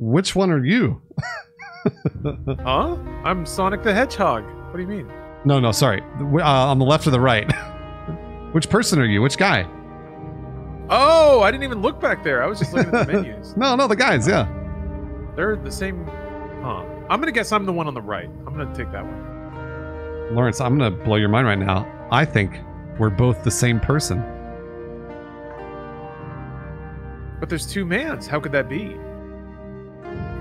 Which one are you? Huh? I'm Sonic the Hedgehog. What do you mean? No, no, sorry. Uh, on the left or the right? Which person are you? Which guy? Oh, I didn't even look back there. I was just looking at the menus. No, no, the guys, yeah. They're the same. Huh. I'm gonna guess I'm the one on the right. I'm gonna take that one. Lawrence, I'm going to blow your mind right now. I think we're both the same person. But there's two mans. How could that be?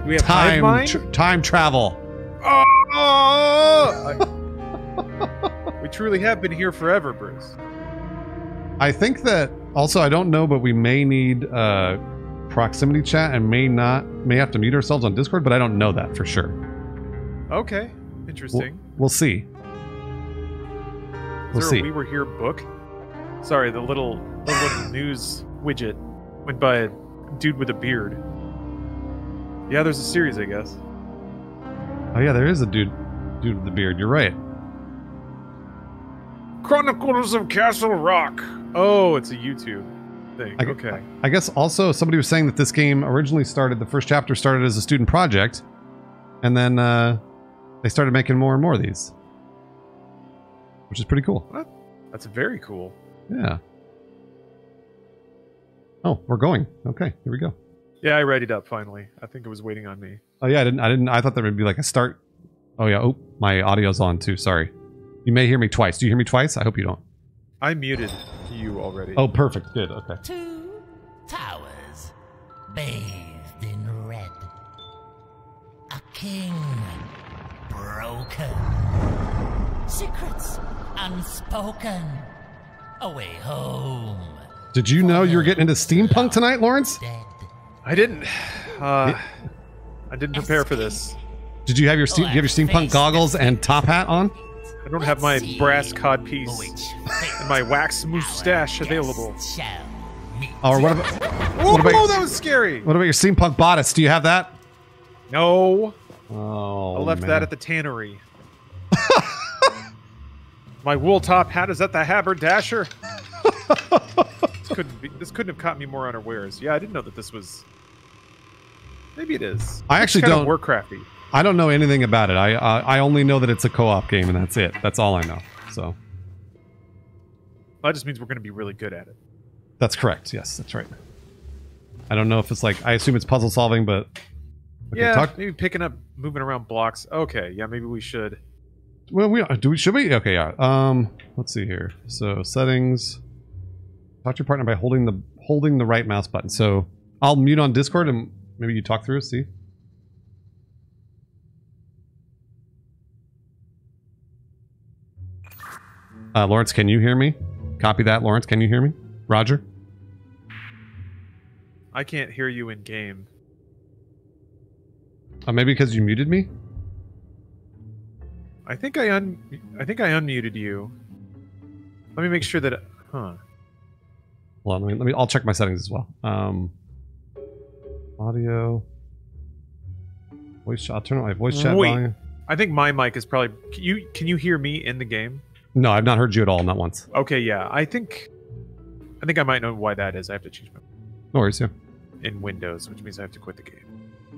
Do we have hive Time, mind? tr- time travel. Oh! I- we truly have been here forever, Bruce. I think that also I don't know, but we may need uh, proximity chat and may not may have to mute ourselves on Discord, but I don't know that for sure. Okay, We'll, interesting. we'll see. Is we'll there see. a We Were Here book? Sorry, the little, the little news widget went by a dude with a beard. Yeah, there's a series, I guess. Oh yeah, there is a dude, dude with the beard. You're right. Chronicles of Castle Rock. Oh, it's a YouTube thing. I- okay. I guess also somebody was saying that this game originally started. The first chapter started as a student project, and then uh, they started making more and more of these, which is pretty cool. What? That's very cool. Yeah. Oh, we're going. Okay, here we go. Yeah, I read it up finally. I think it was waiting on me. Oh yeah, I didn't. I didn't. I thought there would be like a start. Oh yeah. Oh, my audio's on too. Sorry. You may hear me twice. Do you hear me twice? I hope you don't. I muted you already. Oh, perfect. Good. Okay. Two towers bathed in red. A king broken. Secrets unspoken. Away home. Did you know you were getting into steampunk tonight, Lawrence? Dead. I didn't. Uh, I didn't prepare for this. Did you have your steam, you have your steampunk goggles and top hat on? I don't have my brass cod piece and my wax moustache available. Shall. Or what about Whoa, What about- whoa, that was scary. what about your steampunk bodice? Do you have that? No, Oh, I left man. that at the tannery. my wool top hat is at the haberdasher. this couldn't be. This couldn't have caught me more unawares. Yeah, I didn't know that this was. Maybe it is. I It's actually kind don't- Of Warcrafty. I don't know anything about it. I uh, I only know that it's a co-op game, and that's it. That's all I know. So That just means we're going to be really good at it. that's correct. Yes, that's right. I don't know if it's like I assume it's puzzle solving, but okay, yeah, talk- maybe picking up, moving around blocks. Okay, yeah, maybe we should. Well, we do we should we? Okay, yeah. Um, let's see here. So settings. Talk to your partner by holding the holding the right mouse button. So I'll mute on Discord and maybe you talk through. it, See. Uh, Lawrence, can you hear me? Copy that, Lawrence. Can you hear me? Roger. I can't hear you in game. Uh, maybe because you muted me. I think I un. I think I unmuted you. Let me make sure that. Huh. Well, let me, let me. I'll check my settings as well. Um, audio, voice. chat- I'll turn on my voice chat Wait. volume. I think my mic is probably. Can you can you hear me in the game? No, I've not heard you at all. Not once. Okay, yeah. I think. I think I might know why that is. I have to change my No worries. Yeah. in Windows, which means I have to quit the game.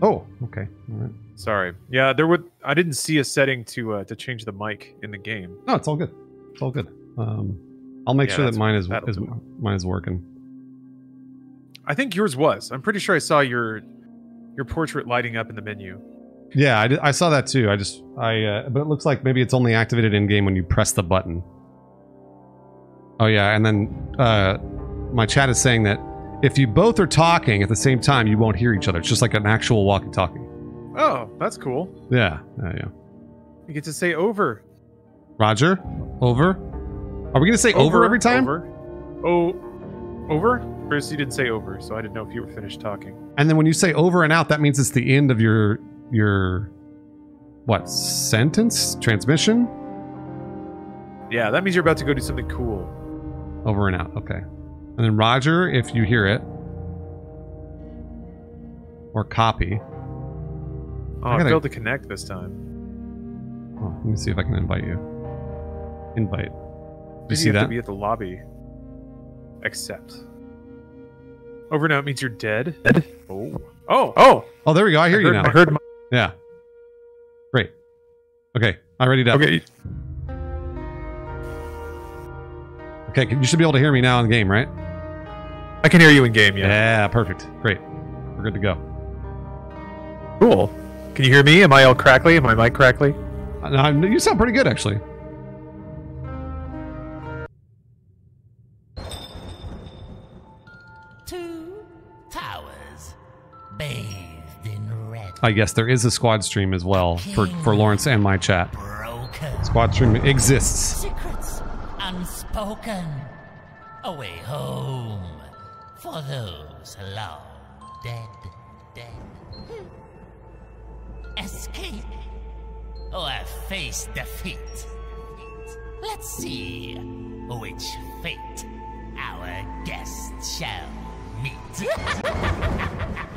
Oh, okay. All right. Sorry. Yeah, there would. I didn't see a setting to uh, to change the mic in the game. No, it's all good. It's all good. Um, I'll make Yeah, sure that mine is, is mine is working. I think yours was. I'm pretty sure I saw your your portrait lighting up in the menu. Yeah, I, did, I saw that too. I just I uh, but it looks like maybe it's only activated in game when you press the button. Oh yeah, and then uh, my chat is saying that if you both are talking at the same time, you won't hear each other. It's just like an actual walkie-talkie. Oh, that's cool. Yeah, yeah, yeah. You get to say over. Roger, over. Are we gonna say over, every time? Over. Oh, over. First, you didn't say over, so I didn't know if you were finished talking. And then when you say over and out, that means it's the end of your your what sentence transmission? Yeah, that means you're about to go do something cool. Over and out. Okay. And then Roger, if you hear it, or copy. Oh, I I, gotta- failed to connect this time. Oh, let me see if I can invite you. Invite. Maybe see you have that? to be at the lobby. Accept. Over now it means you're dead. Oh. Oh, oh, Oh, there we go. I hear I you heard, now. I heard my, Yeah. Great. Okay, I ready to. okay. Okay, you should be able to hear me now in the game, right? I can hear you in game. Yeah, Yeah. perfect. Great. We're good to go. Cool. Can you hear me? Am I all crackly? Am I mic crackly? Uh, no, you sound pretty good, actually. I guess there is a squad stream as well for, for Lawrence and my chat. Broken. Squad stream exists. Secrets unspoken. Away home for those long dead, dead. Escape or face defeat. Let's see which fate our guests shall meet.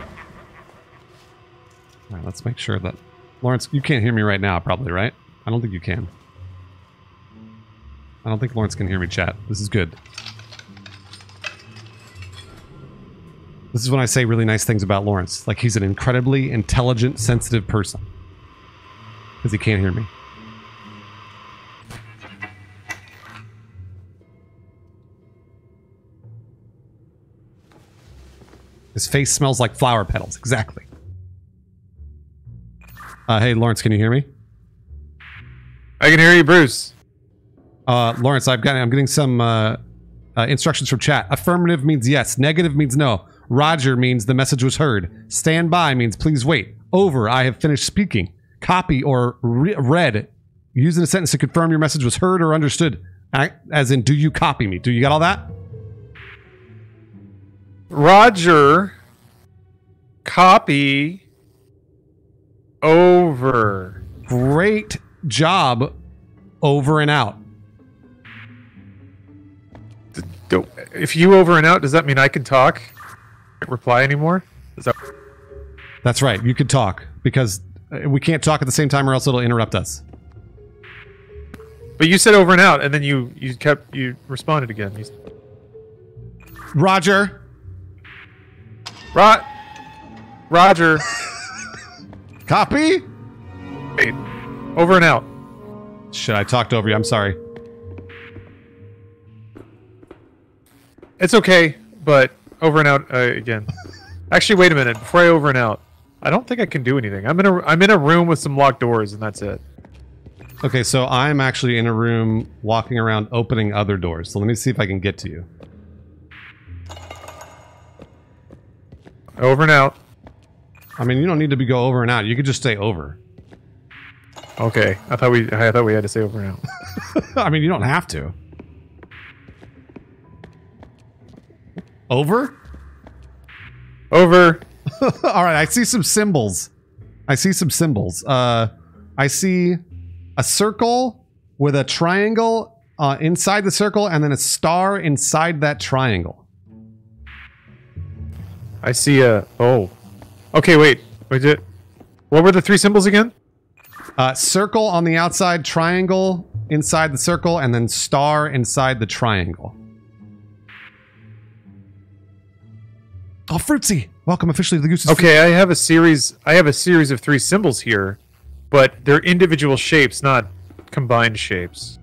Let's make sure that Lawrence, you can't hear me right now, probably, right? I don't think you can. I don't think Lawrence can hear me chat. This is good. This is when I say really nice things about Lawrence. Like he's an incredibly intelligent, sensitive person. Because he can't hear me. His face smells like flower petals. Exactly. Uh, hey, Lawrence, can you hear me? I can hear you, Bruce. Uh, Lawrence, I've got. I'm getting some uh, uh, instructions from chat. Affirmative means yes. Negative means no. Roger means the message was heard. Stand by means please wait. Over. I have finished speaking. Copy or re- read. Use in a sentence to confirm your message was heard or understood. As in, do you copy me? Do you got all that? Roger. Copy. Over. Great job. Over and out. If you over and out, does that mean I can talk? Can't reply anymore? Is that That's right. You can talk because uh, we can't talk at the same time or else it'll interrupt us. But you said over and out, and then you you kept you responded again. You, Roger. Ro- Roger. Copy. Wait. Over and out. Shit, I talked over you. I'm sorry. It's okay, but over and out uh, again. Actually, wait a minute. Before I over and out, I don't think I can do anything. I'm in a I'm in a room with some locked doors, and that's it. Okay, so I'm actually in a room walking around opening other doors. So let me see if I can get to you. Over and out. I mean, you don't need to be go over and out. You could just stay over. Okay, I thought we I thought we had to say over and out. I mean, you don't have to. Over? Over. All right, I see some symbols. I see some symbols. Uh, I see a circle with a triangle uh, inside the circle and then a star inside that triangle. I see a oh. Okay, wait. Wait. Did, what were the three symbols again? Uh, circle on the outside, triangle inside the circle, and then star inside the triangle. Oh, Fruitsy! Welcome officially to the Goose's Okay, I have a series. I have a series of three symbols here, but they're individual shapes, not combined shapes.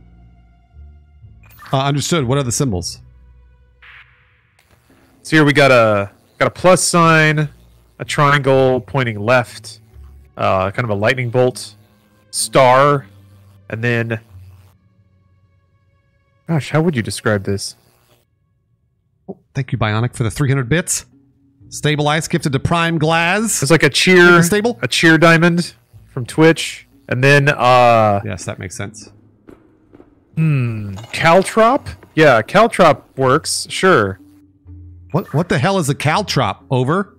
Uh, understood. What are the symbols? So here we got a got a plus sign, a triangle pointing left, uh, kind of a lightning bolt, star, and then. Gosh, how would you describe this? Oh, thank you, Bionic, for the 300 bits. Stabilize, gifted to Prime Glass. It's like a cheer, Stable? a cheer diamond from Twitch, and then uh, Yes, that makes sense. hmm, caltrop. Yeah, caltrop works. Sure. What what the hell is a caltrop? Over.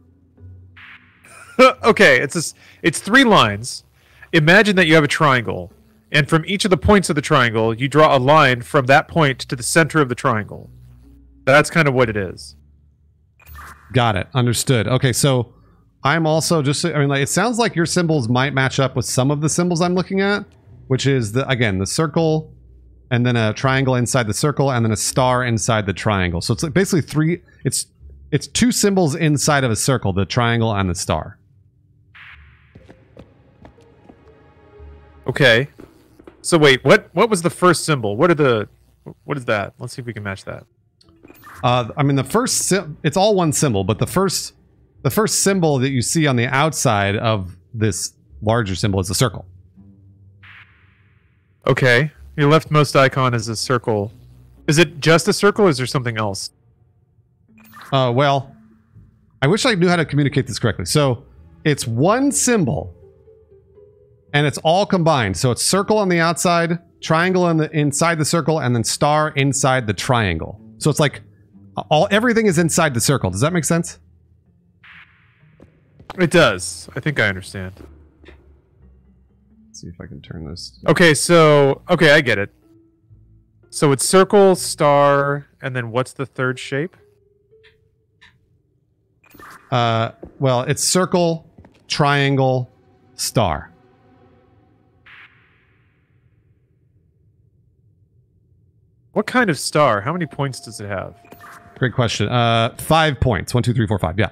okay, it's this, it's three lines. Imagine that you have a triangle, and from each of the points of the triangle, you draw a line from that point to the center of the triangle. That's kind of what it is. Got it. Understood. Okay, so I'm also just I mean like it sounds like your symbols might match up with some of the symbols I'm looking at, which is the again, the circle and then a triangle inside the circle and then a star inside the triangle. So it's like basically three it's it's two symbols inside of a circle: the triangle and the star. Okay. So wait, what what was the first symbol? What are the what is that? Let's see if we can match that. Uh, I mean, the first it's all one symbol, but the first the first symbol that you see on the outside of this larger symbol is a circle. Okay. Your leftmost icon is a circle. Is it just a circle or is there something else? Uh, well, I wish I knew how to communicate this correctly. So it's one symbol, and it's all combined. So it's circle on the outside, triangle on the inside the circle, and then star inside the triangle. So it's like all everything is inside the circle. Does that make sense? It does. I think I understand. Let's see if I can turn this. Okay, so okay, I get it. So it's circle, star, and then what's the third shape? Uh, well, it's circle, triangle, star. What kind of star? How many points does it have? Great question. Uh, five points. One, two, three, four, five. Yeah.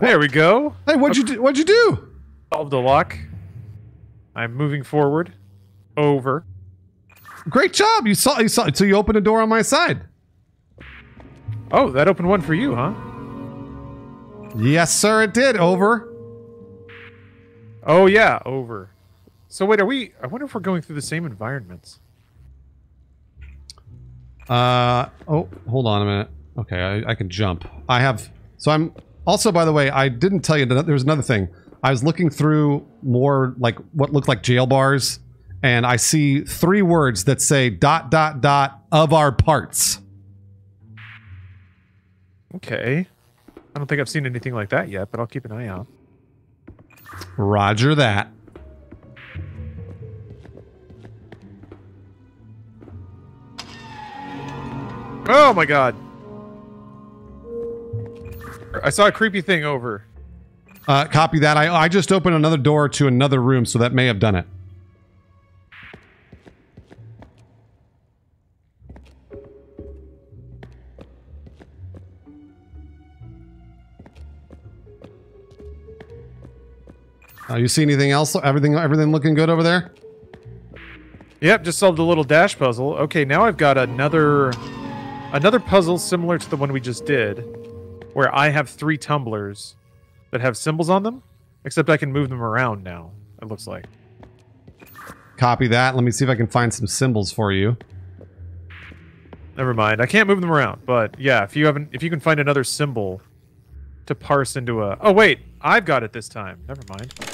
There we go. Hey, what'd you do? What'd you do? Solved the lock. I'm moving forward. Over. Great job. You saw. You saw. So you opened a door on my side. Oh, that opened one for you, huh? Yes, sir. It did. Over. Oh yeah, over. So wait, are we? I wonder if we're going through the same environments. Uh oh, hold on a minute. Okay, I, I can jump. I have so I'm also by the way, I didn't tell you that there was another thing. I was looking through more like what looked like jail bars, and I see three words that say dot dot dot of our parts. Okay. I don't think I've seen anything like that yet, but I'll keep an eye out. Roger that. Oh my god. I saw a creepy thing over. Uh, copy that. I I just opened another door to another room, so that may have done it. Uh, you see anything else? Everything everything looking good over there? Yep, just solved a little dash puzzle. Okay, now I've got another another puzzle similar to the one we just did, where I have three tumblers that have symbols on them, except I can move them around now. It looks like. Copy that. Let me see if I can find some symbols for you. Never mind. I can't move them around, but yeah, if you haven't, if you can find another symbol to parse into a. Oh wait, I've got it this time. Never mind.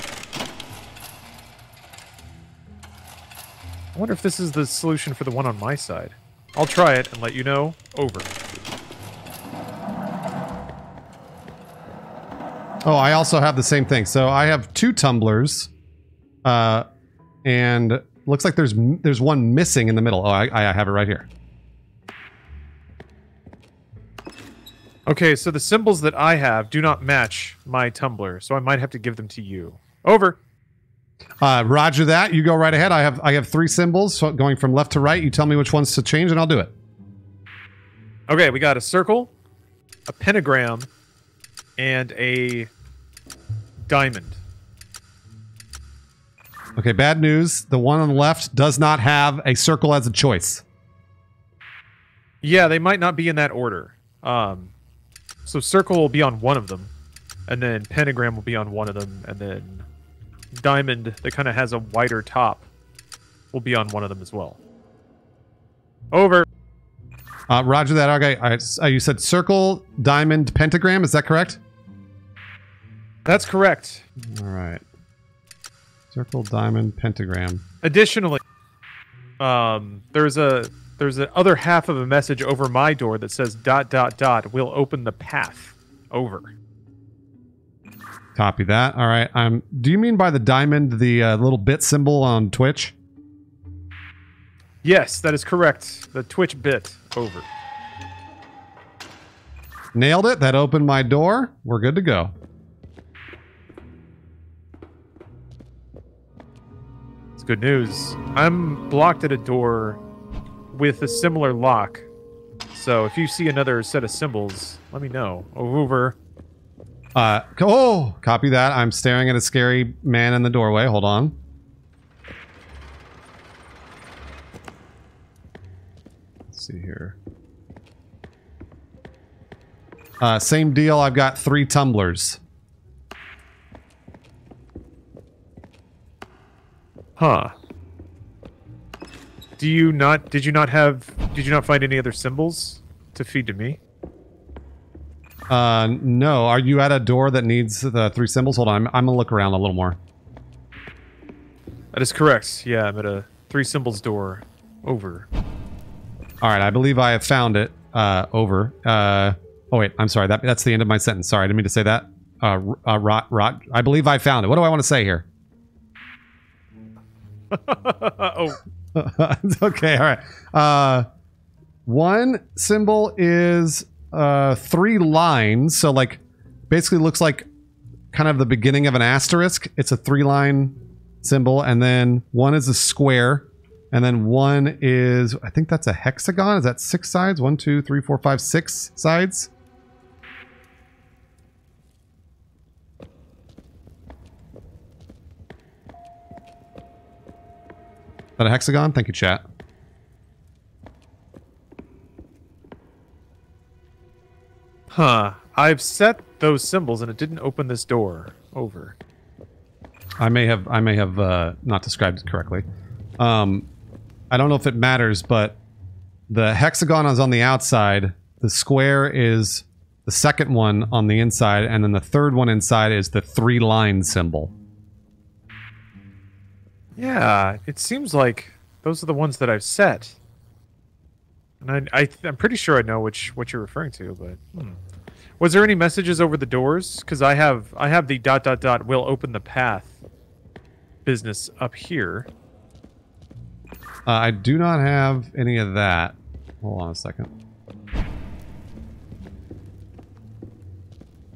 I wonder if this is the solution for the one on my side. I'll try it and let you know. Over. Oh, I also have the same thing. So I have two tumblers, uh, and looks like there's there's one missing in the middle. Oh, I, I have it right here. Okay, so the symbols that I have do not match my tumbler, so I might have to give them to you. Over. Uh, Roger that. You go right ahead. I have I have three symbols so going from left to right. You tell me which ones to change, and I'll do it. Okay, we got a circle, a pentagram, and a diamond. Okay, bad news. The one on the left does not have a circle as a choice. Yeah, they might not be in that order. Um, so circle will be on one of them, and then pentagram will be on one of them, and then diamond that kind of has a wider top will be on one of them as well. Over. Uh, Roger that. Okay, I, uh, you said circle, diamond, pentagram. Is that correct? That's correct. All right. Circle, diamond, pentagram. Additionally, um, there's a there's a other half of a message over my door that says dot dot dot We'll open the path. Over. Copy that. All right. I'm. do you mean by the diamond the uh, little bit symbol on Twitch? Yes, that is correct. The Twitch bit. Over. Nailed it. That opened my door. We're good to go. It's good news. I'm blocked at a door with a similar lock. So if you see another set of symbols, let me know. Over. Uh, oh, copy that. I'm staring at a scary man in the doorway. Hold on. Let's see here. Uh, same deal. I've got three tumblers. Huh. Do you not did you not have did you not find any other symbols to feed to me? Uh, no. Are you at a door that needs the three symbols? Hold on. I'm, I'm gonna look around a little more. That is correct. Yeah, I'm at a three symbols door. Over. All right. I believe I have found it. Uh, over. Uh, oh wait. I'm sorry. That that's the end of my sentence. Sorry. I didn't mean to say that. Uh, uh rot, rot. I believe I found it. What do I want to say here? oh, okay, all right. Uh, one symbol is uh, three lines, so like basically looks like kind of the beginning of an asterisk. It's a three line symbol, and then one is a square, and then one is I think that's a hexagon. Is that six sides? One, two, three, four, five, six sides. Is that a hexagon? Thank you, chat. Huh. I've set those symbols and it didn't open this door. Over. I may have I may have uh, not described it correctly. Um, I don't know if it matters, but the hexagon is on the outside. The square is the second one on the inside, and then the third one inside is the three line symbol. Yeah, it seems like those are the ones that I've set. And I, I I'm pretty sure I know which what you're referring to, but hmm. was there any messages over the doors? Because I have I have the dot dot dot will open the path business up here. Uh, I do not have any of that. Hold on a second.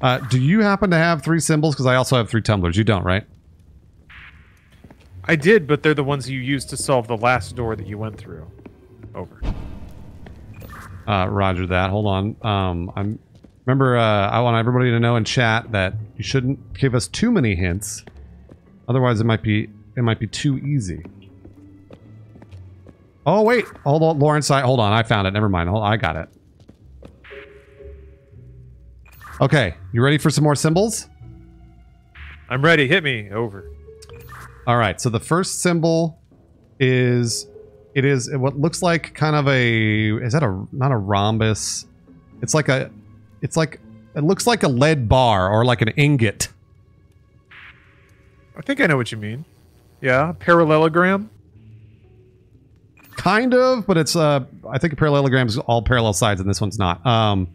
Uh, do you happen to have three symbols? Because I also have three tumblers. You don't, right? I did, but they're the ones you used to solve the last door that you went through. Over. Uh, roger that. Hold on. Um, I'm remember. Uh, I want everybody to know in chat that you shouldn't give us too many hints, otherwise it might be it might be too easy. Oh wait, hold on, Lawrence. I hold on. I found it. Never mind. Hold, I got it. Okay, you ready for some more symbols? I'm ready. Hit me. Over. All right. So the first symbol is it is what looks like kind of a is that a not a rhombus? It's like a it's like it looks like a lead bar or like an ingot. I think I know what you mean. Yeah, parallelogram. Kind of, but it's uh I think a parallelogram is all parallel sides and this one's not. Um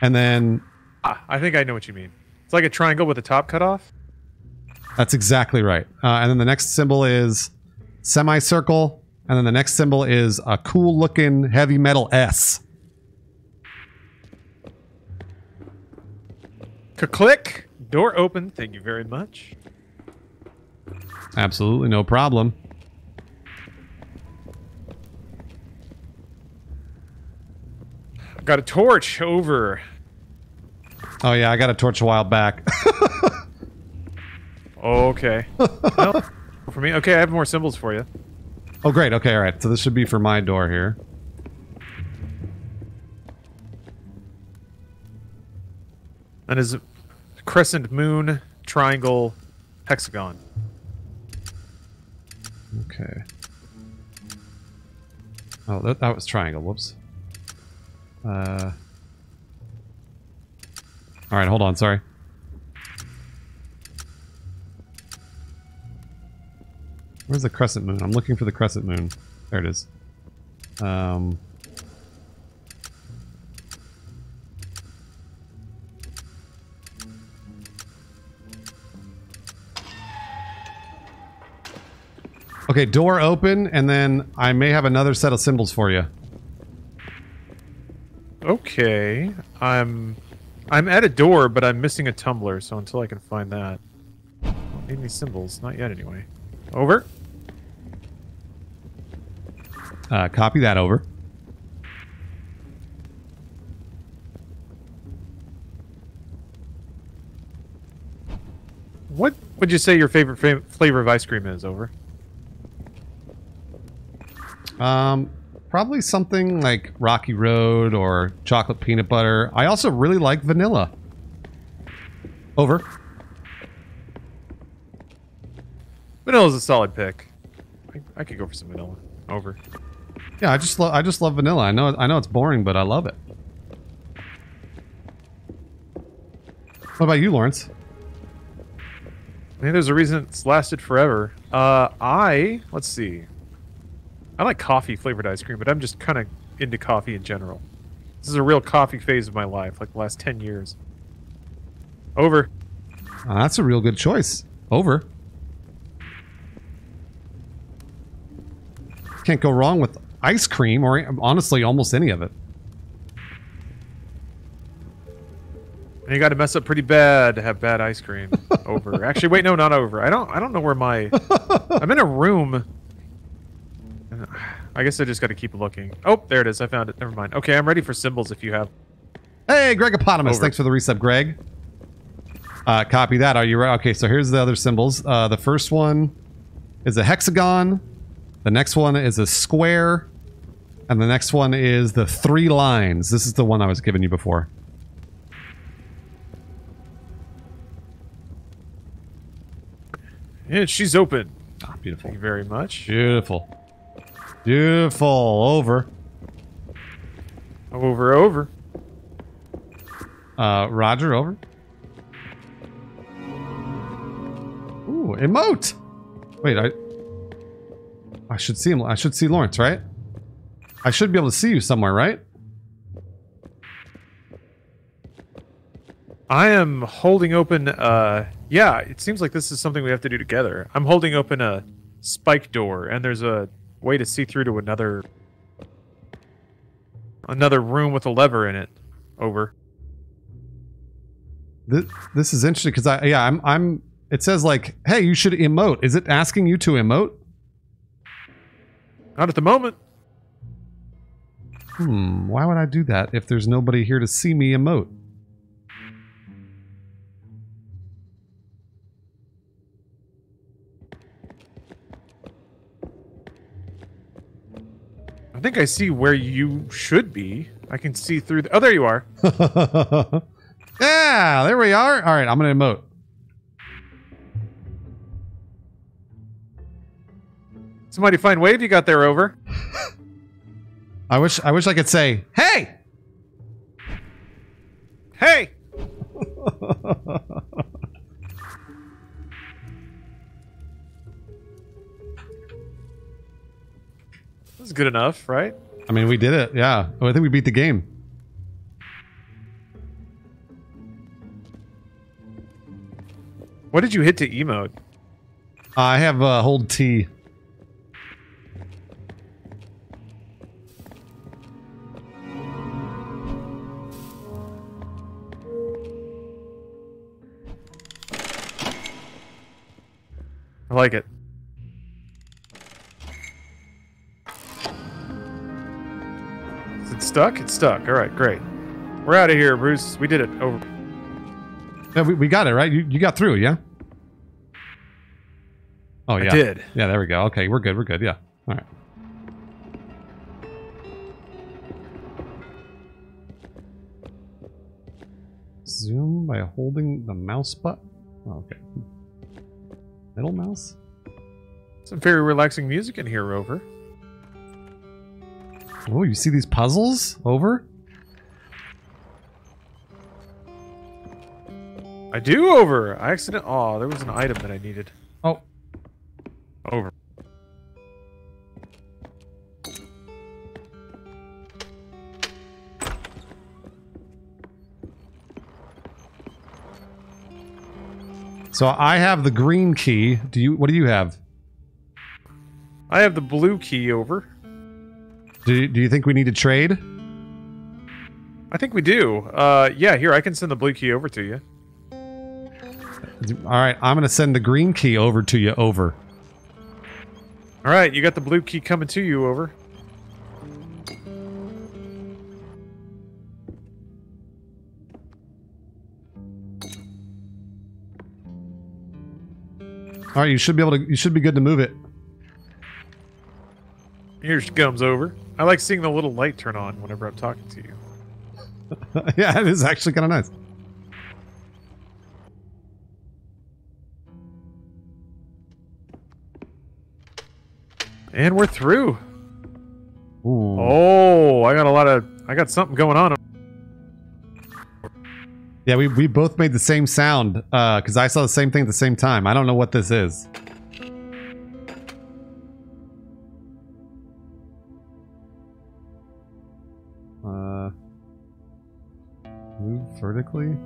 and then Ah, I think I know what you mean. It's like a triangle with the top cut off. That's exactly right. Uh, and then the next symbol is semicircle, and then the next symbol is a cool looking heavy metal S. Click. Door open. Thank you very much. Absolutely no problem. Got a torch over. Oh yeah, I got a torch a while back. Okay. well, for me. Okay, I have more symbols for you. Oh great. Okay, all right. So this should be for my door here. And is crescent moon, triangle, hexagon. Okay. Oh, that, that was triangle. Whoops. Uh. All right, hold on. Sorry. Where's the crescent moon? I'm looking for the crescent moon. There it is. Um. Okay, door open, and then I may have another set of symbols for you. Okay. I'm I'm at a door, but I'm missing a tumbler, so until I can find that. Don't need any symbols. Not yet anyway. Over. Uh, copy that over. What would you say your favorite fa- flavor of ice cream is? Over. Um, probably something like Rocky Road or chocolate peanut butter. I also really like vanilla. Over. Vanilla's a solid pick. I, I could go for some vanilla. Over. Yeah, I just love I just love vanilla. I know I know it's boring, but I love it. What about you, Lawrence? I think there's a reason it's lasted forever. Uh, I let's see. I like coffee flavored ice cream, but I'm just kind of into coffee in general. This is a real coffee phase of my life, like the last ten years. Over. Uh, that's a real good choice. Over. Can't go wrong with ice cream or honestly almost any of it. And you got to mess up pretty bad to have bad ice cream. over. Actually, wait, no, not over. I don't. I don't know where my. I'm in a room. I guess I just got to keep looking. Oh, there it is. I found it. Never mind. Okay, I'm ready for symbols if you have. Hey, Gregopotamus. Over. Thanks for the resub, Greg. Uh, copy that. Are you right? Okay, so here's the other symbols. Uh, the first one is a hexagon. The next one is a square. And the next one is the three lines. This is the one I was giving you before. Yeah, she's open. Ah, beautiful. Thank you very much. Beautiful. Beautiful. Over. Over, over. Uh, Roger, over. Ooh, emote. Wait, I. I should see him. I should see Lawrence, right? I should be able to see you somewhere, right? I am holding open. Uh, yeah, it seems like this is something we have to do together. I'm holding open a spike door, and there's a way to see through to another another room with a lever in it. Over. This, this is interesting because I yeah I'm I'm. It says like, hey, you should emote. Is it asking you to emote? Not at the moment. Hmm. Why would I do that if there's nobody here to see me emote? I think I see where you should be. I can see through. The, oh, there you are. yeah, there we are. All right, I'm gonna emote. Somebody find wave you got there. Over. I wish I wish I could say, hey. Hey. This is good enough, right? I mean, we did it. Yeah. Oh, I think we beat the game. What did you hit to emote? I have uh, hold T. like it. Is it stuck? It's stuck. All right, great. We're out of here, Bruce. We did it. Over. Yeah, we, we got it right. You you got through, yeah. Oh yeah. I yeah, did. Yeah, there we go. Okay, we're good. We're good. Yeah. All right. Zoom by holding the mouse button. Oh, okay. Middle mouse. Some very relaxing music in here, Rover. Oh, you see these puzzles? Over. I do over. I accident. Oh, there was an item that I needed. Oh, Over. So I have the green key. Do you? What do you have? I have the blue key over. Do you, Do you think we need to trade? I think we do. Uh, yeah, here I can send the blue key over to you. All right, I'm gonna send the green key over to you. Over. All right, you got the blue key coming to you over. All right, you should be able to. You should be good to move it. Here she comes over. I like seeing the little light turn on whenever I'm talking to you. yeah, it is actually kind of nice. And we're through. Ooh. Oh, I got a lot of. I got something going on. Yeah, we, we both made the same sound because I saw the same thing at the same time. I don't know what this is. Uh, move vertically.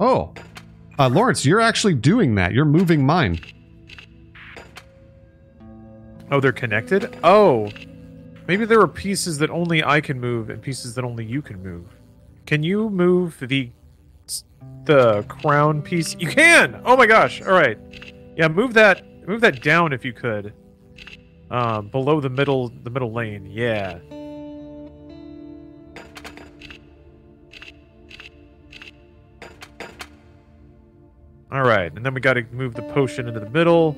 Oh, uh, Lawrence, you're actually doing that. You're moving mine. Oh, they're connected? Oh. Maybe there are pieces that only I can move and pieces that only you can move. Can you move the the crown piece? You can. Oh my gosh. All right. Yeah, move that move that down if you could. Um, below the middle the middle lane. Yeah. All right, and then we got to move the potion into the middle.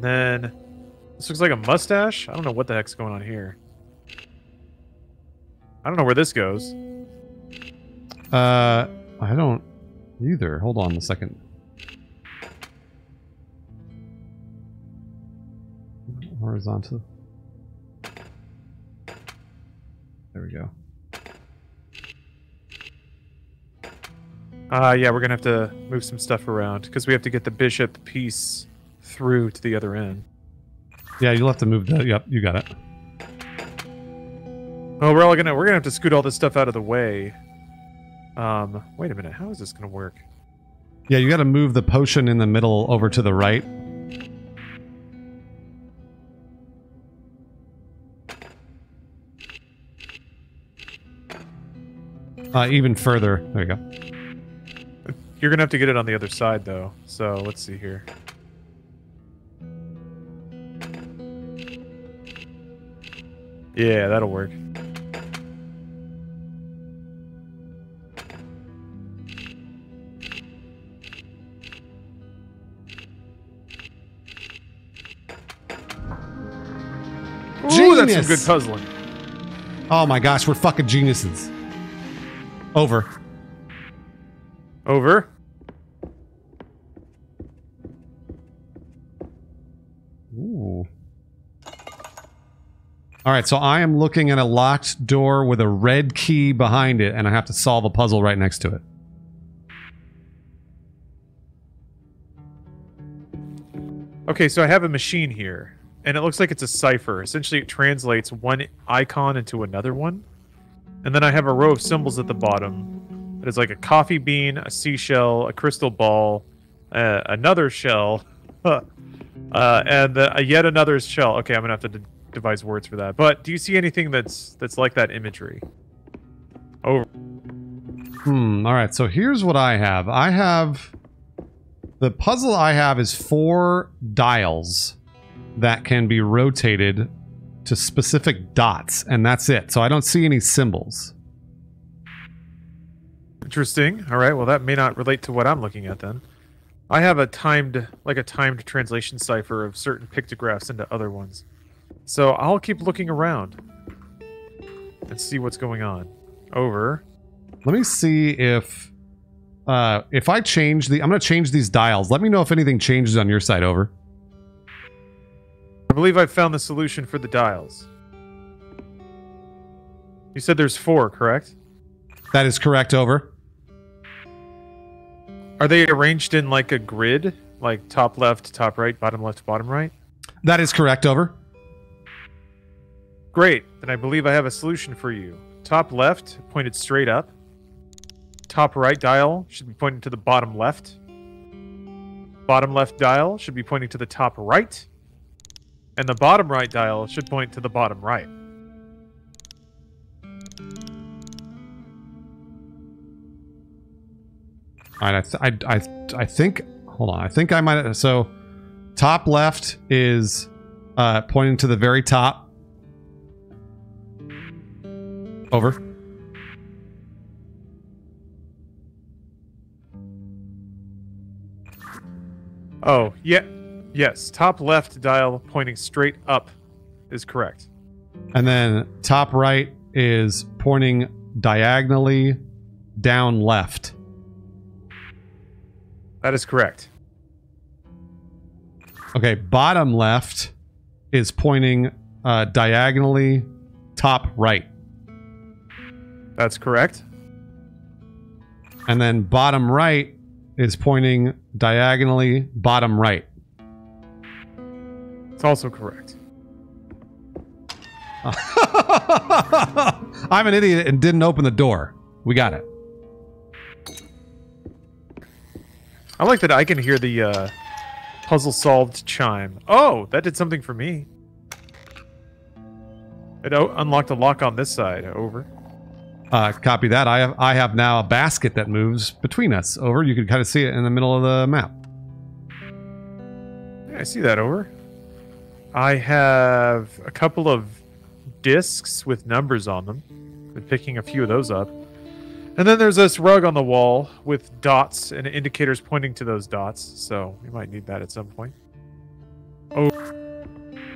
Then this looks like a mustache. I don't know what the heck's going on here. I don't know where this goes. Uh, I don't either. Hold on a second. Horizontal. There we go. Uh, yeah, we're gonna have to move some stuff around because we have to get the bishop piece through to the other end. Yeah, you'll have to move the. Yep, you got it. Oh, we're all gonna we're gonna have to scoot all this stuff out of the way. Um, wait a minute, how is this gonna work? Yeah, you got to move the potion in the middle over to the right. Uh, even further. There you go. You're gonna have to get it on the other side though. So let's see here. Yeah, that'll work. That's some good puzzling. Oh my gosh, we're fucking geniuses. Over. Over. Ooh. All right, so I am looking at a locked door with a red key behind it, and I have to solve a puzzle right next to it. Okay, so I have a machine here, and it looks like it's a cipher. Essentially, it translates one icon into another one. And then I have a row of symbols at the bottom. It is like a coffee bean, a seashell, a crystal ball, uh, another shell, uh, and uh, yet another shell. Okay, I'm gonna have to de- devise words for that. But do you see anything that's that's like that imagery? Oh, Hmm. All right. So here's what I have. I have the puzzle. I have is four dials that can be rotated to specific dots, and that's it. So I don't see any symbols. Interesting. All right. Well, that may not relate to what I'm looking at then. I have a timed, like a timed translation cipher of certain pictographs into other ones. So I'll keep looking around and see what's going on. Over. Let me see if uh if I change the I'm going to change these dials. Let me know if anything changes on your side over. I believe I've found the solution for the dials. You said there's four, correct? That is correct over. Are they arranged in like a grid? Like top left, top right, bottom left, bottom right? That is correct over. Great. Then I believe I have a solution for you. Top left, pointed straight up. Top right dial should be pointing to the bottom left. Bottom left dial should be pointing to the top right. And the bottom right dial should point to the bottom right. All right, I, th- I, I, I think. Hold on, I think I might. So, top left is uh, pointing to the very top. Over. Oh, yeah. Yes, top left dial pointing straight up is correct. And then top right is pointing diagonally down left. That is correct. Okay, bottom left is pointing uh, diagonally top right. That's correct. And then bottom right is pointing diagonally bottom right. It's also correct. I'm an idiot and didn't open the door. We got it. I like that I can hear the uh, puzzle solved chime. Oh, that did something for me. It unlocked a lock on this side. Over. Uh, copy that. I have I have now a basket that moves between us. Over. You can kind of see it in the middle of the map. Yeah, I see that over. I have a couple of discs with numbers on them. Been picking a few of those up. And then there's this rug on the wall with dots and indicators pointing to those dots. So we might need that at some point. Oh.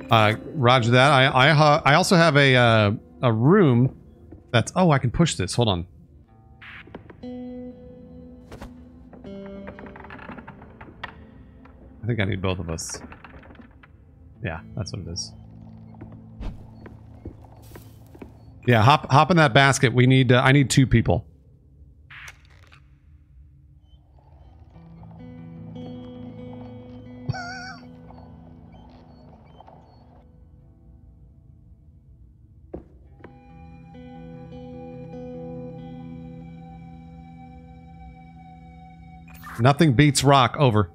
Uh, Roger that. I I, ha- I also have a uh, a room that's. Oh, I can push this. Hold on. I think I need both of us. Yeah, that's what it is. Yeah, hop hop in that basket. We need. Uh, I need two people. Nothing beats rock. Over.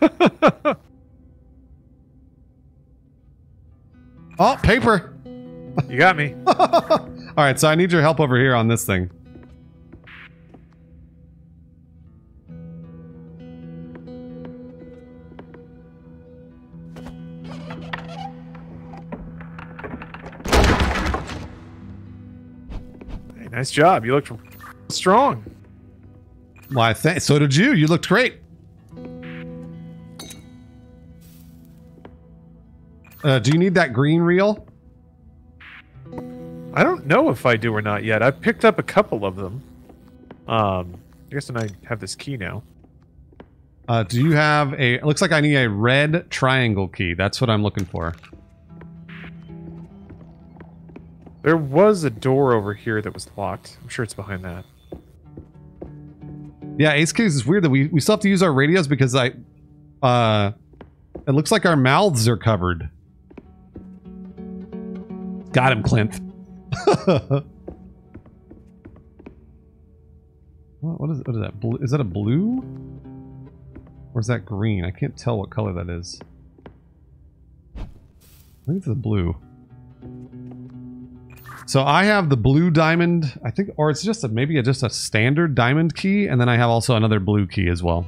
oh, paper. You got me. All right, so I need your help over here on this thing. Hey, nice job. You look strong. Why, th- so did you. You looked great. Uh, do you need that green reel? I don't know if I do or not yet. I picked up a couple of them. Um, I guess then I have this key now. Uh, do you have a... It looks like I need a red triangle key. That's what I'm looking for. There was a door over here that was locked. I'm sure it's behind that. Yeah, Ace Case is weird that we, we still have to use our radios because I... Uh, it looks like our mouths are covered. Got him, Clint. what, what is what is that? Blue, is that a blue? Or is that green? I can't tell what color that is. I think it's the blue. So I have the blue diamond, I think, or it's just a, maybe a, just a standard diamond key, and then I have also another blue key as well.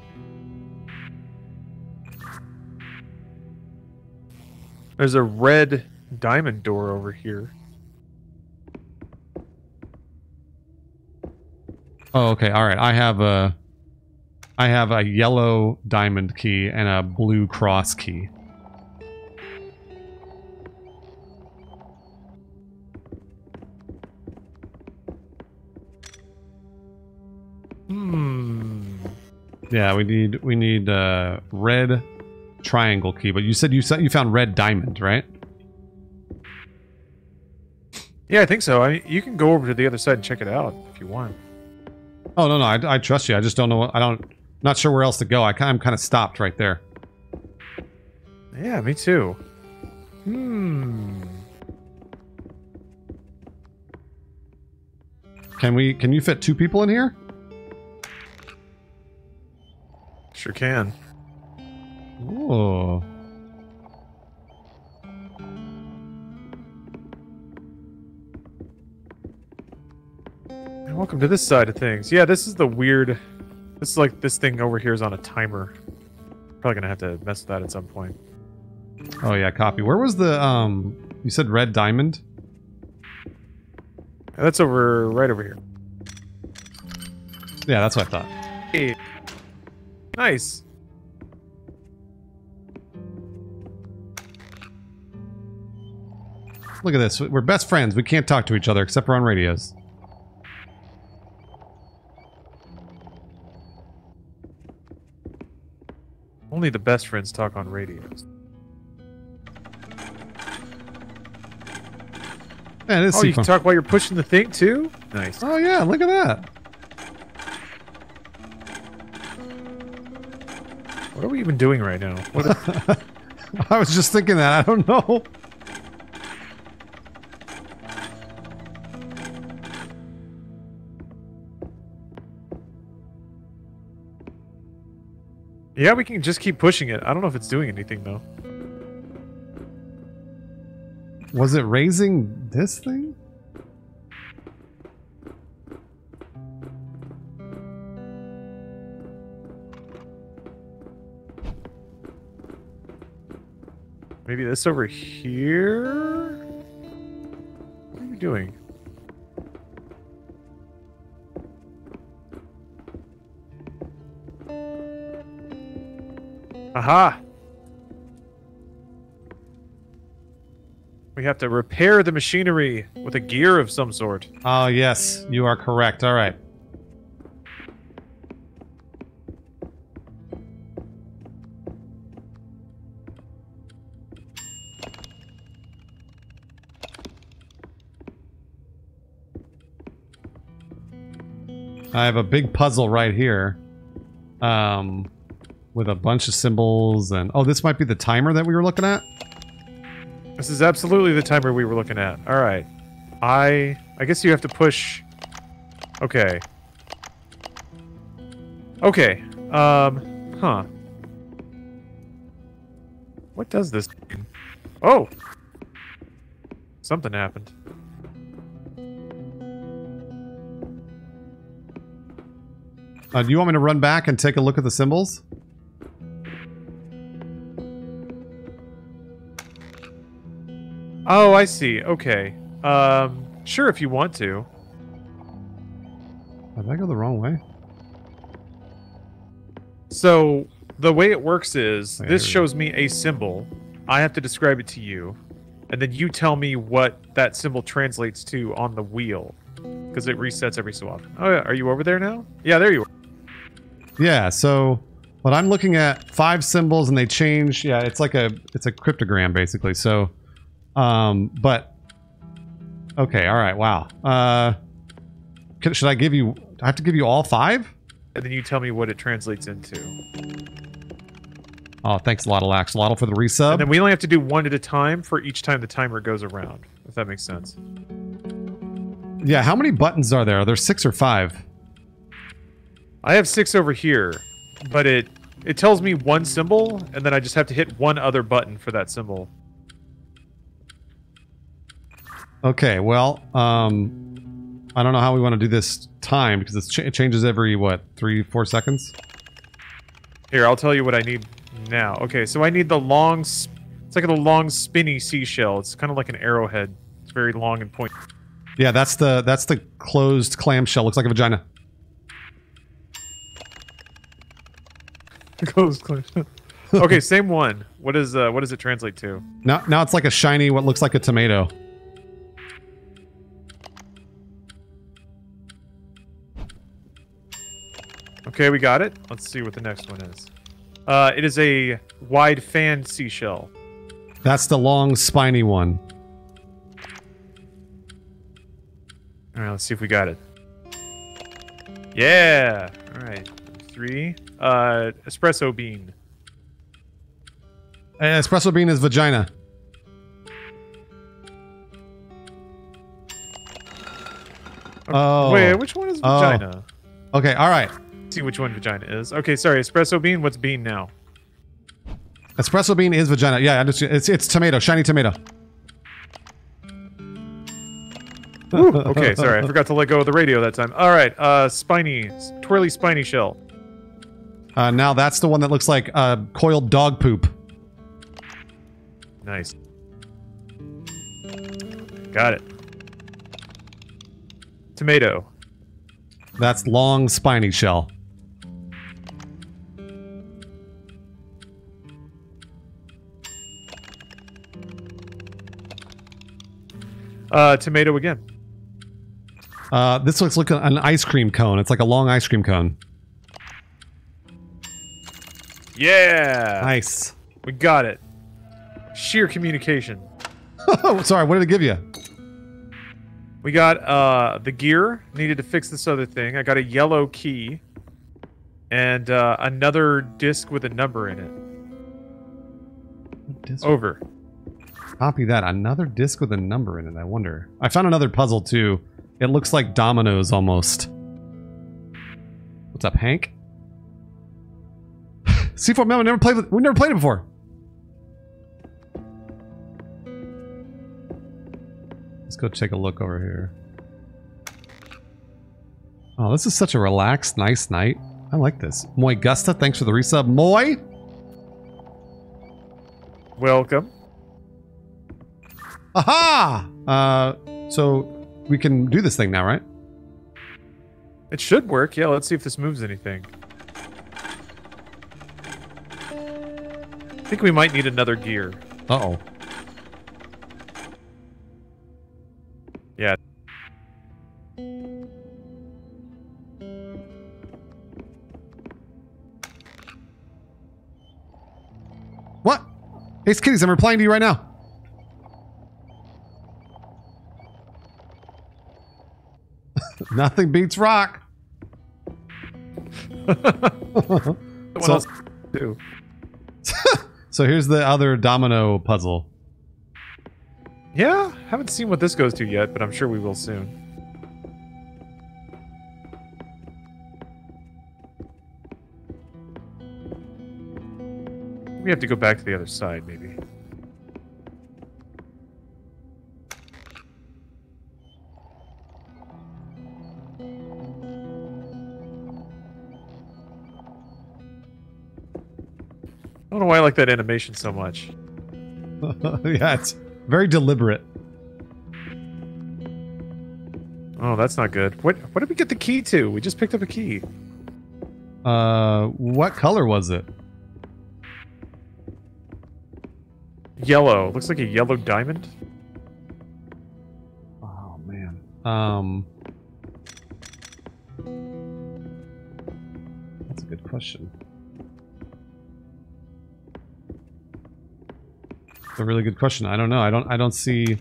There's a red diamond door over here. Oh, okay. All right. I have a I have a yellow diamond key and a blue cross key. Hmm. Yeah, we need we need a red triangle key, but you said you said you found red diamond, right? Yeah, I think so. I you can go over to the other side and check it out if you want. Oh no no, I, I trust you. I just don't know. I don't. Not sure where else to go. I, I'm kind of stopped right there. Yeah, me too. Hmm. Can we? Can you fit two people in here? Sure can. Oh. Welcome to this side of things. Yeah, this is the weird. This is like this thing over here is on a timer. Probably gonna have to mess with that at some point. Oh yeah, copy. Where was the um? You said red diamond. That's over right over here. Yeah, that's what I thought. Hey. Nice. Look at this. We're best friends. We can't talk to each other except we're on radios. Only the best friends talk on radios. Is Oh, you sequel- can talk while you're pushing the thing too? Nice. Oh yeah, look at that. What are we even doing right now? I was just thinking that. I don't know. Yeah, we can just keep pushing it. I don't know if it's doing anything though. Was it raising this thing? Maybe this over here? What are you doing? Aha! We have to repair the machinery with a gear of some sort. Oh yes, you are correct. All right. I have a big puzzle right here. Um with a bunch of symbols and oh this might be the timer that we were looking at? This is absolutely the timer we were looking at. All right. I I guess you have to push Okay. Okay. Um, huh. What does this mean? Oh. Something happened. Uh, do you want me to run back and take a look at the symbols? Oh, I see. Okay. Um, sure if you want to. Did I go the wrong way? So the way it works is this shows me a symbol. I have to describe it to you, and then you tell me what that symbol translates to on the wheel, because it resets every so often. Oh, yeah. Are you over there now? Yeah, there you are. Yeah, so But I'm looking at five symbols and they change. Yeah, it's like a it's a cryptogram basically. So um but okay, all right. Wow. Uh can, should I give you I have to give you all five? And then you tell me what it translates into. Oh, thanks a lot, Laxolotl, for the resub. And then we only have to do one at a time for each time the timer goes around, if that makes sense. yeah, how many buttons are there? Are there six or five? I have six over here, but it it tells me one symbol, and then I just have to hit one other button for that symbol. Okay, well, um, I don't know how we want to do this time because it's ch- it changes every what three, four seconds. Here, I'll tell you what I need now. Okay, so I need the long, it's like a long spinny seashell. It's kind of like an arrowhead. It's very long and pointy. Yeah, that's the that's the closed clamshell. Looks like a vagina. Close, close. okay, same one. What is uh, what does it translate to? Now, now it's like a shiny, what looks like a tomato. Okay, we got it. Let's see what the next one is. Uh, it is a wide fan seashell. That's the long, spiny one. All right, let's see if we got it. Yeah. All right. Three. Uh, espresso bean. Uh, espresso bean is vagina. Oh. Wait, which one is Oh. vagina? Okay, all right. See which one vagina is. Okay, sorry. Espresso bean. What's bean now? Espresso bean is vagina. Yeah, I just, it's it's tomato, shiny tomato. Okay, sorry. I forgot to let go of the radio that time. All right. Uh, spiny, twirly spiny shell. Uh, now that's the one that looks like uh, coiled dog poop. Nice. Got it. Tomato. That's long spiny shell. Uh, tomato again. Uh, this looks like an ice cream cone. It's like a long ice cream cone. Yeah, Nice. we got it. Sheer communication. Sorry. What did it give you? We got uh the gear needed to fix this other thing. I got a yellow key and uh, another disc with a number in it. Disc. Over. Copy that. Another disc with a number in it. I wonder. I found another puzzle too. It looks like dominoes almost. What's up, Hank? C4 Memo never played. with- We've never played it before. Let's go take a look over here. Oh, this is such a relaxed, nice night. I like this. Moy Gusta, thanks for the resub. Moy, Welcome. Aha! Uh, so we can do this thing now, right? It should work. Yeah, let's see if this moves anything. I think we might need another gear. Uh oh. Yeah. What? Hey, Kitties, I'm replying to you right now. Nothing beats rock. So-. So here's the other domino puzzle. Yeah, haven't seen what this goes to yet, but I'm sure we will soon. We have to go back to the other side, maybe. Don't know why I like that animation so much. yeah, it's very deliberate. Oh, that's not good. What what did we get the key to? We just picked up a key. Uh, what color was it? Yellow. Looks like a yellow diamond. Oh man. Um. That's a good question. A really good question. I don't know. I don't. I don't see.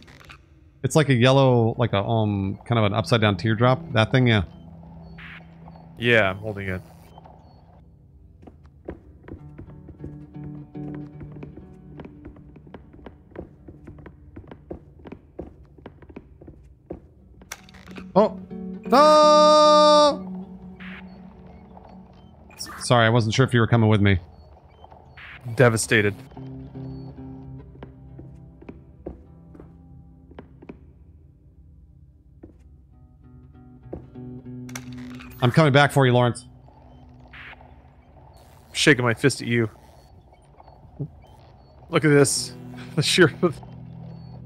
It's like a yellow, like a um, kind of an upside down teardrop. That thing, yeah. Yeah, I'm holding it. Oh, no! Sorry, I wasn't sure if you were coming with me. Devastated. I'm coming back for you, Lawrence. Shaking my fist at you. Look at this. The sheer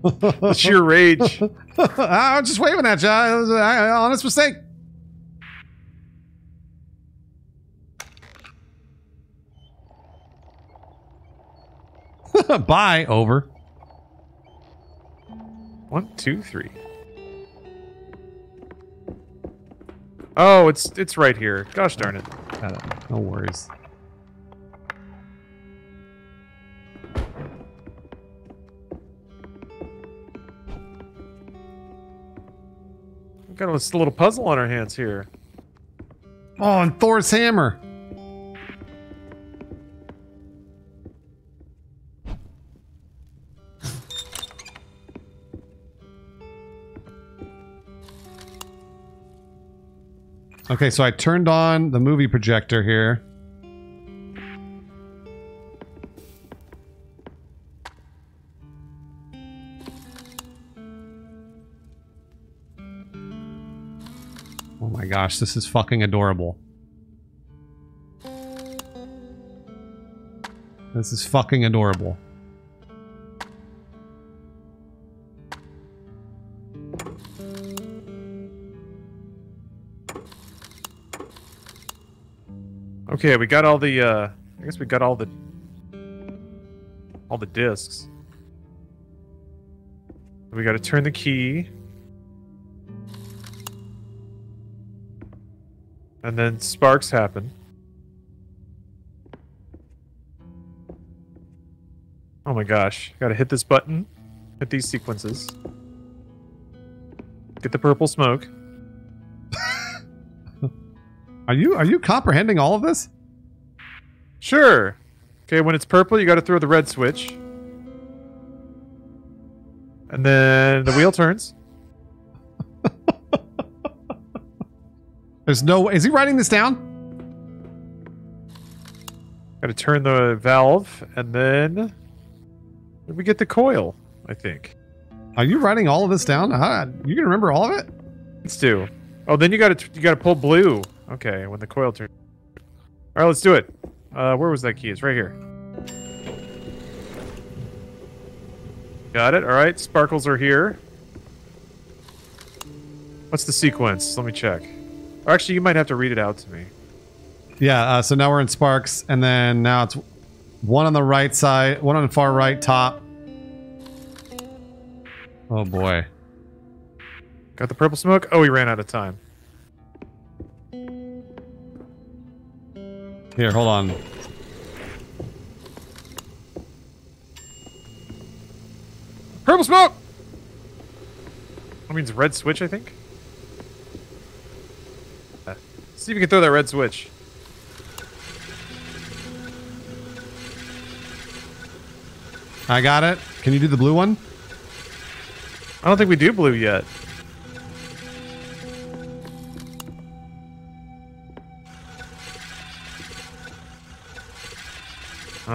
the sheer rage. I was just waving at you. It was an honest mistake. Bye. Over. One, two, three. Oh, it's it's right here. Gosh darn it. Uh, no worries. We've got this little puzzle on our hands here. Oh, and Thor's hammer. Okay, so I turned on the movie projector here. Oh my gosh, this is fucking adorable. This is fucking adorable. Okay, we got all the. uh I guess we got all the. All the discs. We got to turn the key. And then sparks happen. Oh my gosh. Gotta hit this button. Hit these sequences. Get the purple smoke. Are you are you comprehending all of this? Sure. Okay, when it's purple, you gotta throw the red switch. And then the wheel turns. There's no is he writing this down? Gotta turn the valve, and then we get the coil, I think. Are you writing all of this down? How, you can remember all of it? Let's do. Oh, then you gotta you gotta pull blue. Okay, when the coil turns. All right, let's do it. Uh, where was that key? It's right here. Got it. All right, sparkles are here. What's the sequence? Let me check. Or actually, you might have to read it out to me. Yeah, uh, so now we're in Sparks, and then now it's one on the right side, one on the far right top. Oh boy. Got the purple smoke? Oh, we ran out of time. Here, hold on. Purple smoke! That means red switch, I think. Uh, See if you can throw that red switch. I got it. Can you do the blue one? I don't think we do blue yet.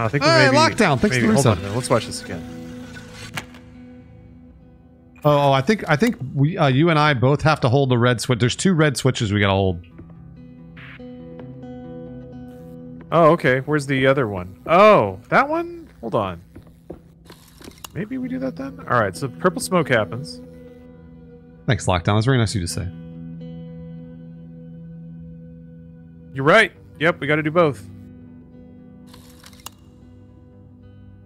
I think we Hey, maybe lockdown. Thanks maybe, to hold Russo. on. Let's watch this again. Oh, oh, I think I think we uh, you and I both have to hold the red switch. There's two red switches we gotta hold. Oh, okay. Where's the other one? Oh, that one? Hold on. Maybe we do that then? Alright, so purple smoke happens. Thanks, lockdown. That's very nice of you to say. You're right. Yep, we gotta do both.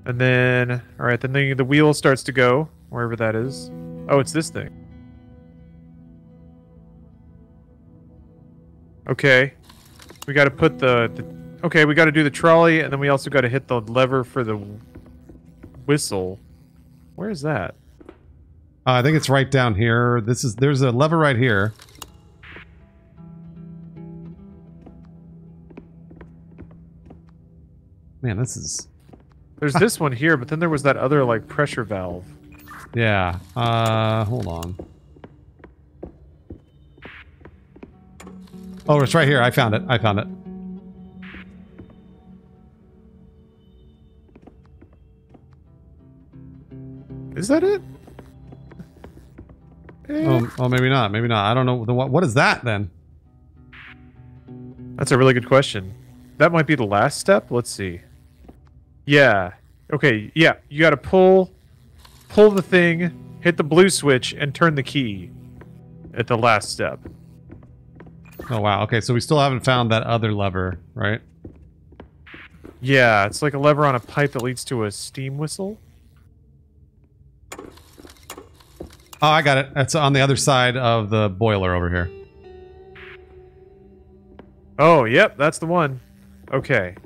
And then, alright, then the, the wheel starts to go, wherever that is. Oh, it's this thing. Okay. We gotta put the, the okay, we gotta do the trolley, and then we also gotta hit the lever for the whistle. Where is that? Uh, I think it's right down here. This is there's a lever right here. Man, this is There's this one here, but then there was that other, like, pressure valve. yeah. Uh, hold on. Oh, it's right here. I found it. I found it. Is that it? Eh. Oh, oh, maybe not. Maybe not. I don't know. The, what, what is that then? That's a really good question. That might be the last step. Let's see. Yeah. Okay. Yeah. You got to pull, pull the thing, hit the blue switch, and turn the key at the last step. Oh wow. Okay, so we still haven't found that other lever, right? Yeah. It's like a lever on a pipe that leads to a steam whistle. Oh, I got it. That's on the other side of the boiler over here. Oh, yep. That's the one. Okay.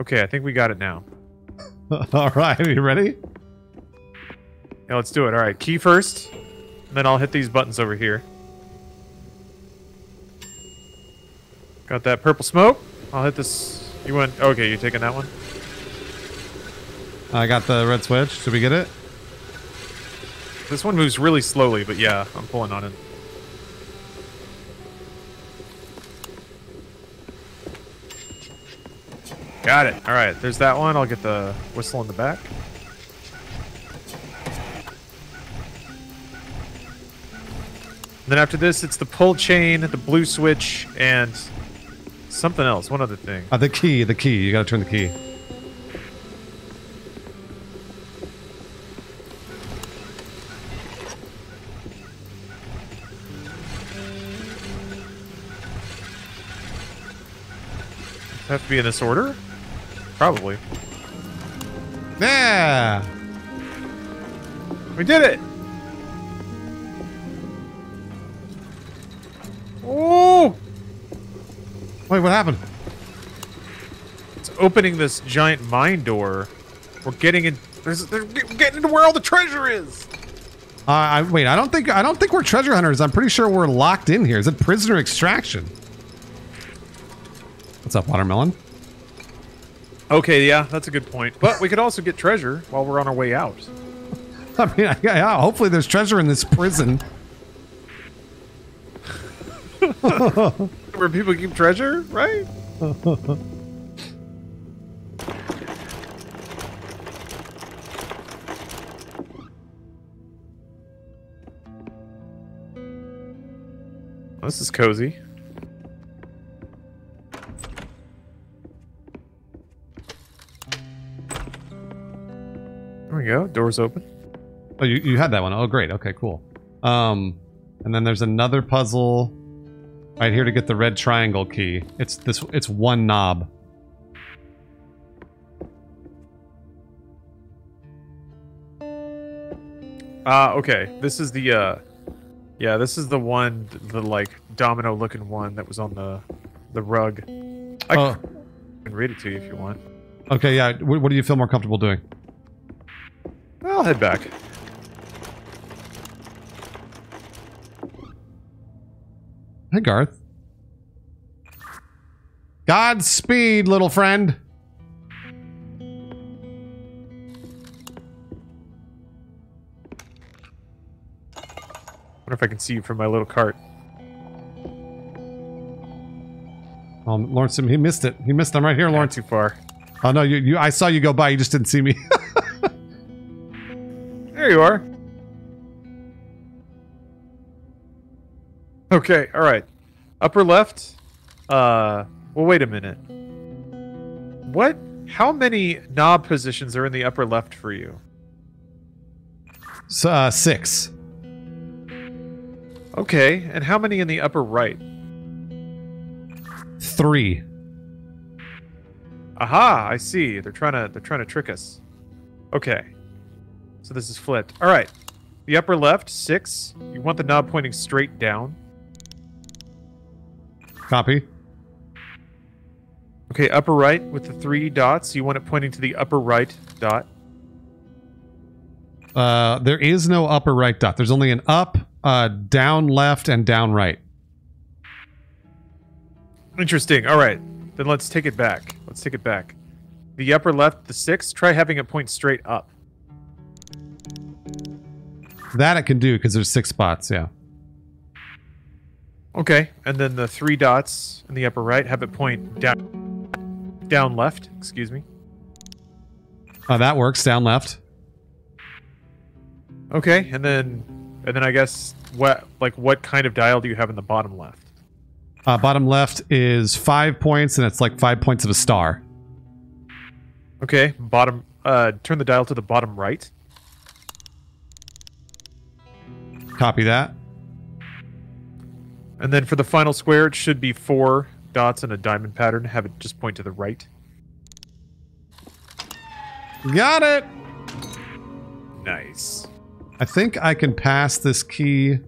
Okay. I think we got it now. All right, are you ready? Yeah, let's do it. All right. Key first. and Then I'll hit these buttons over here. Got that purple smoke. I'll hit this. You went. Okay, you're taking that one. I got the red switch. Did we get it? This one moves really slowly, but yeah, I'm pulling on it. Got it. All right, there's that one. I'll get the whistle in the back. Then after this, it's the pull chain, the blue switch, and something else. One other thing. Uh, the key. The key. You got to turn the key. have to be in this order? Probably. Yeah. We did it! Oh! Wait, what happened? It's opening this giant mine door. We're getting in. There's, they're getting into where all the treasure is. Uh, I, wait, I don't think I don't think we're treasure hunters. I'm pretty sure we're locked in here. Is it prisoner extraction? What's up, watermelon? Okay, yeah, that's a good point. But we could also get treasure while we're on our way out. I mean, I, yeah, hopefully there's treasure in this prison. Where people keep treasure, right? This is cozy. There we go. Doors open. Oh, you, you had that one. Oh, great. Okay, cool. Um, and then there's another puzzle right here to get the red triangle key. It's this. It's one knob. Ah, okay. This is the uh Yeah, this is the one the like domino looking one that was on the the rug. I Oh. can read it to you if you want. Okay, yeah. What, what do you feel more comfortable doing? I'll head back. Hey, Garth. Godspeed, little friend. wonder if I can see you from my little cart. Um, Lawrence, he missed it. He missed. I'm right here, Not Lawrence. too far. Oh no, you, you. I saw you go by. You just didn't see me. There you are. Okay, all right. Upper left. Uh, well, wait a minute. What? How many knob positions are in the upper left for you? uh, six. Okay, and how many in the upper right? Three. Aha, I see. They're trying to they're trying to trick us. Okay. So this is flipped. All right. The upper left, 6. You want the knob pointing straight down. Copy. Okay, upper right with the 3 dots, you want it pointing to the upper right dot. Uh, there is no upper right dot. There's only an up, uh, down left, and down right. Interesting. All right. Then let's take it back. Let's take it back. The upper left, the 6, try having it point straight up. That it can do because there's six spots. Yeah. Okay, and then the 3 dots in the upper right have it point down down left, excuse me. Uh, that works. Down left. Okay, and then and then I guess what like what kind of dial do you have in the bottom left? Uh, bottom left is five points, and it's like five points of a star. Okay, bottom uh turn the dial to the bottom right. Copy that. And then for the final square it should be four dots in a diamond pattern. Have it just point to the right. Got it. Nice. I think I can pass this key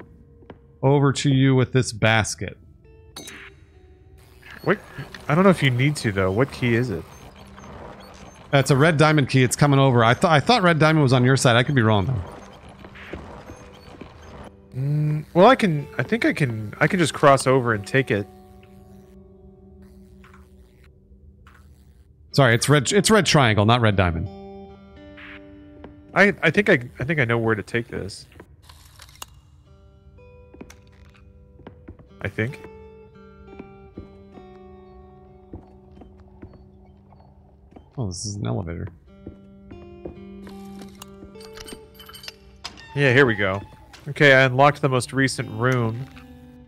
over to you with this basket. What I don't know if you need to though. What key is it? That's a red diamond key. It's coming over. I thought I thought red diamond was on your side. I could be wrong though. Mm, well, I can I think I can I can just cross over and take it. Sorry, it's red. It's red triangle, not red diamond. I I think I I think I know where to take this. I think. Oh, this is an elevator. Yeah, here we go. Okay, I unlocked the most recent room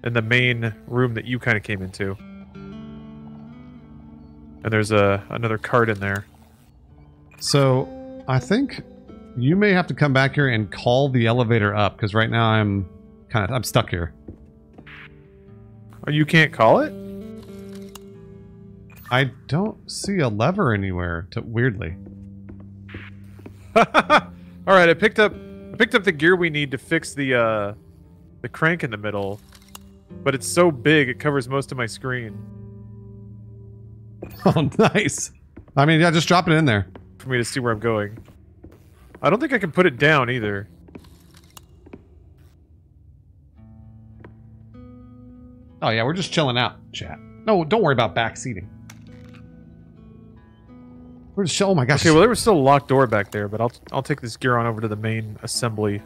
in the main room that you kind of came into. And there's a another card in there. So I think you may have to come back here and call the elevator up because right now I'm kind of I'm stuck here. Oh, you can't call it? I don't see a lever anywhere. To, weirdly. All right, I picked up I picked up the gear we need to fix the uh the crank in the middle, but it's so big it covers most of my screen Oh, nice. I mean, yeah, just drop it in there. for me to see where I'm going. I don't think I can put it down either. Oh yeah, we're just chilling out, chat. No, don't worry about back seating. We're Oh my gosh. Okay, well there was still a locked door back there, but I'll I'll take this gear on over to the main assembly.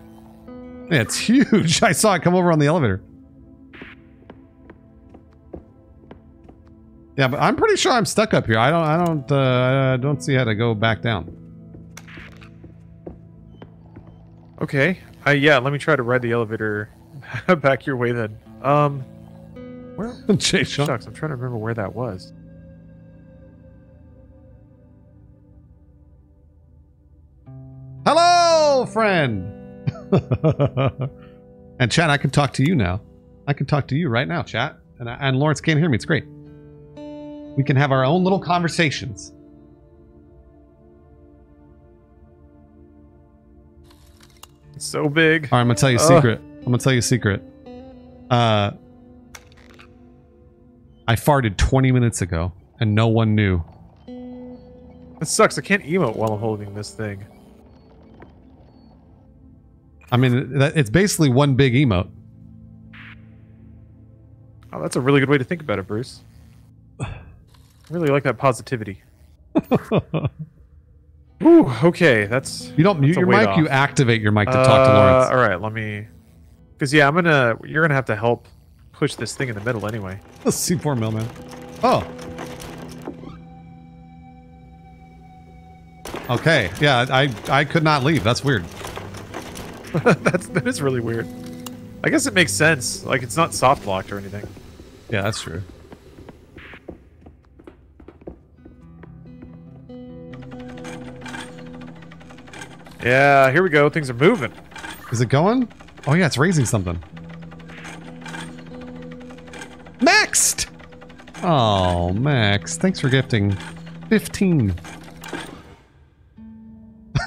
Yeah, it's huge. I saw it come over on the elevator. Yeah, but I'm pretty sure I'm stuck up here. I don't. I don't. Uh, I don't see how to go back down. Okay. Uh, yeah, let me try to ride the elevator back your way then. Um, where? Jay. Shucks, I'm trying to remember where that was. Hello, friend. and chat, I can talk to you now. I can talk to you right now, chat. And, and Lawrence can't hear me. It's great. We can have our own little conversations. It's so big. All right, I'm gonna tell you a Ugh. secret. I'm gonna tell you a secret. Uh, I farted 20 minutes ago, and no one knew. It sucks. I can't emote while I'm holding this thing. I mean, that- it's basically one big emote. Oh, that's a really good way to think about it, Bruce. I really like that positivity. Ooh, okay, that's You don't mute That's a your mic. You activate your mic to talk to Lawrence. Uh, All right, let me. Because yeah, I'm gonna. You're gonna have to help push this thing in the middle anyway. C4 Millman. Oh. Okay. Yeah, I I could not leave. That's weird. that's that is really weird. I guess it makes sense. Like it's not soft locked or anything. Yeah, that's true. Yeah, here we go. Things are moving. Is it going? Oh yeah, it's raising something. Maxed! Oh, Max, thanks for gifting 15.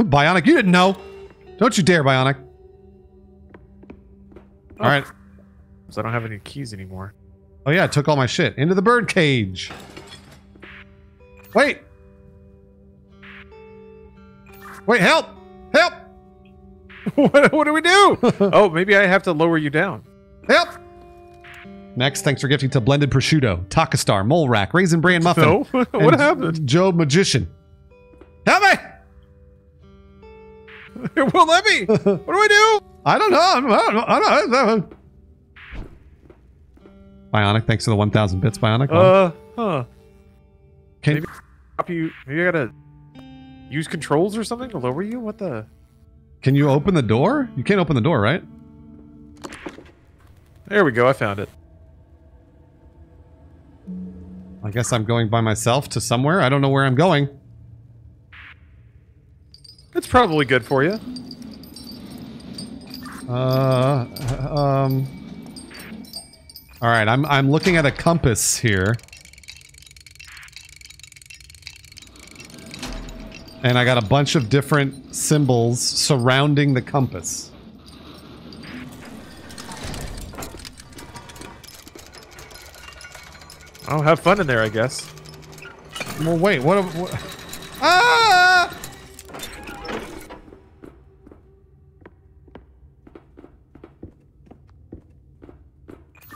Bionic, you didn't know. Don't you dare, Bionic. All right. Because I don't have any keys anymore. Oh yeah, I took all my shit into the bird cage. Wait. Wait, help! Help! what, what do we do? oh, maybe I have to lower you down. Help! Next, thanks for gifting to Blended Prosciutto, Takastar, Mole Rack, Raisin Bran Muffin. No? what happened? Joe Magician. Help me! It won't let me. What do I do? I don't know. I don't know. I don't know. Bionic, thanks for the 1,000 bits, Bionic. Uh, huh. Can- maybe you. Maybe I gotta use controls or something to lower you. What the? Can you open the door? You can't open the door, right? There we go. I found it. I guess I'm going by myself to somewhere. I don't know where I'm going. It's probably good for you. Uh, um. All right, I'm I'm looking at a compass here, and I got a bunch of different symbols surrounding the compass. Oh, have fun in there, I guess. Well, wait, what? what ah!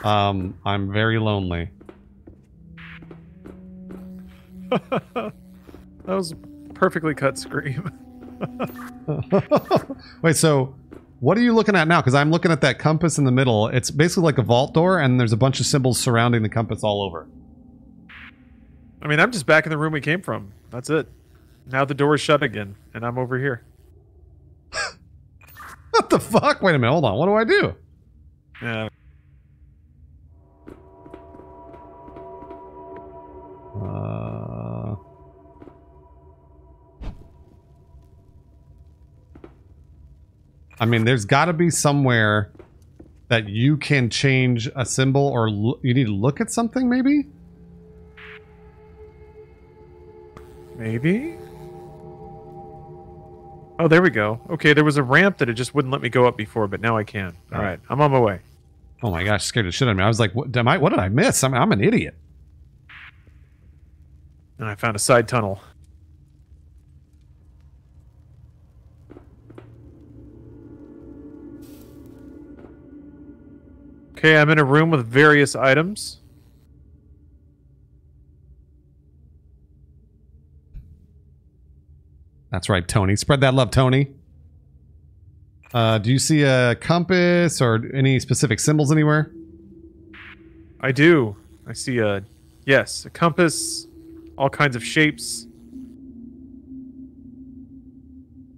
Um, I'm very lonely. That was a perfectly cut scream. Wait, so what are you looking at now? Because I'm looking at that compass in the middle. It's basically like a vault door, and there's a bunch of symbols surrounding the compass all over. I mean, I'm just back in the room we came from. That's it. Now the door is shut again, and I'm over here. What the fuck? Wait a minute. Hold on. What do I do? Yeah. Uh... I mean, there's got to be somewhere that you can change a symbol or you need to look at something, maybe? Maybe? Oh, there we go. Okay, there was a ramp that it just wouldn't let me go up before, but now I can. All right, I'm on my way. Oh my gosh, scared the shit out of me. I was like, what, am I, what did I miss? I'm, I'm an idiot. And I found a side tunnel. Okay, I'm in a room with various items. That's right, Tony. Spread that love, Tony. Uh, do you see a compass or any specific symbols anywhere? I do. I see a yes, a compass, all kinds of shapes.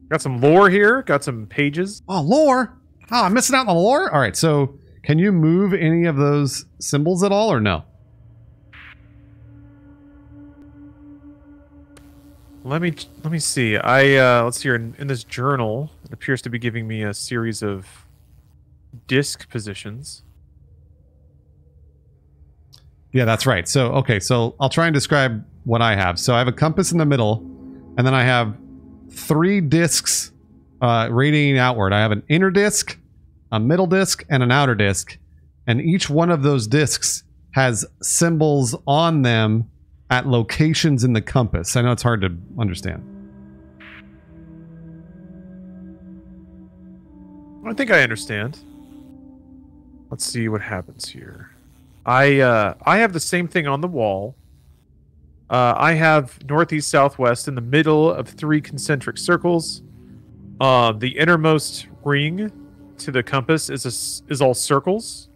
Got some lore here. Got some pages. Oh, lore. Oh, I'm missing out on the lore. All right, so can you move any of those symbols at all, or no? Let me let me see. I uh, let's see here in, in this journal. It appears to be giving me a series of disc positions. Yeah, that's right. So, okay, so I'll try and describe what I have. So I have a compass in the middle, and then I have three discs uh, radiating outward. I have an inner disc, a middle disc, and an outer disc. And each one of those discs has symbols on them at locations in the compass. I know it's hard to understand. I think I understand. Let's see what happens here. I uh, I have the same thing on the wall. Uh, I have northeast southwest in the middle of three concentric circles. Uh, the innermost ring to the compass is a, is all circles.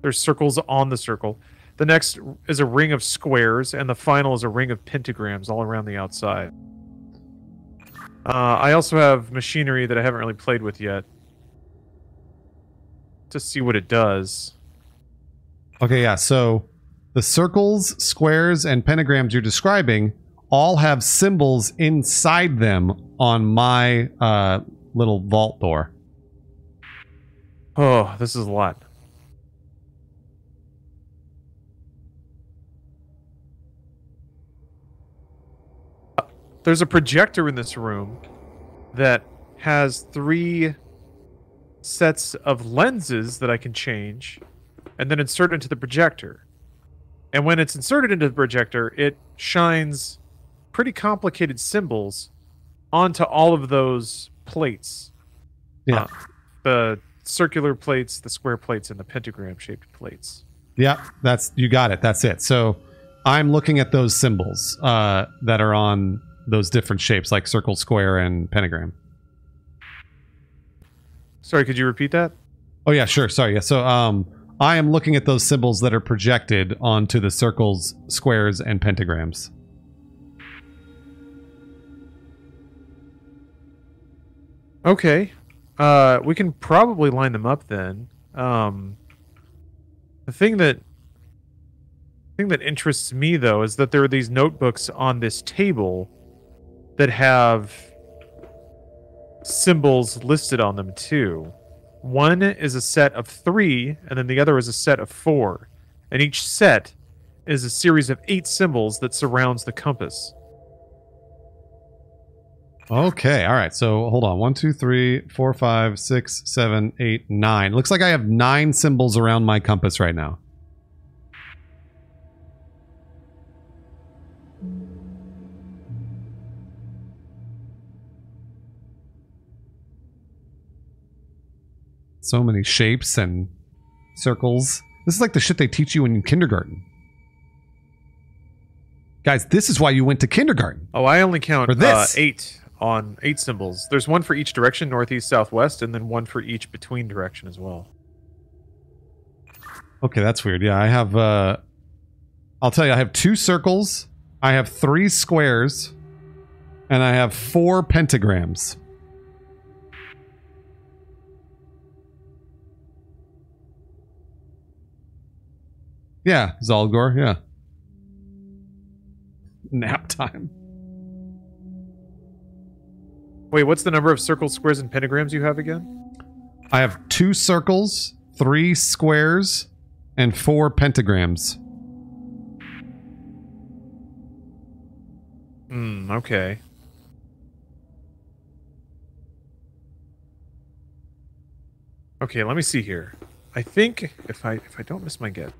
There's circles on the circle. The next is a ring of squares, and the final is a ring of pentagrams all around the outside. Uh, I also have machinery that I haven't really played with yet to see what it does. Okay, yeah. So the circles, squares, and pentagrams you're describing all have symbols inside them on my uh, little vault door. Oh, this is a lot. There's a projector in this room that has three sets of lenses that I can change and then insert into the projector. And when it's inserted into the projector, it shines pretty complicated symbols onto all of those plates. Yeah. Uh, the circular plates, the square plates, and the pentagram shaped plates. Yeah, that's you got it. That's it. So I'm looking at those symbols uh, that are on those different shapes, like circle, square, and pentagram. Sorry, could you repeat that? Oh yeah, sure. Sorry. Yeah. So um, I am looking at those symbols that are projected onto the circles, squares, and pentagrams. Okay. Uh, we can probably line them up then. Um, the thing that thing that interests me though is that there are these notebooks on this table that have symbols listed on them too. One is a set of three, and then the other is a set of four. And each set is a series of eight symbols that surrounds the compass. Okay. All right. So hold on. One, two, three, four, five, six, seven, eight, nine. Looks like I have nine symbols around my compass right now. So many shapes and circles. This is like the shit they teach you in kindergarten. Guys, this is why you went to kindergarten. Oh, I only count For this. Uh, eight on eight symbols. There's one for each direction, northeast, southwest, and then one for each between direction as well. Okay, that's weird. Yeah, I have uh I'll tell you, I have two circles, I have three squares, and I have four pentagrams. Yeah, Zalgor, yeah. Nap time. Wait, what's the number of circles, squares, and pentagrams you have again? I have two circles, three squares, and four pentagrams. Hmm. Okay. Okay, let me see here. I think if I if I don't miss my guess.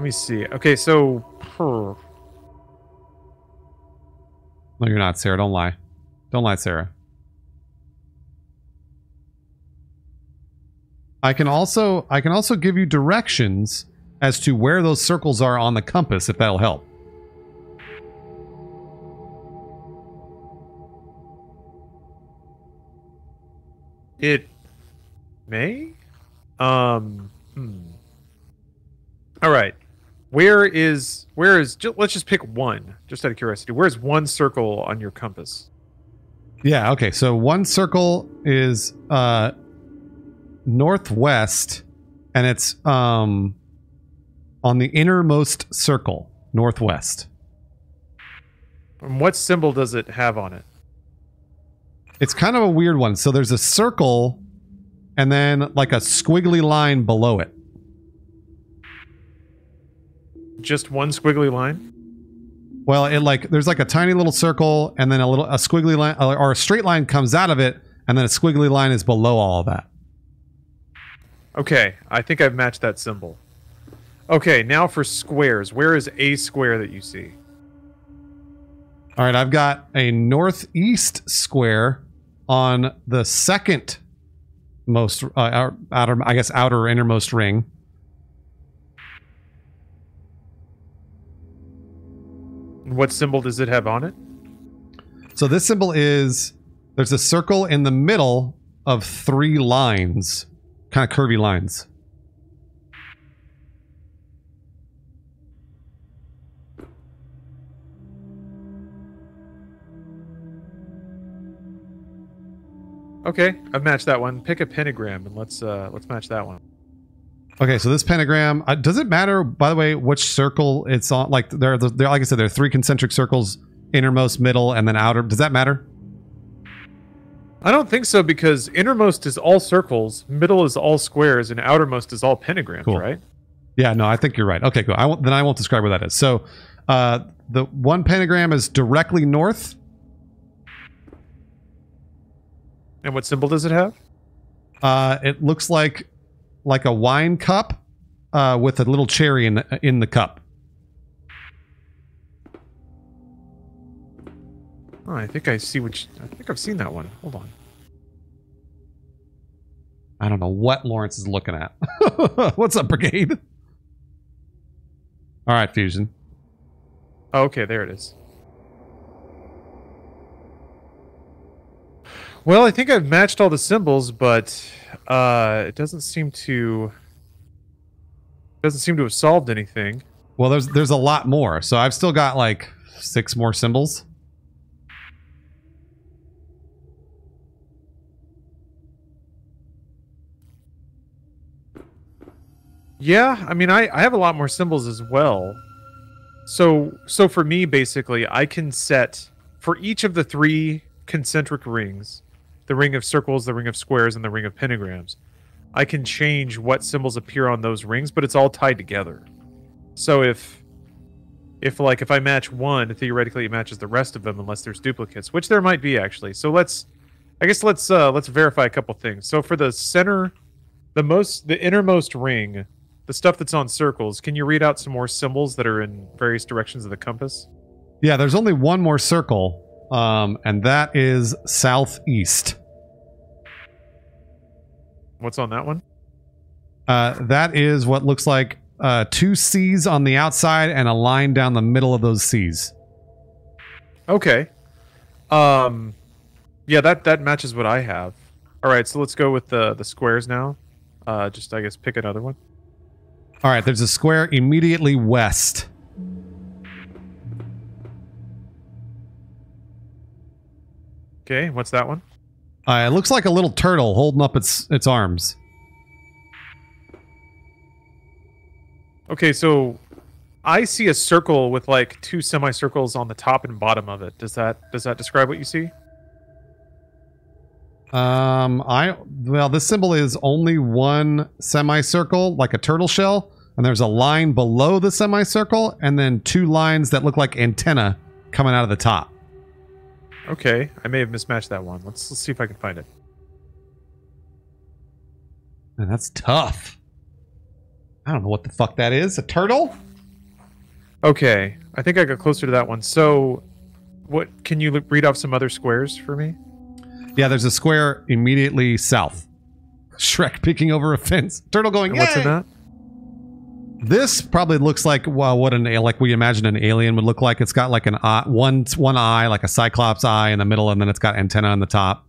Let me see. Okay, so per No, you're not, Sarah. Don't lie. Don't lie, Sarah. I can also I can also give you directions as to where those circles are on the compass if that'll help. It may. Um. Hmm. All right. Where is where is? Just, let's just pick one, just out of curiosity. Where's one circle on your compass? Yeah, okay. So one circle is uh northwest and it's um on the innermost circle, northwest. And what symbol does it have on it? It's kind of a weird one. So there's a circle and then like a squiggly line below it. Just one squiggly line. Well, it like there's like a tiny little circle and then a little a squiggly line or a straight line comes out of it and then a squiggly line is below all of that. Okay, I think I've matched that symbol. Okay, now for squares. Where is a square that you see? All right, I've got a northeast square on the second most uh, outer I guess outer innermost ring. What symbol does it have on it? So this symbol is there's a circle in the middle of three lines, kind of curvy lines. Okay, I've matched that one. Pick a pentagram and let's uh let's match that one. Okay, so this pentagram uh, does it matter by the way which circle it's on like there the, there like I said there are three concentric circles, innermost, middle and then outer. Does that matter? I don't think so because innermost is all circles, middle is all squares, and outermost is all pentagrams, Cool. right? Yeah, no, I think you're right. Okay, cool. I won't, then I won't describe where that is. So, uh, the one pentagram is directly north. And what symbol does it have? Uh, it looks like like a wine cup uh, with a little cherry in the, in the cup. Oh, I think I see which. I think I've seen that one. Hold on. I don't know what Lawrence is looking at. What's up, Brigade? All right, Fusion. Oh, okay, there it is. Well, I think I've matched all the symbols, but uh, it doesn't seem to doesn't seem to have solved anything. Well, there's there's a lot more. So I've still got like six more symbols. Yeah, I mean, I, I have a lot more symbols as well. So so for me, basically, I can set for each of the three concentric rings, the ring of circles, the ring of squares, and the ring of pentagrams. I can change what symbols appear on those rings, but it's all tied together. So if if like if I match one, theoretically it matches the rest of them unless there's duplicates, which there might be actually. So let's I guess let's uh let's verify a couple things. So for the center the most the innermost ring, the stuff that's on circles, can you read out some more symbols that are in various directions of the compass? Yeah, there's only one more circle, um, and that is southeast. What's on that one? Uh, that is what looks like uh, two C's on the outside and a line down the middle of those C's. Okay. Um yeah, that that matches what I have. All right, so let's go with the the squares now. Uh just I guess pick another one. All right, there's a square immediately west. Okay, what's that one? Uh, it looks like a little turtle holding up its its arms. Okay, so I see a circle with like two semicircles on the top and bottom of it. Does that does that describe what you see? Um, I well, this symbol is only one semicircle, like a turtle shell, and there's a line below the semicircle, and then two lines that look like antenna coming out of the top. Okay, I may have mismatched that one. Let's, let's see if I can find it. And that's tough. I don't know what the fuck that is. A turtle? Okay, I think I got closer to that one. So, what can you read off some other squares for me? Yeah, there's a square immediately south. Shrek peeking over a fence. Turtle going. And what's in that? This probably looks like well, what an like we imagine an alien would look like. It's got like an eye, one one eye, like a cyclops eye in the middle, and then it's got antenna on the top.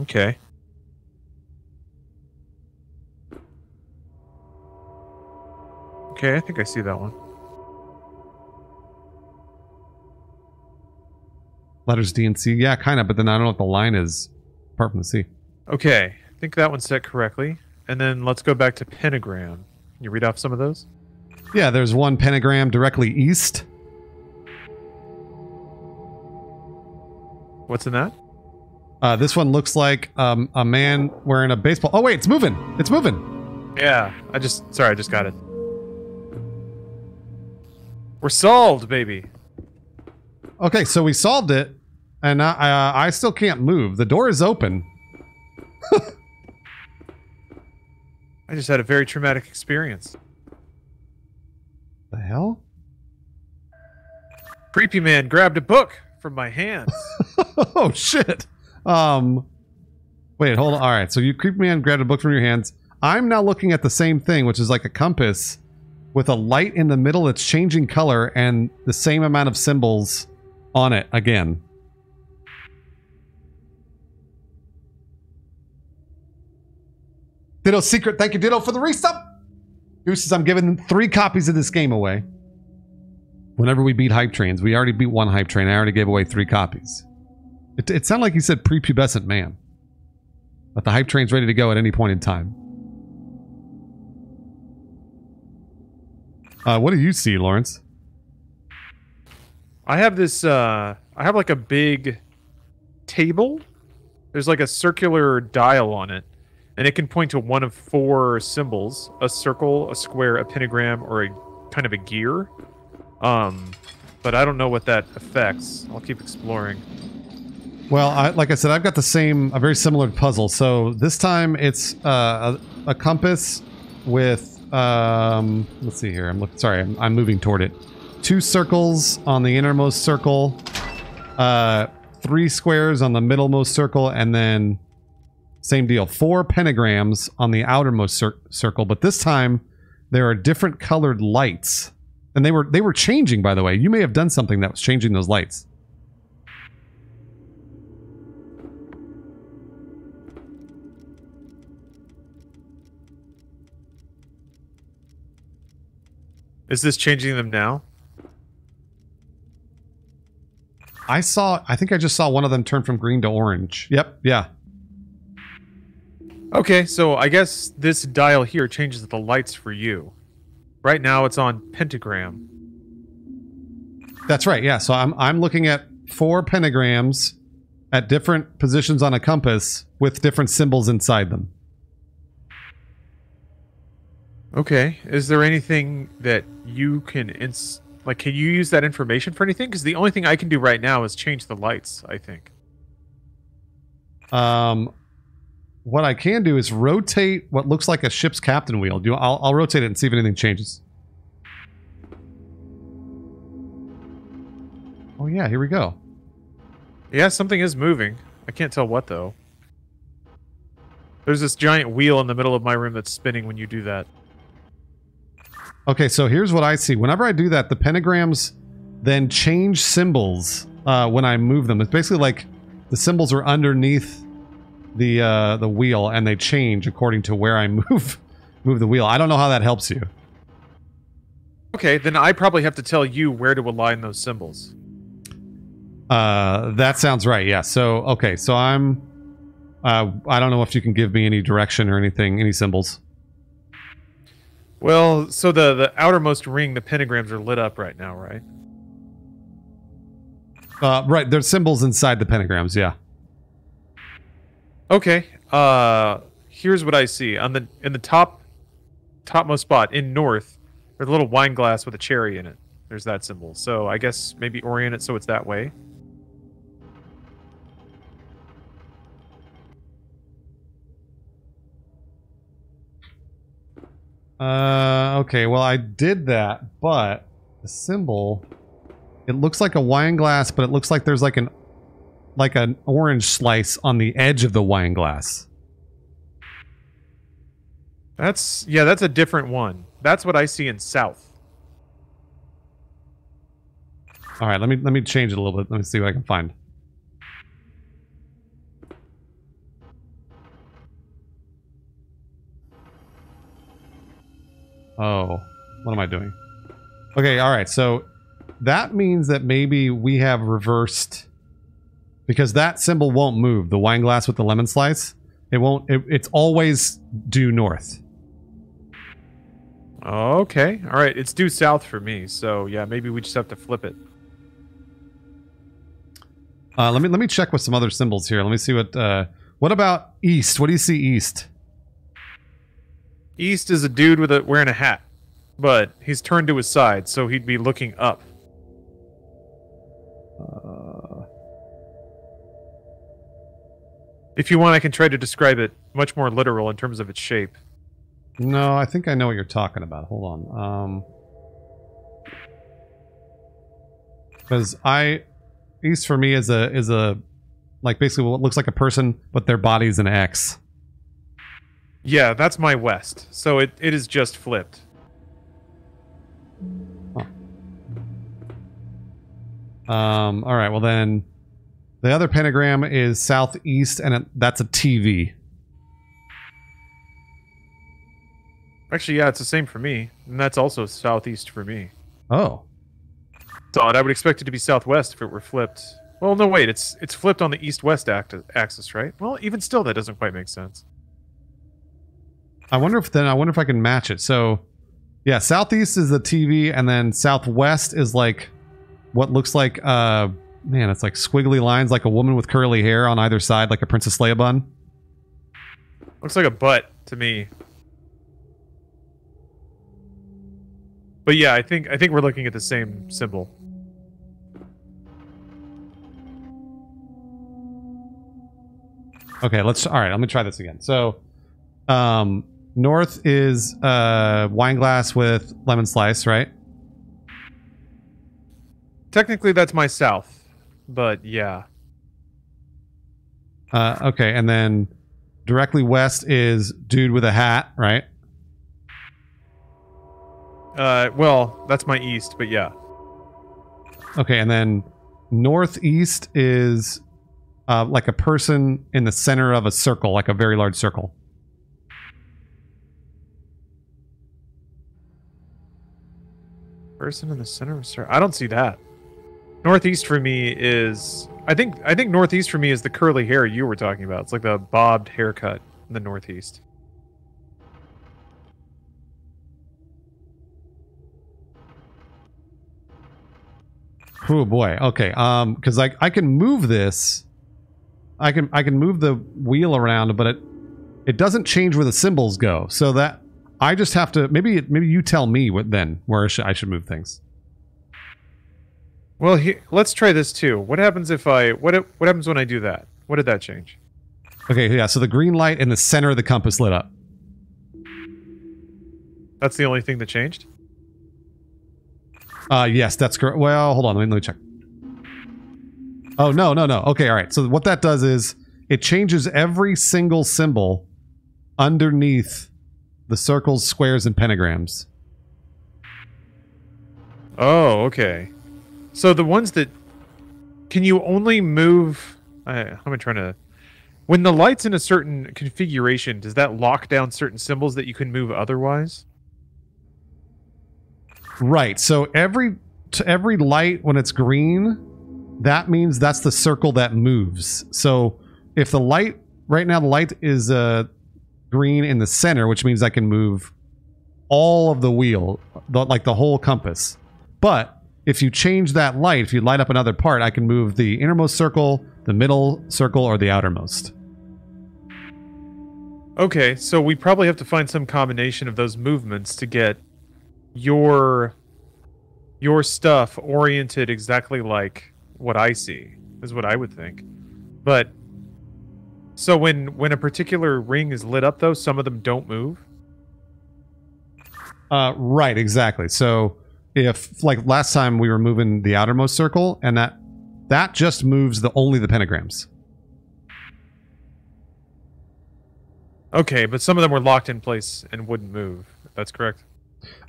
Okay. Okay, I think I see that one. Letters D and C. Yeah, kind of, but then I don't know what the line is apart from the C. Okay, I think that one's set correctly. And then let's go back to pentagram. Can you read off some of those? Yeah, there's one pentagram directly east. What's in that? Uh, this one looks like um, a man wearing a baseball. Oh wait, it's moving! It's moving. Yeah, I just sorry, I just got it. We're solved, baby. Okay, so we solved it, and I, I, I still can't move. The door is open. I just had a very traumatic experience. The hell? Creepy man grabbed a book from my hands. oh shit. Um Wait, hold on. All right. So you creepy man grabbed a book from your hands. I'm now looking at the same thing, which is like a compass with a light in the middle that's changing color and the same amount of symbols on it again. Ditto secret. Thank you, Ditto, for the resub. Says I'm giving three copies of this game away. Whenever we beat hype trains, we already beat one hype train. I already gave away three copies. It, it sounded like you said prepubescent man. But the hype train's ready to go at any point in time. Uh, what do you see, Lawrence? I have this uh I have like a big table. There's like a circular dial on it. And it can point to one of four symbols, a circle, a square, a pentagram, or a kind of a gear. Um but I don't know what that affects. I'll keep exploring. Well, I, like I said, I've got the same, a very similar puzzle. So this time it's uh, a, a compass with, um, let's see here. I'm look, sorry, I'm, I'm moving toward it. Two circles on the innermost circle, uh, three squares on the middlemost circle, and then same deal. Four pentagrams on the outermost cir- circle, but this time there are different colored lights, and they were they were changing. By the way, you may have done something that was changing those lights. Is this changing them now? I saw. I think I just saw one of them turn from green to orange. Yep. Yeah. Okay, so I guess this dial here changes the lights for you. Right now it's on pentagram. That's right. Yeah. So I'm I'm looking at four pentagrams at different positions on a compass with different symbols inside them. Okay. Is there anything that you can ins- like can you use that information for anything? Because the only thing I can do right now is change the lights, I think. Um, what I can do is rotate what looks like a ship's captain wheel. Do I'll, I'll rotate it and see if anything changes. Oh yeah, here we go. Yeah, something is moving. I can't tell what though. There's this giant wheel in the middle of my room that's spinning when you do that. Okay, so here's what I see. Whenever I do that, the pentagrams then change symbols uh, when I move them. It's basically like the symbols are underneath the uh, the wheel, and they change according to where I move move the wheel. I don't know how that helps you. Okay, then I probably have to tell you where to align those symbols. Uh, that sounds right. Yeah. So okay. So I'm. Uh, I don't know if you can give me any direction or anything, any symbols. Well, so the the outermost ring, the pentagrams are lit up right now, right? Uh, right. There's symbols inside the pentagrams. Yeah. Okay. Uh here's what I see. On the in the top topmost spot in north, there's a little wine glass with a cherry in it. There's that symbol. So I guess maybe orient it so it's that way. Uh, okay, well, I did that, but the symbol, it looks like a wine glass, but it looks like there's like an, like an orange slice on the edge of the wine glass. That's yeah, that's a different one. That's what I see in south. All right, let me let me change it a little bit. Let me see what I can find. Oh, what am I doing? Okay, all right. So that means that maybe we have reversed because that symbol won't move. The wine glass with the lemon slice, it won't. It, it's always due north. Okay, all right. It's due south for me. So yeah, maybe we just have to flip it. Uh, let me let me check with some other symbols here. Let me see what. Uh, what about east? What do you see east? East is a dude with a wearing a hat, but he's turned to his side, so he'd be looking up. If you want, I can try to describe it much more literal in terms of its shape. no, I think I know what you're talking about. Hold on. Um, because I east for me is a is a like basically what looks like a person, but their body's an X. Yeah, that's my west. So it, it is just flipped. Um, all right. Well then, the other pentagram is southeast, and it, that's a TV. Actually, yeah, it's the same for me. And that's also southeast for me. Oh, It's odd. I would expect it to be southwest if it were flipped. Well, no, wait. It's it's flipped on the east-west axis, right? Well, even still, that doesn't quite make sense. I wonder if then I wonder if I can match it. So, yeah, southeast is the TV, and then southwest is like what looks like uh man, it's like squiggly lines, like a woman with curly hair on either side, like a Princess Leia bun. Looks like a butt to me. But yeah, I think I think we're looking at the same symbol. Okay, let's all right. Let me try this again. So, um, north is uh wine glass with lemon slice, right? Technically, that's my south, but yeah. Uh, okay, and then directly west is dude with a hat, right? Uh, well, that's my east, but yeah. Okay, and then northeast is uh, like a person in the center of a circle, like a very large circle. Person in the center of sir. I don't see that. Northeast for me is I think I think northeast for me is the curly hair you were talking about. It's like the bobbed haircut in the northeast. Oh boy. Okay. Um, because I I can move this. I can I can move the wheel around, but it it doesn't change where the symbols go. So that I just have to maybe maybe you tell me what then where I should, I should move things. Well, he, let's try this too. What happens if I what what happens when I do that? What did that change? Okay. Yeah. So the green light in the center of the compass lit up. That's the only thing that changed. Uh, yes, that's correct. Well, hold on. Let me, let me check. Oh, no, no, no. Okay, all right. So what that does is it changes every single symbol underneath the circles, squares, and pentagrams. Oh, okay. So the ones that can you only move? I, how am I trying to? When the light's in a certain configuration, does that lock down certain symbols that you can move otherwise? Right. So every to every light when it's green, that means that's the circle that moves. So if the light right now the light is uh green in the center, which means I can move all of the wheel, the, like the whole compass. But if you change that light, if you light up another part, I can move the innermost circle, the middle circle, or the outermost. Okay, so we probably have to find some combination of those movements to get your your stuff oriented exactly like what I see is what I would think. But so when when a particular ring is lit up though, some of them don't move. Uh, right, exactly. So if like last time we were moving the outermost circle, and that that just moves the only the pentagrams. Okay, but some of them were locked in place and wouldn't move. That's correct.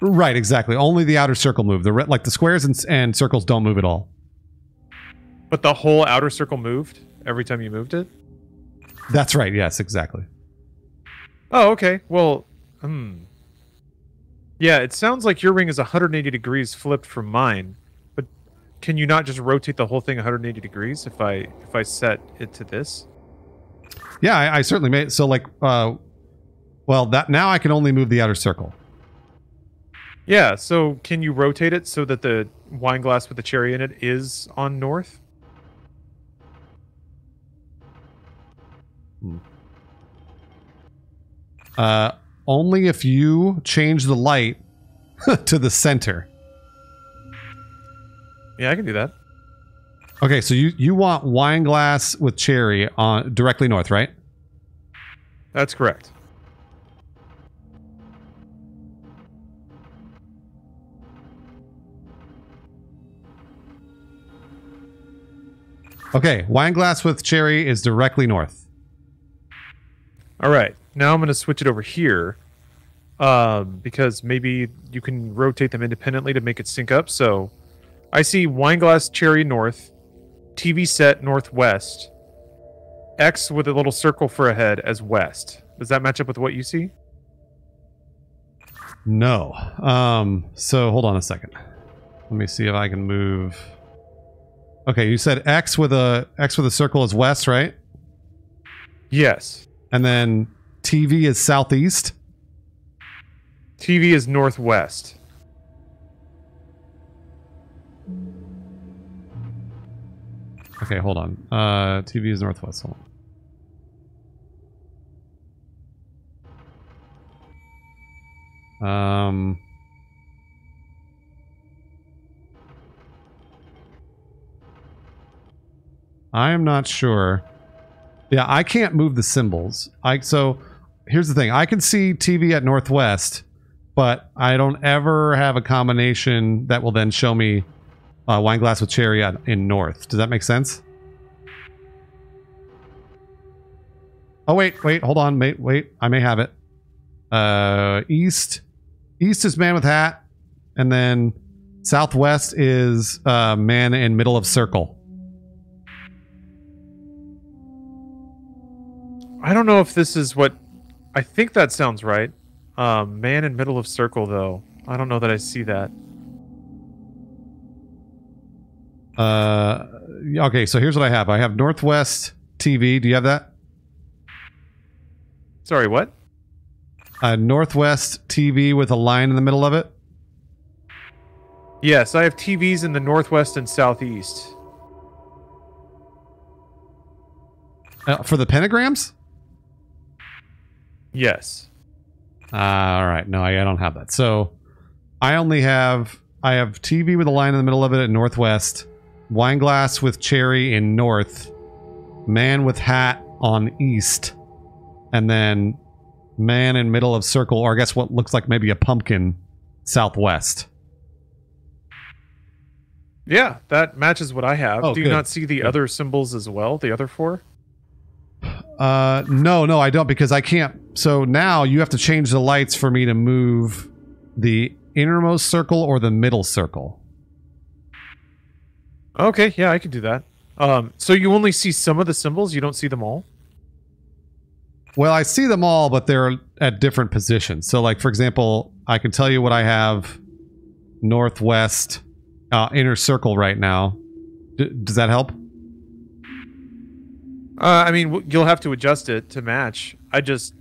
Right, exactly. Only the outer circle move. The re- like the squares and, and circles don't move at all. But the whole outer circle moved every time you moved it. That's right. Yes, exactly. Oh, okay. Well, hmm. Yeah, it sounds like your ring is 180 degrees flipped from mine. But can you not just rotate the whole thing 180 degrees if I if I set it to this? Yeah, I, I certainly made so like uh, well that now I can only move the outer circle. Yeah, so can you rotate it so that the wine glass with the cherry in it is on north? Uh, only if you change the light to the center. Yeah, I can do that. Okay, so you you want wine glass with cherry on directly north, right? That's correct. Okay, wine glass with cherry is directly north. All right. Now I'm going to switch it over here um, because maybe you can rotate them independently to make it sync up. So I see wine glass cherry north, TV set northwest, X with a little circle for a head as west. Does that match up with what you see? No. Um. So hold on a second. Let me see if I can move. Okay, you said X with a X with a circle is west, right? Yes. And then TV is southeast. TV is northwest. Okay, hold on. Uh, TV is northwest. Hold on. Um. I am not sure. Yeah, I can't move the symbols. I so here's the thing. I can see TV at northwest, but I don't ever have a combination that will then show me uh, wine glass with cherry in north. Does that make sense? Oh wait, wait, hold on, wait, wait. I may have it. Uh, east, east is man with hat, and then southwest is uh, man in middle of circle. I don't know if this is what I think that sounds right. Um, man in middle of circle, though. I don't know that I see that. Uh, okay, so here's what I have. I have Northwest TV. Do you have that? Sorry, what? Uh, Northwest TV with a line in the middle of it. Yes, I have TVs in the northwest and southeast. Uh, for the pentagrams? Yes. Uh, all right. No, I, I don't have that. So I only have I have TV with a line in the middle of it at Northwest, wine glass with cherry in North, man with hat on East, and then man in middle of circle, or I guess what looks like maybe a pumpkin, Southwest. Yeah, that matches what I have. Oh, Do you good. not see the other symbols as well? The other four? Uh, no, no, I don't because I can't. So now you have to change the lights for me to move the innermost circle or the middle circle. Okay, yeah, I can do that. Um, so you only see some of the symbols, you don't see them all? Well, I see them all, but they're at different positions. So, like for example, I can tell you what I have northwest uh, inner circle right now. D- does that help? Uh, I mean, you'll have to adjust it to match. I just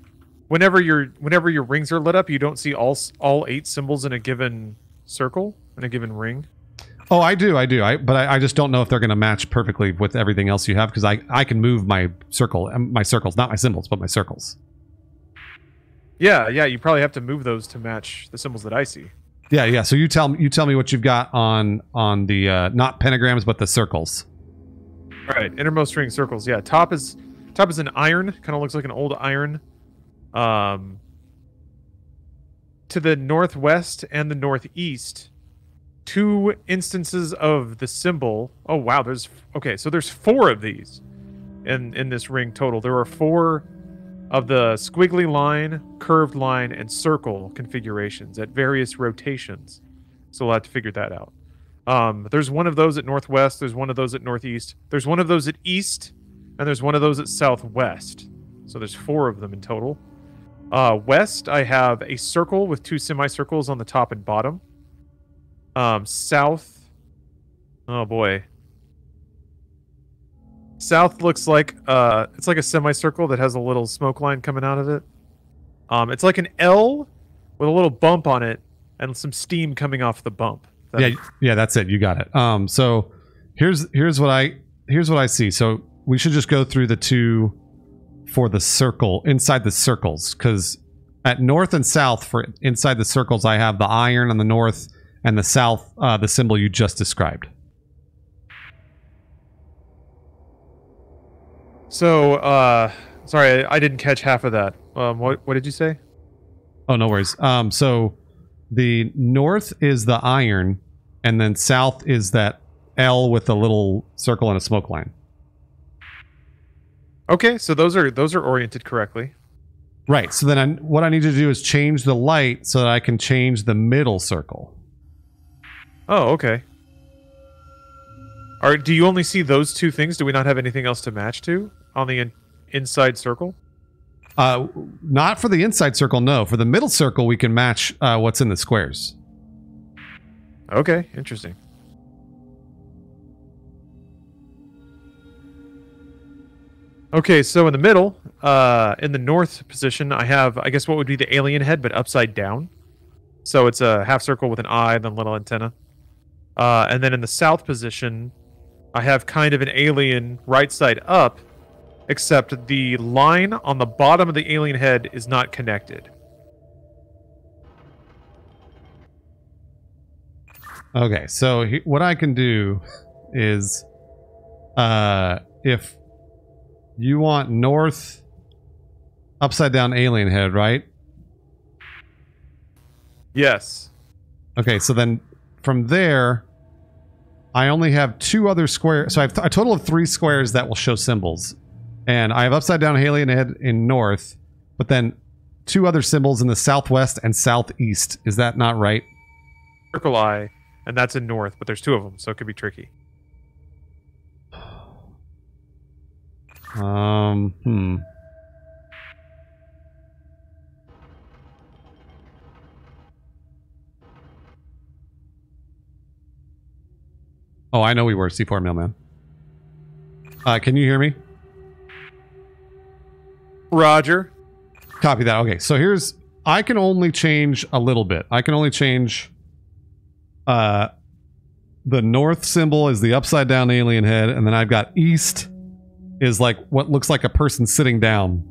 whenever your whenever your rings are lit up, you don't see all all eight symbols in a given circle in a given ring. Oh, I do, I do. I but I, I just don't know if they're going to match perfectly with everything else you have because I I can move my circle, um, my circles, not my symbols, but my circles. Yeah, yeah. You probably have to move those to match the symbols that I see. Yeah, yeah. So you tell me you tell me what you've got on on the uh, not pentagrams but the circles. Right, innermost ring circles. Yeah, top is top is an iron. Kind of looks like an old iron. Um, to the northwest and the northeast, two instances of the symbol. Oh wow, there's okay. So there's four of these in in this ring total. There are four of the squiggly line, curved line, and circle configurations at various rotations. So we'll have to figure that out. Um, there's one of those at northwest. There's one of those at northeast. There's one of those at east, and there's one of those at southwest. So there's four of them in total. Uh, west, I have a circle with two semicircles on the top and bottom. Um, south, oh boy. South looks like uh, it's like a semicircle that has a little smoke line coming out of it. Um, it's like an L with a little bump on it and some steam coming off the bump. That- Yeah, yeah, that's it. You got it. Um, so here's here's what I here's what I see. So we should just go through the two for the circle inside the circles because at north and south for inside the circles I have the iron on the north and the south uh, the symbol you just described. So, uh, sorry, I, I didn't catch half of that. Um, what what did you say? Oh, no worries. Um, so the north is the iron, and then south is that L with a little circle and a smoke line. Okay, so those are those are oriented correctly. Right. So then, I, what I need to do is change the light so that I can change the middle circle. Oh, okay. Are do you only see those two things? Do we not have anything else to match to on the in, inside circle? Uh, not for the inside circle. No, for the middle circle, we can match uh, what's in the squares. Okay, interesting. Okay, so in the middle, uh, in the north position, I have, I guess, what would be the alien head, but upside down. So it's a half circle with an eye and then a little antenna. Uh, and then in the south position, I have kind of an alien right side up, except the line on the bottom of the alien head is not connected. Okay, so he, what I can do is, uh, if you want north upside down alien head, right? Yes. Okay, so then from there, I only have two other squares. So I have a total of three squares that will show symbols, and I have upside down alien head in north, but then two other symbols in the southwest and southeast. Is that not right? Circle eye, and that's in north, but there's two of them, so it could be tricky. Um, hmm. Oh, I know we were C4 mailman. Uh, can you hear me? Roger. Copy that. Okay, so here's I can only change a little bit. I can only change uh the north symbol is the upside down alien head, and then I've got east is like what looks like a person sitting down.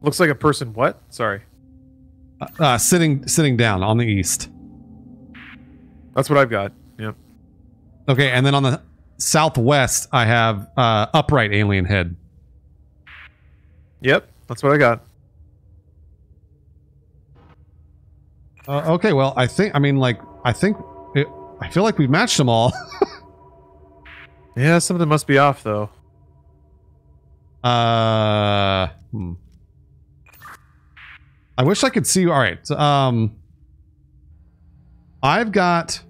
Looks like a person. What? Sorry. Uh, sitting sitting down on the east. That's what I've got. Yep. Okay, and then on the southwest I have uh upright alien head. Yep. That's what I got. Uh, okay, well, I think I mean like I think it, I feel like we've matched them all. Yeah, something must be off though. Uh, hmm. I wish I could see. All right, um, I've got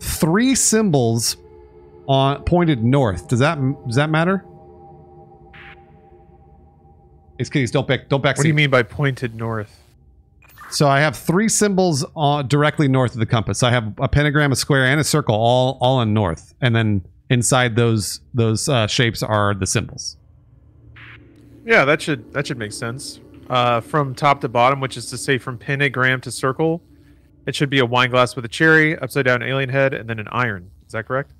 three symbols on pointed north. Does that does that matter? It's kitties. Don't back. Don't back. What do you mean by pointed north? So I have three symbols uh, directly north of the compass. I have a pentagram, a square, and a circle, all all in north, and then inside those those uh, shapes are the symbols. Yeah, that should that should make sense. Uh, from top to bottom, which is to say from pentagram to circle, it should be a wine glass with a cherry, upside down alien head, and then an iron. Is that correct?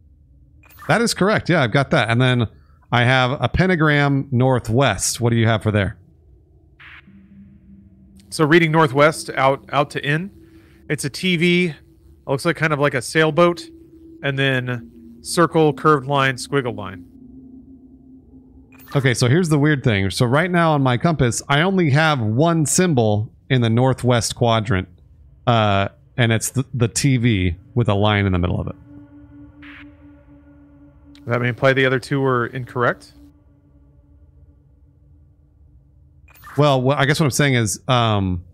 That is correct. Yeah, I've got that. And then I have a pentagram northwest. What do you have for there? So reading northwest out out to in, it's a TV. It looks like kind of like a sailboat, and then circle, curved line, squiggle line. Okay, so here's the weird thing. So right now on my compass, I only have one symbol in the northwest quadrant, uh, and it's the, the TV with a line in the middle of it. Does that mean play the other two were incorrect? Well, what, I guess what I'm saying is, um,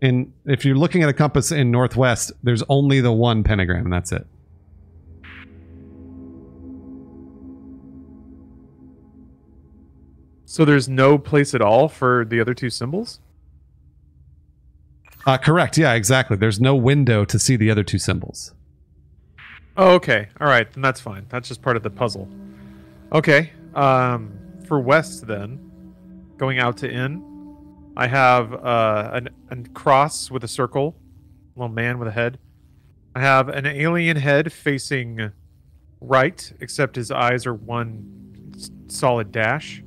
in if you're looking at a compass in northwest, there's only the one pentagram, and that's it. So there's no place at all for the other two symbols? Uh, correct. Yeah, exactly. There's no window to see the other two symbols. Oh, okay. All right, then that's fine. That's just part of the puzzle. Okay. Um, for west then, going out to in, I have uh, an, a cross with a circle, a little man with a head. I have an alien head facing right, except his eyes are one solid dash.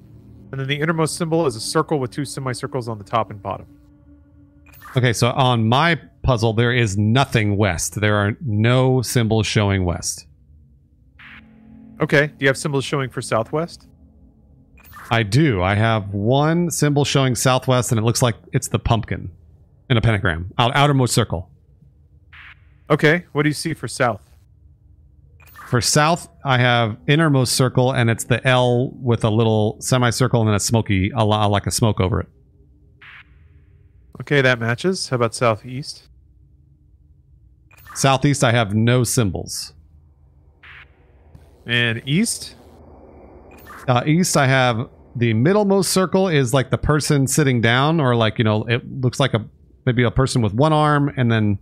And then the innermost symbol is a circle with two semicircles on the top and bottom. Okay, so on my puzzle, there is nothing west. There are no symbols showing west. Okay. Do you have symbols showing for southwest? I do. I have one symbol showing southwest, and it looks like it's the pumpkin in a pentagram, out, outermost circle. Okay. What do you see for south? For south, I have innermost circle, and it's the L with a little semicircle and then a smoky, a, like a smoke over it. Okay, that matches. How about southeast? Southeast, I have no symbols. And east? Uh, east, I have the middlemost circle is like the person sitting down, or like you know, it looks like a maybe a person with one arm and then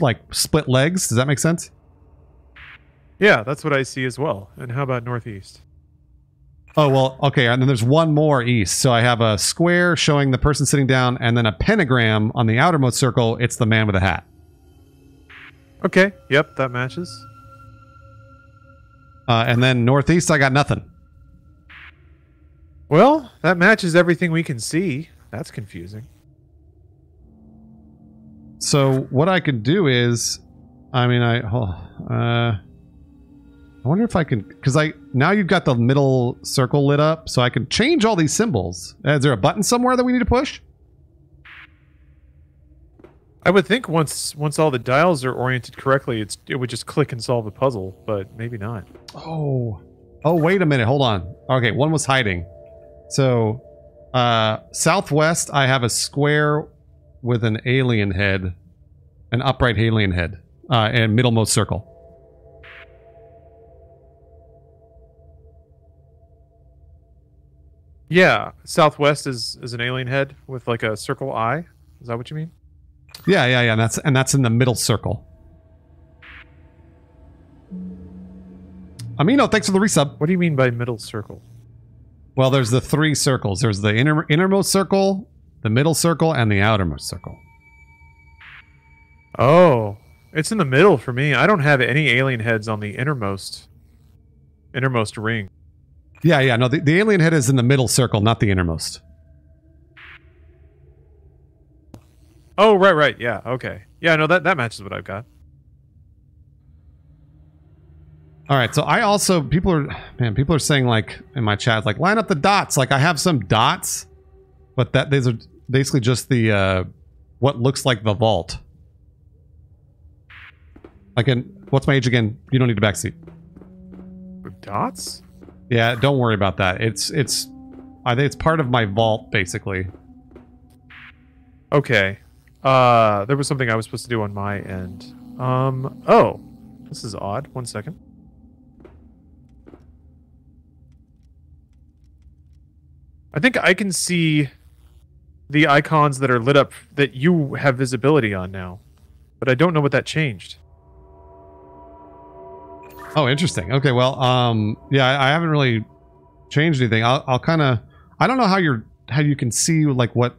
like split legs. Does that make sense? Yeah, that's what I see as well. And how about northeast? Oh well, okay. And then there's one more east. So I have a square showing the person sitting down, and then a pentagram on the outermost circle. It's the man with a hat. Okay, yep, that matches. Uh, and then northeast, I got nothing. Well, that matches everything we can see. That's confusing. So what I could do is, I mean, I, oh, uh, I wonder if I can, because I now you've got the middle circle lit up, so I can change all these symbols. Is there a button somewhere that we need to push? I would think once once all the dials are oriented correctly, it's it would just click and solve the puzzle, but maybe not. Oh, oh, wait a minute, hold on. Okay, one was hiding. So, uh, southwest, I have a square with an alien head, an upright alien head, uh, and middlemost circle. Yeah, southwest is is an alien head with like a circle eye. Is that what you mean? Yeah, yeah, yeah. And that's and that's in the middle circle. Amino, thanks for the resub. What do you mean by middle circle? Well, there's the three circles. There's the inner, innermost circle, the middle circle, and the outermost circle. Oh, it's in the middle for me. I don't have any alien heads on the innermost innermost ring. Yeah, yeah. No, the, the alien head is in the middle circle, not the innermost. Oh, right, right. Yeah, okay. Yeah, no, that that matches what I've got. All right. So I also people are man, people are saying like in my chat like line up the dots. Like I have some dots, but that these are basically just the uh what looks like the vault. Like in what's my age again? You don't need a backseat. Dots? Yeah, don't worry about that. It's it's I think it's part of my vault basically. Okay. Uh there was something I was supposed to do on my end. Um oh. This is odd. One second. I think I can see the icons that are lit up that you have visibility on now. But I don't know what that changed. Oh, interesting. Okay, well, um, yeah, I, I haven't really changed anything. I'll, I'll kind of, I don't know how you're, how you can see like what,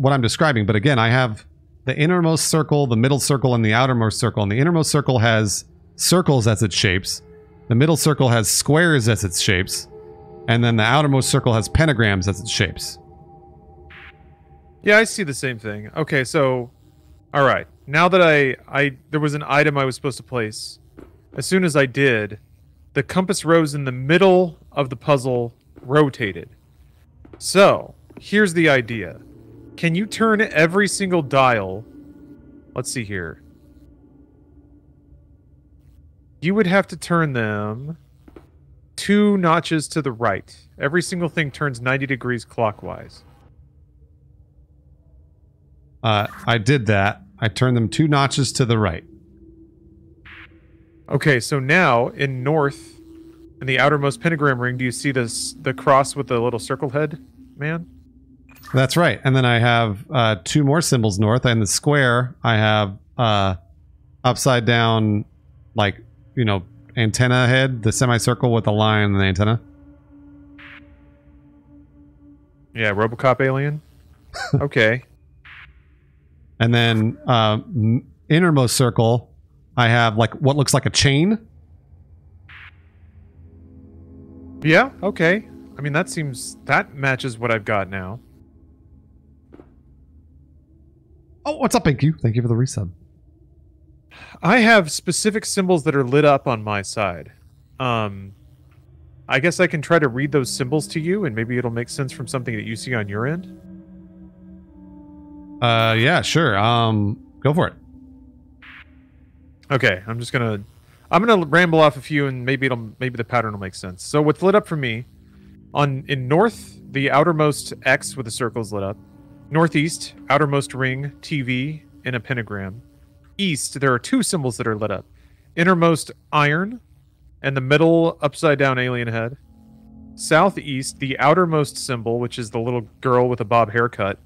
what I'm describing. But again, I have the innermost circle, the middle circle, and the outermost circle. And the innermost circle has circles as its shapes. The middle circle has squares as its shapes. and then the outermost circle has pentagrams as its shapes. Yeah, I see the same thing. Okay, so all right. Now that I I there was an item I was supposed to place. As soon as I did, the compass rose in the middle of the puzzle rotated. So, here's the idea. Can you turn every single dial? Let's see here. You would have to turn them two notches to the right. Every single thing turns 90 degrees clockwise. Uh, I did that. I turned them two notches to the right. Okay, so now in north, in the outermost pentagram ring, do you see this the cross with the little circle head, man? That's right. And then I have uh, two more symbols north. And the square, I have uh, upside down, like, you know, antenna head, the semicircle with the line and the antenna. Yeah, RoboCop alien. okay. And then uh, innermost circle, I have like what looks like a chain. Yeah, okay. I mean, that seems that matches what I've got now. Oh, what's up, Thank you. Thank you for the resub. I have specific symbols that are lit up on my side. Um, I guess I can try to read those symbols to you, and maybe it'll make sense from something that you see on your end. Uh, yeah, sure. Um, go for it. Okay, I'm just gonna I'm gonna ramble off a few, and maybe it'll maybe the pattern will make sense. So what's lit up for me on in north, the outermost X with the circles lit up. Northeast, outermost ring, TV, in a pentagram. East, there are two symbols that are lit up. Innermost iron, and the middle upside down alien head. Southeast, the outermost symbol, which is the little girl with a bob haircut,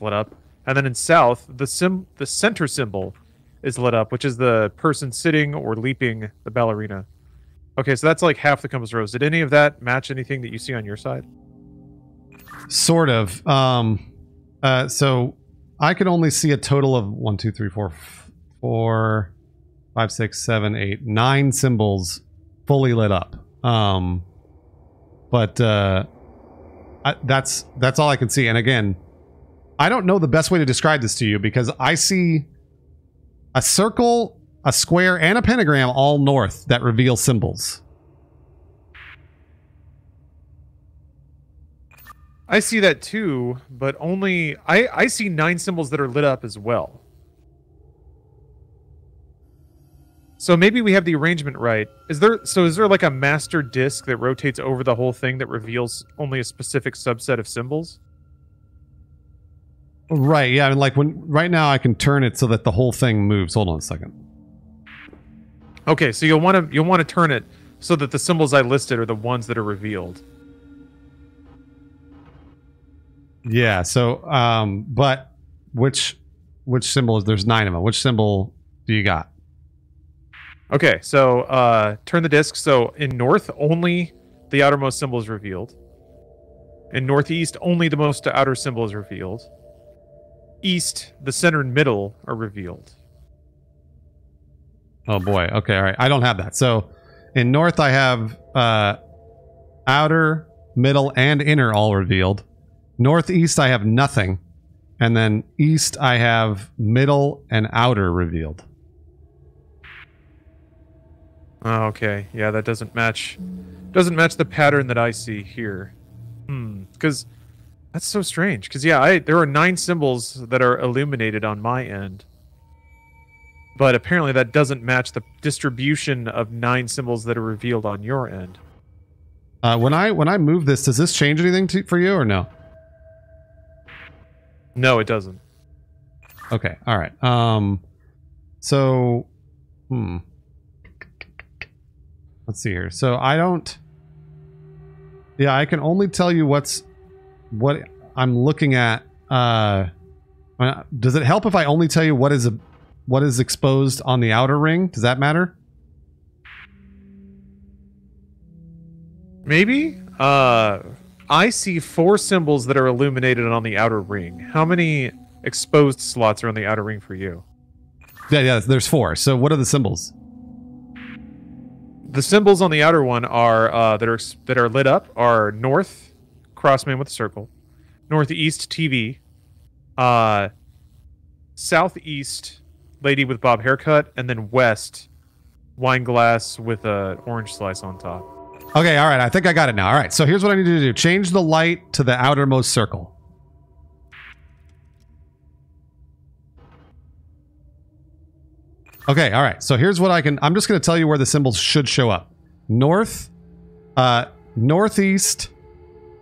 lit up. And then in south, the sim the center symbol is lit up, which is the person sitting or leaping the ballerina. Okay, so that's like half the compass rose. Did any of that match anything that you see on your side? Sort of. Um, uh, so I could only see a total of one, two, three, four, four, five, six, seven, eight, nine symbols fully lit up. Um, but uh, I, that's that's all I can see. And again, I don't know the best way to describe this to you because I see a circle, a square, and a pentagram all north that reveal symbols. I see that too, but only I I see nine symbols that are lit up as well. So maybe we have the arrangement right. Is there so is there like a master disk that rotates over the whole thing that reveals only a specific subset of symbols? Right. Yeah. I mean, like when right now I can turn it so that the whole thing moves. Hold on a second. Okay, so you'll want to you'll want to turn it so that the symbols I listed are the ones that are revealed. Yeah. So, um, but which which symbol is there's nine of them. Which symbol do you got? Okay, so uh, turn the disc. So in north, only the outermost symbol is revealed. In northeast, only the most outer symbol is revealed. East, the center and middle are revealed. Oh boy. Okay. All right. I don't have that. So in north I have uh, outer, middle, and inner all revealed. Northeast I have nothing, and then east I have middle and outer revealed. Oh, okay, yeah, that doesn't match. Doesn't match the pattern that I see here. Hmm. Because that's so strange. Because yeah, I there are nine symbols that are illuminated on my end. But apparently that doesn't match the distribution of nine symbols that are revealed on your end. Uh, when I when I move this, does this change anything to, for you or no? No, it doesn't. Okay. All right. Um. So, hmm. Let's see here. So I don't. Yeah, I can only tell you what's what I'm looking at. Uh, does it help if I only tell you what is a what is exposed on the outer ring? Does that matter? Maybe. Uh, I see four symbols that are illuminated on the outer ring. How many exposed slots are on the outer ring for you? Yeah, yeah. There's four. So what are the symbols? the symbols on the outer one are uh, that are that are lit up are north, crossman with a circle, northeast TV, uh, southeast lady with bob haircut, and then west wine glass with a orange slice on top. Okay, all right. I think I got it now. All right. So here's what I need to do: change the light to the outermost circle. Okay. All right. So here's what I can. I'm just going to tell you where the symbols should show up: north, uh, northeast,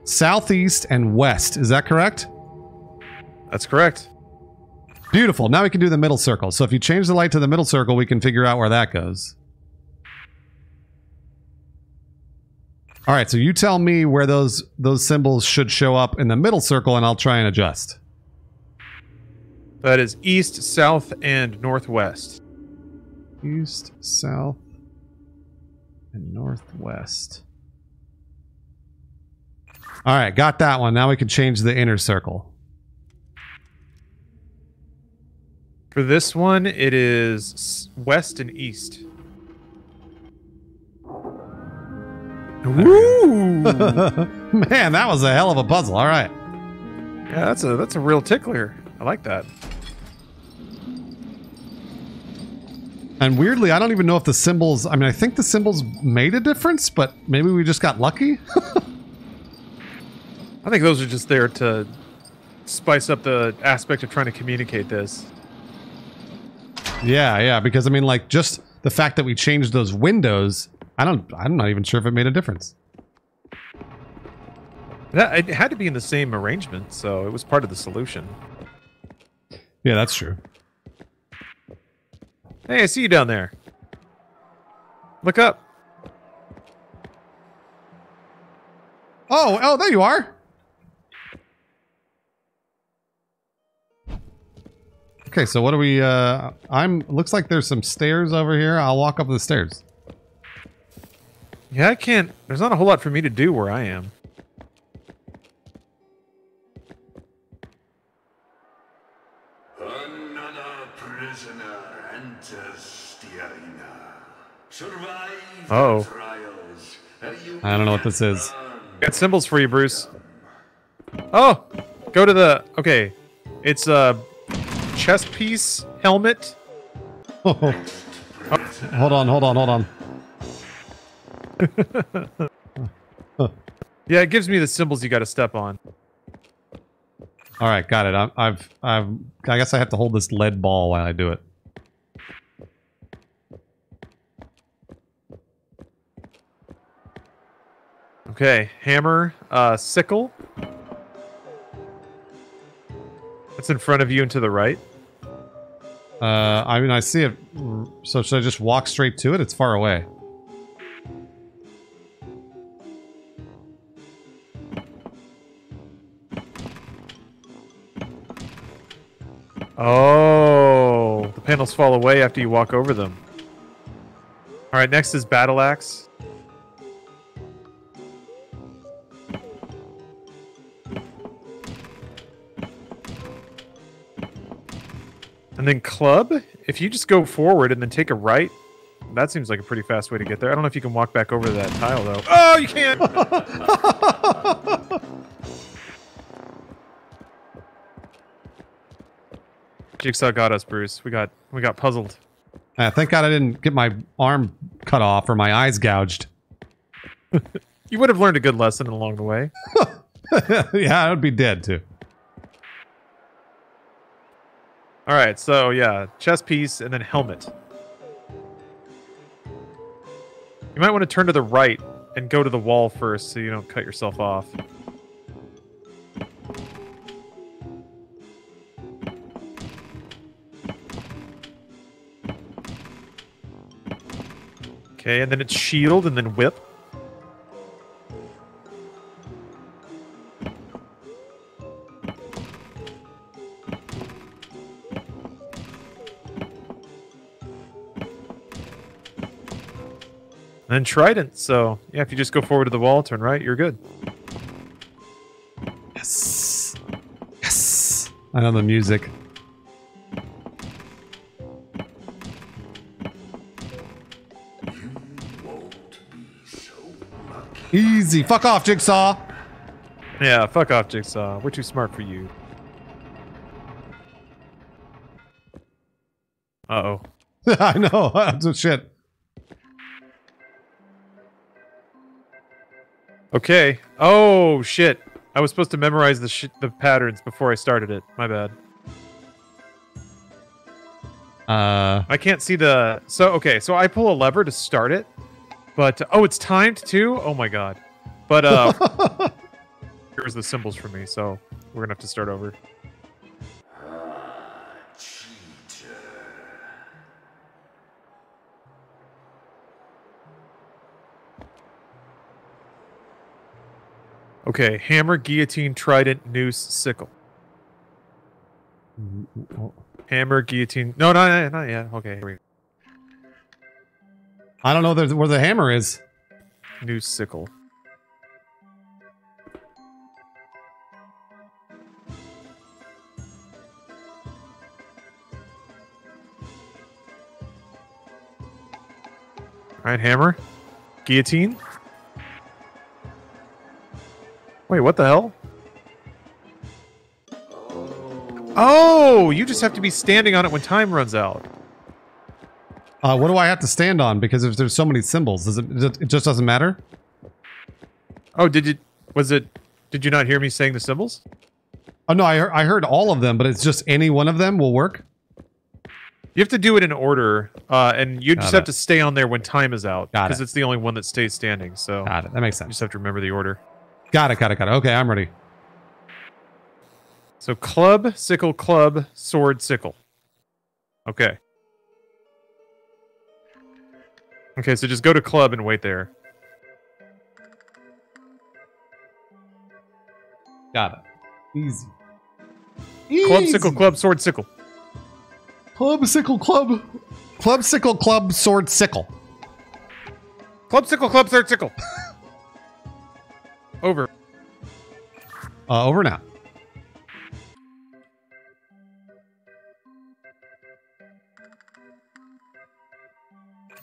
southeast, and west. Is that correct? That's correct. Beautiful. Now we can do the middle circle. So if you change the light to the middle circle, we can figure out where that goes. All right, so you tell me where those those symbols should show up in the middle circle and I'll try and adjust. That is east, south, and northwest. East, south, and northwest. All right, got that one. Now we can change the inner circle. For this one, it is west and east. Woo! Man, that was a hell of a puzzle. All right. yeah, that's a that's a real tickler. I like that. And weirdly, I don't even know if the symbols. I mean, I think the symbols made a difference, but maybe we just got lucky. I think those are just there to spice up the aspect of trying to communicate this. yeah, yeah. Because I mean, like, just the fact that we changed those windows. I don't. I'm not even sure if it made a difference. That it had to be in the same arrangement, so it was part of the solution. Yeah, that's true. Hey, I see you down there. Look up. Oh, oh, there you are. Okay, so what do we? uh I'm. Looks like there's some stairs over here. I'll walk up the stairs. Yeah, I can't. There's not a whole lot for me to do where I am. Another prisoner enters the arena. Survive Oh. trials. I don't know what this is. Got symbols for you, Bruce. Oh, go to the. Okay, it's a chest piece helmet. Oh, hold on, hold on, hold on. Yeah, it gives me the symbols you got to step on. All right, got it. I'm, I've, I've. I guess I have to hold this lead ball while I do it. Okay, hammer, uh, sickle. That's in front of you and to the right. Uh, I mean, I see it. So should I just walk straight to it? It's far away. Oh, the panels fall away after you walk over them. All right, next is battle axe. And then club, if you just go forward and then take a right, that seems like a pretty fast way to get there. I don't know if you can walk back over that tile though. Oh, you can't. Jigsaw got us, Bruce. We got we got puzzled. Uh, thank God I didn't get my arm cut off or my eyes gouged. You would have learned a good lesson along the way. yeah, I would be dead too. All right, so yeah, chest piece and then helmet. You might want to turn to the right and go to the wall first so you don't cut yourself off. Okay, and then it's shield and then whip. And then trident. So yeah, if you just go forward to the wall, turn right, you're good. Yes. Yes. I know the music. Easy. Fuck off, Jigsaw. Yeah, fuck off, Jigsaw. We're too smart for you. Uh-oh. I know. That's shit. Okay. Oh, shit. I was supposed to memorize the sh the patterns before I started it. My bad. Uh, I can't see the... So, okay. So I pull a lever to start it. But... Oh, it's timed too? Oh, my God. But, uh... here's the symbols for me, so we're gonna have to start over. Cheater. Okay. Hammer, guillotine, trident, noose, sickle. Hammer, guillotine... No, no, no, not yet. Okay, here we go. I don't know where the hammer is. New sickle. Alright, hammer. Guillotine. Wait, what the hell? Oh, you just have to be standing on it when time runs out. Uh, what do I have to stand on? Because if there's so many symbols, does it, it just doesn't matter? Oh, did you was it did you not hear me saying the symbols? Oh no, I heard, I heard all of them, but it's just any one of them will work. You have to do it in order, uh, and you just Got have to stay on there when time is out Got because it. it's the only one that stays standing. So Got it. That makes sense. you just have to remember the order. Got it. Got it. Got it. Okay, I'm ready. So club, sickle, club, sword, sickle. Okay. Okay, so just go to club and wait there. Got it. Easy. Club, sickle, club, sword, sickle. Club, sickle, club. Club, sickle, club, sword, sickle. Club, sickle, club, sword, sickle. Over. Uh, over now.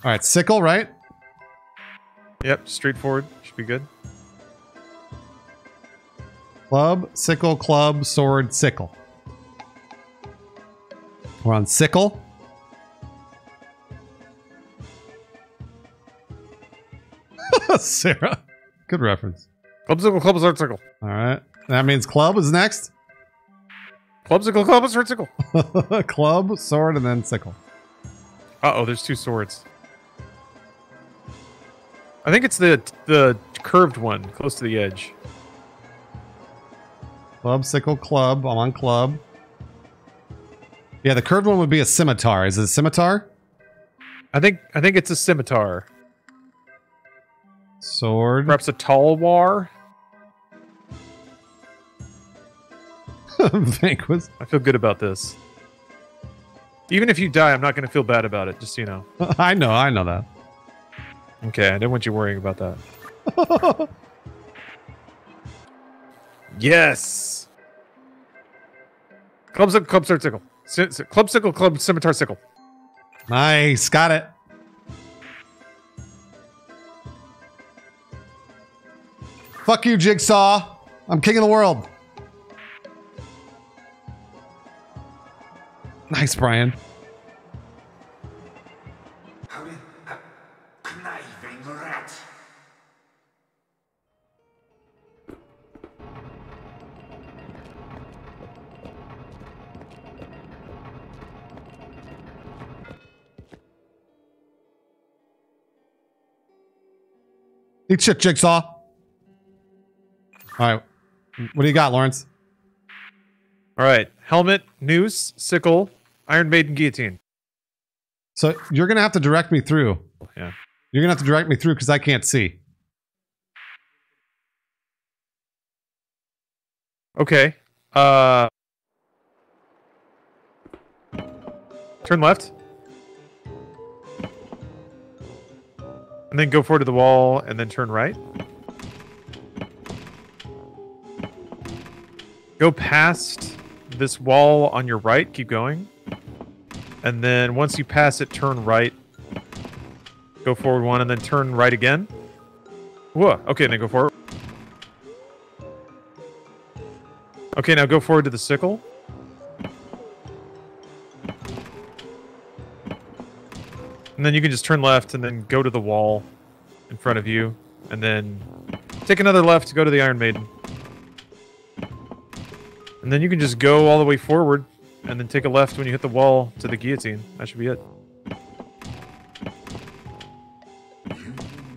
All right, sickle, right? Yep, straightforward. Should be good. Club, sickle, club, sword, sickle. We're on sickle. Sarah. Good reference. Club, sickle, club, sword, sickle. All right. That means club is next. Club, sickle, club, sword, sickle. club, sword, and then sickle. Uh oh, there's two swords. I think it's the the curved one close to the edge. Club, sickle, club. I'm on club. Yeah, the curved one would be a scimitar. Is it a scimitar? I think I think it's a scimitar. Sword. Perhaps a talwar. Vanquish. I feel good about this. Even if you die, I'm not going to feel bad about it. Just so you know. I know, I know that. Okay, I didn't want you worrying about that. yes. Club sickle, club sword sickle. Si- si- Club sickle, club scimitar sickle. Nice, got it. Fuck you, Jigsaw. I'm king of the world. Nice, Brian. Eat shit, Jigsaw. All right. What do you got, Lawrence? All right. Helmet, noose, sickle, Iron Maiden, guillotine. So you're going to have to direct me through. Yeah. You're going to have to direct me through because I can't see. Okay. Uh. Turn left. And then go forward to the wall and then turn right. Go past this wall on your right. Keep going. And then once you pass it, turn right. Go forward one and then turn right again. Whoa. Okay, then go forward. Okay, now go forward to the sickle. And then you can just turn left and then go to the wall in front of you. And then take another left to go to the Iron Maiden. And then you can just go all the way forward and then take a left when you hit the wall to the guillotine. That should be it.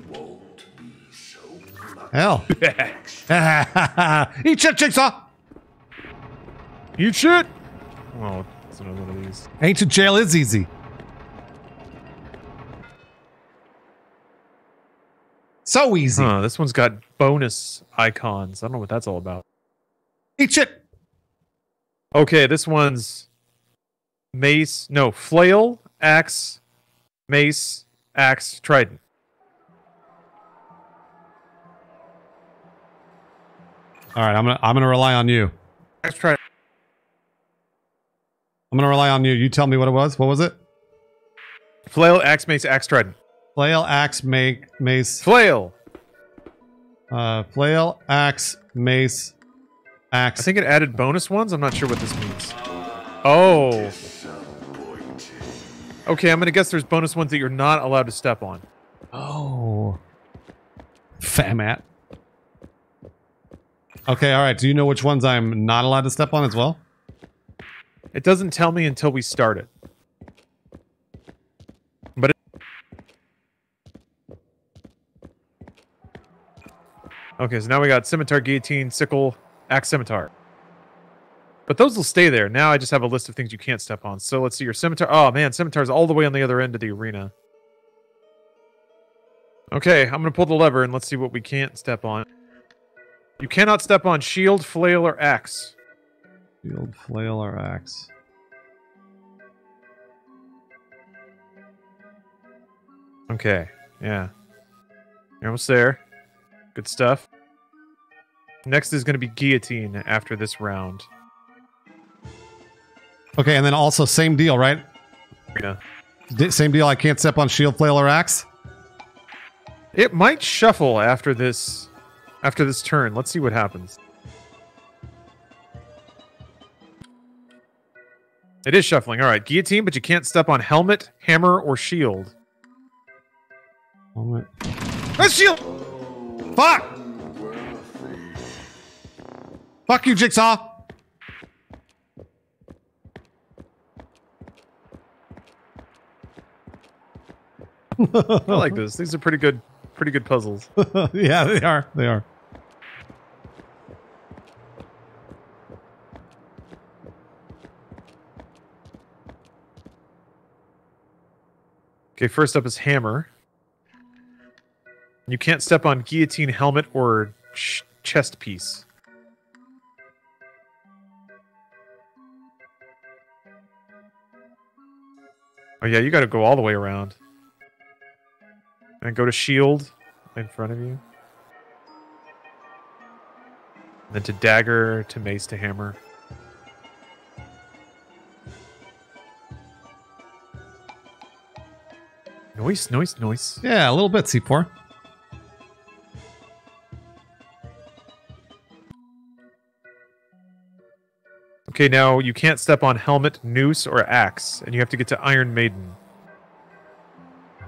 Won't be so Hell. Eat shit, Jigsaw! Eat shit! Oh, it's another one of these. Ancient jail is easy. So easy. Huh, this one's got bonus icons. I don't know what that's all about. Eat shit. Okay, this one's mace. No, flail, axe, mace, axe, trident. All right, I'm gonna I'm gonna rely on you. Axe, trident. I'm gonna rely on you. You tell me what it was. What was it? Flail, axe, mace, axe, trident. Flail, axe, make, mace. Flail. Uh, flail, axe, mace, axe. I think it added bonus ones. I'm not sure what this means. Oh. Okay, I'm gonna guess there's bonus ones that you're not allowed to step on. Oh. Famat. Okay, all right. Do you know which ones I'm not allowed to step on as well? It doesn't tell me until we start it Okay, so now we got scimitar, guillotine, sickle, axe, scimitar. But those will stay there. Now I just have a list of things you can't step on. So let's see your scimitar. Oh man, scimitar's all the way on the other end of the arena. Okay, I'm gonna pull the lever and let's see what we can't step on. You cannot step on shield, flail, or axe. Shield, flail, or axe. Okay, yeah. You're almost there. Good stuff. Next is going to be guillotine after this round. Okay, and then also same deal, right? Yeah. Di- Same deal. I can't step on shield, flail, or axe. It might shuffle after this after this turn. Let's see what happens. It is shuffling. All right, guillotine, but you can't step on helmet, hammer, or shield. Moment. That's shield. Fuck! Fuck you, Jigsaw! I like this. These are pretty good, pretty good puzzles. yeah, they are. They are. Okay, first up is hammer. You can't step on guillotine, helmet, or ch- chest piece. Oh yeah, you got to go all the way around. And go to shield in front of you. Then to dagger, to mace, to hammer. Noise, noise, noise. Yeah, a little bit, C4. Okay, now you can't step on helmet, noose, or axe, and you have to get to Iron Maiden.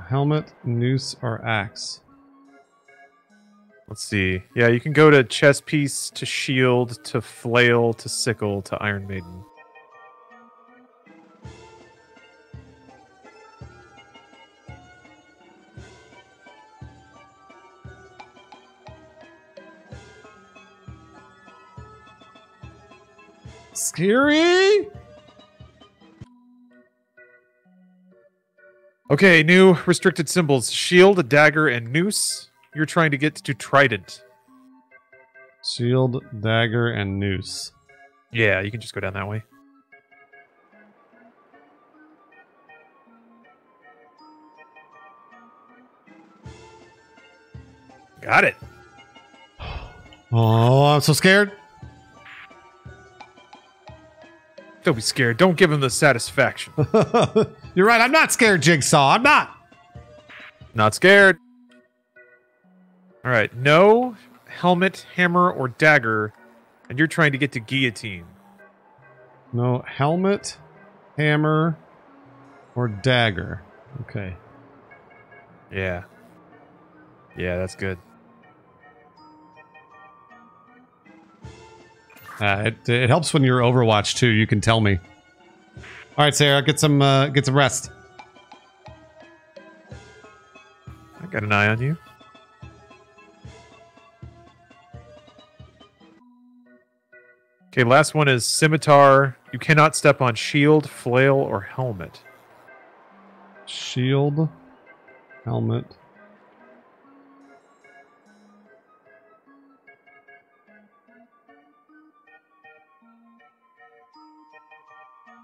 Helmet, noose, or axe. Let's see. Yeah, you can go to chest piece, to shield, to flail, to sickle, to Iron Maiden. Scary! Okay, new restricted symbols shield, dagger, and noose. You're trying to get to Trident. Shield, dagger, and noose. Yeah, you can just go down that way. Got it. Oh, I'm so scared. Don't be scared. Don't give him the satisfaction. You're right. I'm not scared, Jigsaw. I'm not. Not scared. All right, no helmet, hammer, or dagger, and you're trying to get to guillotine. No helmet, hammer, or dagger. Okay. Yeah. Yeah, that's good. Uh, it, it helps when you're Overwatch too. You can tell me. All right, Sarah, get some uh, get some rest. I got an eye on you. Okay, last one is scimitar. You cannot step on shield, flail, or helmet. Shield, helmet.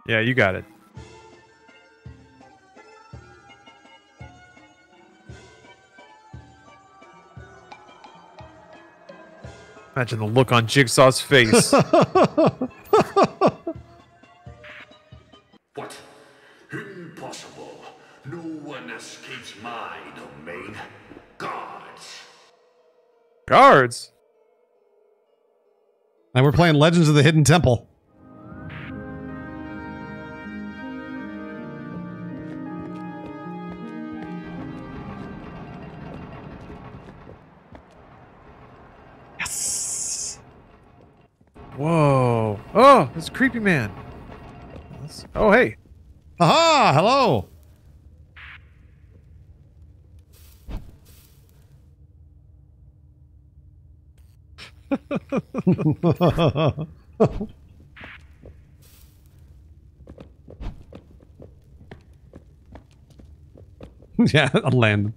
Yeah, you got it. Imagine the look on Jigsaw's face. What? Impossible. No one escapes my domain. Guards. Guards. And we're playing Legends of the Hidden Temple. A creepy man. Oh, hey. Aha! Hello. yeah, I'll land.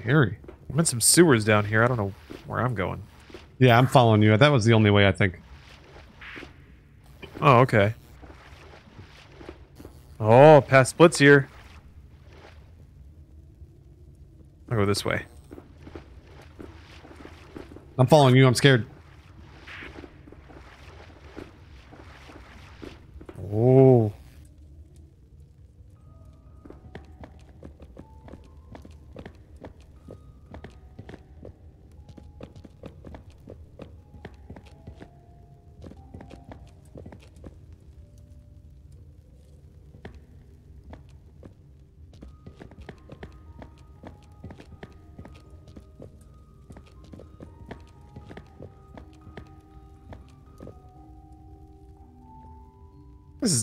Scary. I'm in some sewers down here. I don't know where I'm going. Yeah, I'm following you. That was the only way, I think. Oh, okay. Oh, past splits here. I'll go this way. I'm following you. I'm scared. Oh.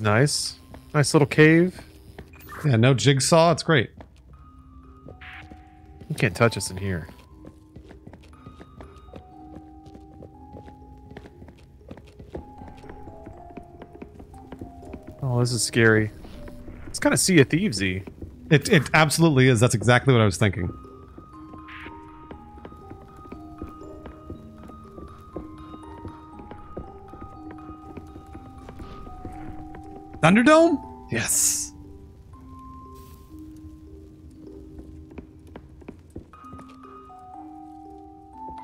Nice. Nice little cave. Yeah, no jigsaw. It's great. You can't touch us in here. Oh, this is scary. It's kind of Sea of Thievesy. It it absolutely is. That's exactly what I was thinking. Thunderdome? Yes.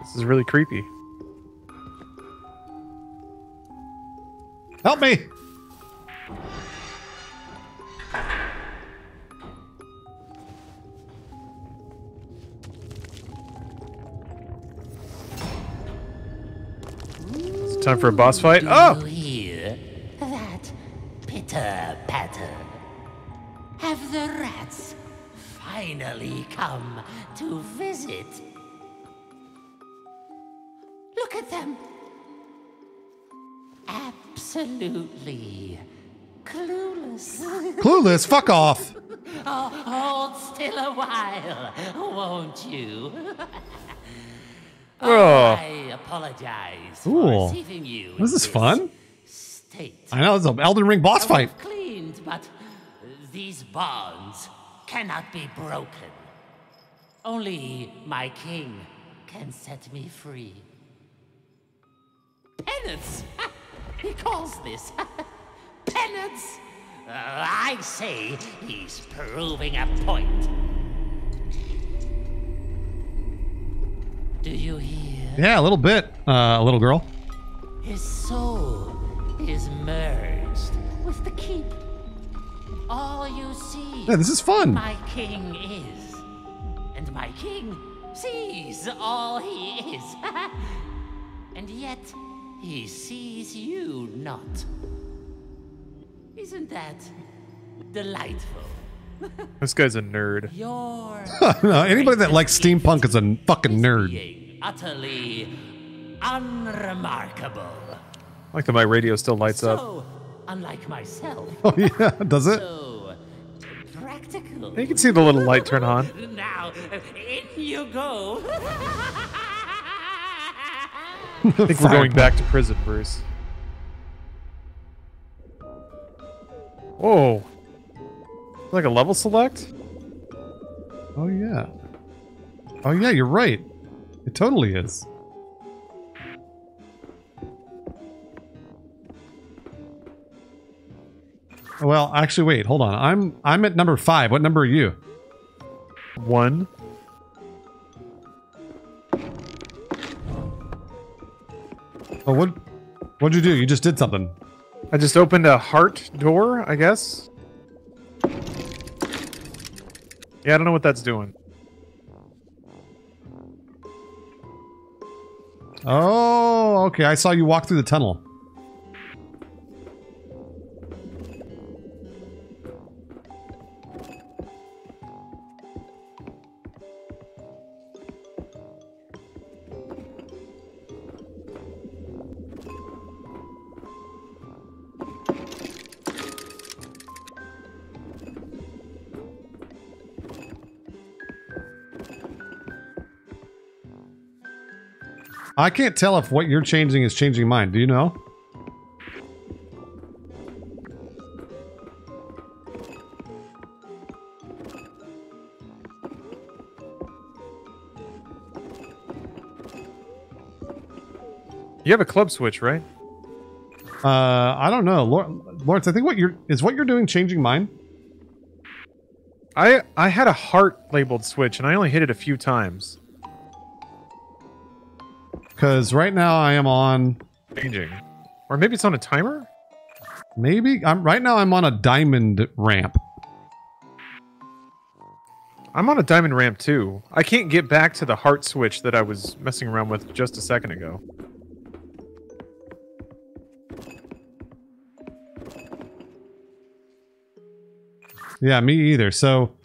This is really creepy. Help me. It's time for a boss fight? Oh! To visit? Look at them. Absolutely clueless. Clueless. Fuck off. oh, hold still a while, won't you? Oh. I apologize Ooh. for receiving you. This is fun. State. I know it's an Elden Ring boss fight. I've cleaned, but these bonds cannot be broken. Only my king can set me free. Penance! he calls this penance. Uh, I say he's proving a point. Do you hear Yeah, a little bit, uh, little girl. His soul is merged with the keep. All you see, Yeah, this is fun. my king is. And my king sees all he is. and yet, he sees you not. Isn't that delightful? This guy's a nerd. Your no, anybody that likes steampunk is a fucking nerd. being utterly unremarkable. I like that my radio still lights up. So, unlike myself, Oh yeah, does it? so practical. You can see the little light turn on. Now, in you go. I think we're going back to prison, Bruce. Whoa. Like a level select? Oh yeah. Oh yeah, you're right. It totally is. Well, actually, wait, hold on. I'm I'm at number five. What number are you? One. Oh, what? What'd you do? You just did something. I just opened a heart door, I guess. Yeah, I don't know what that's doing. Oh, okay. I saw you walk through the tunnel. I can't tell if what you're changing is changing mine. Do you know? You have a club switch, right? Uh, I don't know, Lawrence. I think what you're is what you're doing changing mine. I I had a heart labeled switch and I only hit it a few times. Because right now I am on Changing. Or maybe it's on a timer? maybe I'm right now I'm on a diamond ramp. I'm on a diamond ramp too. I can't get back to the heart switch that I was messing around with just a second ago. Yeah, me either. So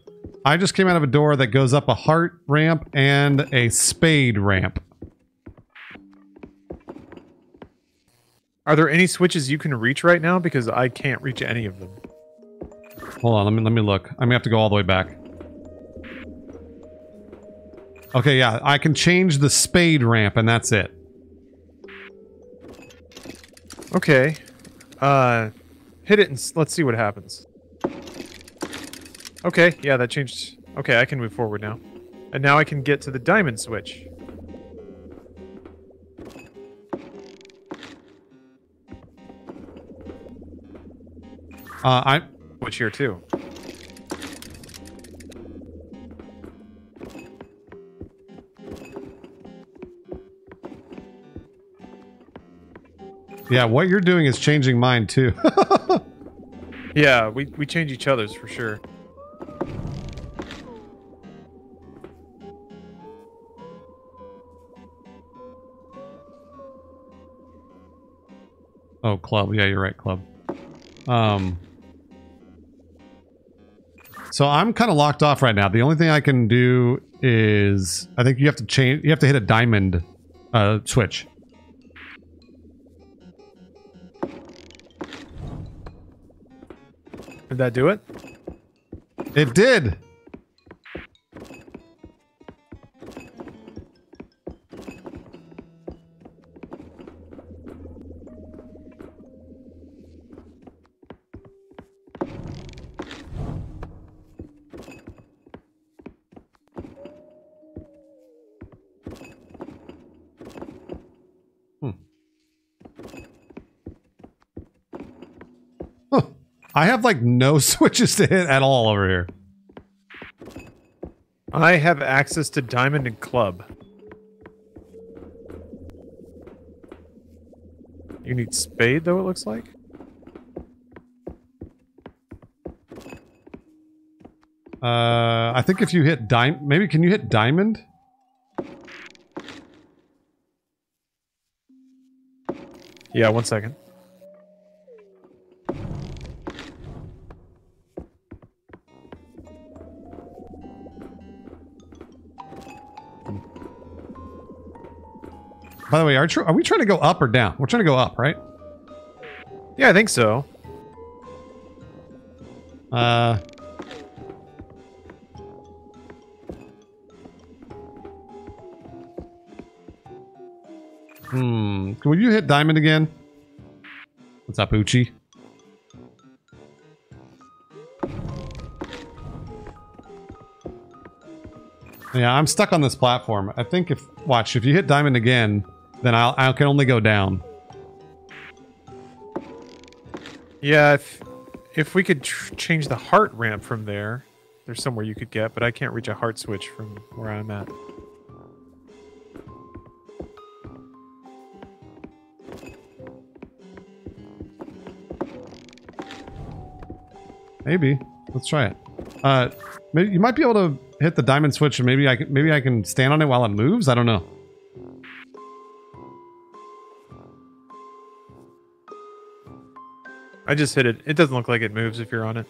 I just came out of a door that goes up a heart ramp and a spade ramp. Are there any switches you can reach right now? Because I can't reach any of them. Hold on, let me let me look. I'm gonna have to go all the way back. Okay, yeah, I can change the spade ramp and that's it. Okay. Uh, hit it and let's see what happens. Okay, yeah, that changed. Okay, I can move forward now. And now I can get to the diamond switch. Uh, I Switch here too. yeah, what you're doing is changing mine too. Yeah, we, we change each other's for sure. oh, club. Yeah, you're right, club. Um. So I'm kind of locked off right now. The only thing I can do is I think you have to change. You have to hit a diamond uh, switch. Did that do it? It did. I have like no switches to hit at all over here. I have access to diamond and club. You need spade, though, it looks like? Uh, I think if you hit diamond, maybe can you hit diamond? Yeah, one second. By the way, are, are we trying to go up or down? We're trying to go up, right? Yeah, I think so. Uh, hmm. Will you hit diamond again? What's up, Uchi? Yeah, I'm stuck on this platform. I think if watch if you hit diamond again, then I'll I can only go down. Yeah, if if we could tr- change the heart ramp from there, there's somewhere you could get, but I can't reach a heart switch from where I'm at. Maybe. Let's try it. Uh, maybe you might be able to hit the diamond switch, and maybe I can maybe I can stand on it while it moves. I don't know. I just hit it. It doesn't look like it moves if you're on it.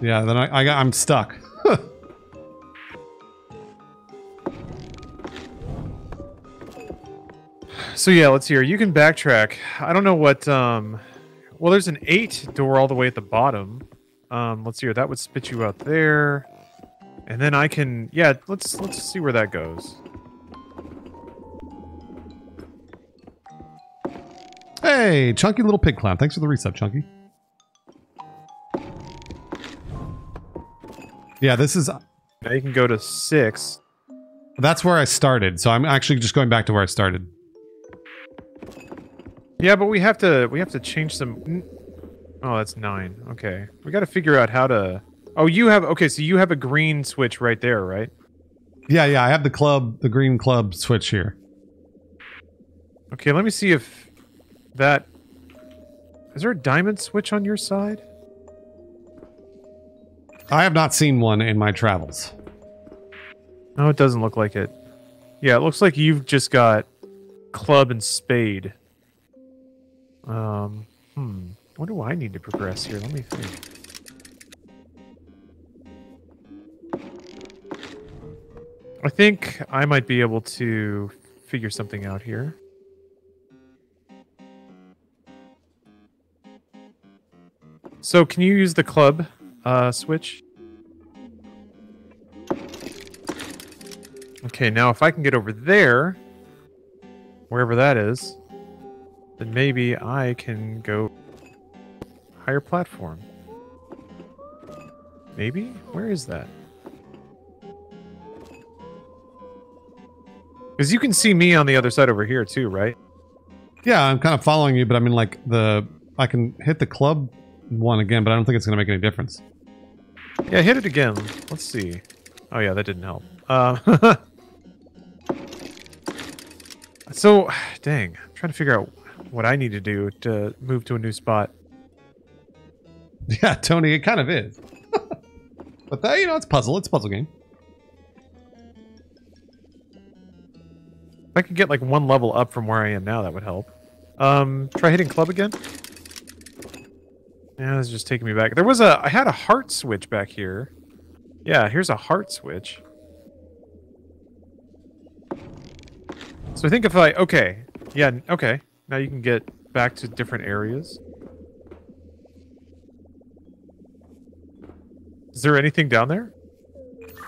Yeah, then I, I got, I'm stuck. So yeah, let's here. You can backtrack. I don't know what um well there's an eight door all the way at the bottom. Um let's see here. That would spit you out there. And then I can yeah, let's let's see where that goes. Hey, chunky little pig clown. Thanks for the reset, Chunky. Yeah, this is Now you can go to six. that's where I started. So I'm actually just going back to where I started. Yeah, but we have to we have to change some Oh, that's nine. Okay. We gotta figure out how to Oh, you have okay, so you have a green switch right there, right? Yeah, yeah, I have the club, the green club switch here. Okay, let me see if that is there a diamond switch on your side? I have not seen one in my travels. No, it doesn't look like it. Yeah, it looks like you've just got club and spade. Um, hmm. What do I need to progress here? Let me think. I think I might be able to figure something out here. So, can you use the club uh, switch? Okay, now if I can get over there, wherever that is, then maybe I can go higher platform. Maybe? Where is that? Because you can see me on the other side over here too, right? Yeah, I'm kind of following you, but I mean, like the I can hit the club one again, but I don't think it's going to make any difference. Yeah, hit it again. Let's see. Oh yeah, that didn't help. Uh, so, dang, I'm trying to figure out what I need to do to move to a new spot. Yeah, Tony, it kind of is. but that, you know, it's puzzle. It's a puzzle game. If I could get like one level up from where I am now, that would help. Um, try hitting club again. Yeah, this is just taking me back. There was a, I had a heart switch back here. Yeah, here's a heart switch. So I think if I, okay, yeah, okay. Now you can get back to different areas. Is there anything down there?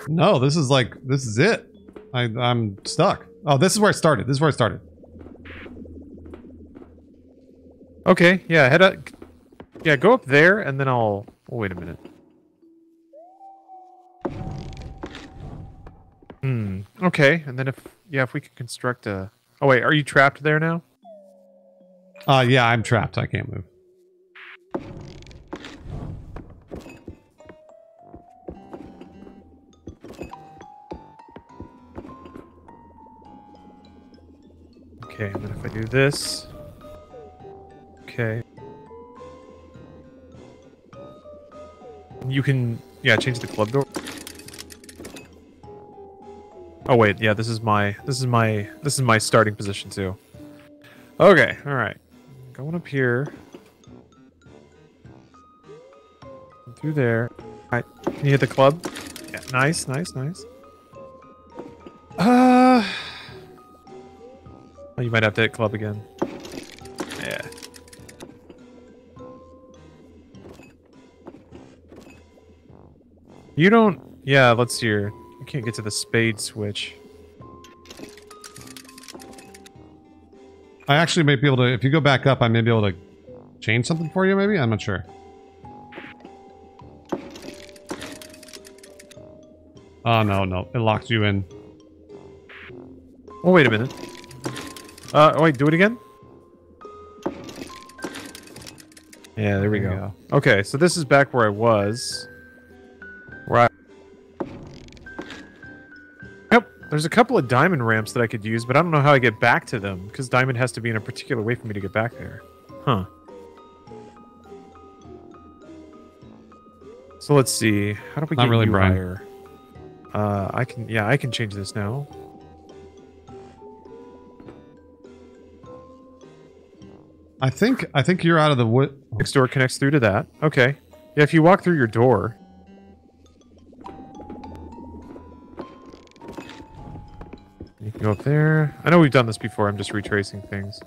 No, this is like this is it. I, I'm stuck. Oh, this is where I started. This is where I started. Okay, yeah, head up. Yeah, go up there, and then I'll. Oh, wait a minute. Hmm. Okay, and then if yeah, if we could construct a. Oh wait, are you trapped there now? Uh, yeah, I'm trapped. I can't move. Okay, and then if I do this... Okay. You can... Yeah, change the club door. Oh wait, yeah, this is my... This is my... This is my starting position too. Okay, alright. Going up here. Through there. All right, can you hit the club? Yeah, nice, nice, nice. Uh, oh, you might have to hit club again. Yeah. You don't. Yeah, let's see here. You can't get to the spade switch. I actually may be able to, if you go back up, I may be able to change something for you, maybe? I'm not sure. Oh, no, no. It locked you in. Oh, wait a minute. Uh, oh, wait, do it again? Yeah, there we There you go. Okay, so this is back where I was. There's a couple of diamond ramps that I could use, but I don't know how I get back to them, because diamond has to be in a particular way for me to get back there. Huh. So let's see. How do we Not get really, you Brian. higher? Uh, I can, yeah, I can change this now. I think, I think you're out of the wood. Next door connects through to that. Okay. Yeah, if you walk through your door. Go up there. I know we've done this before. I'm just retracing things.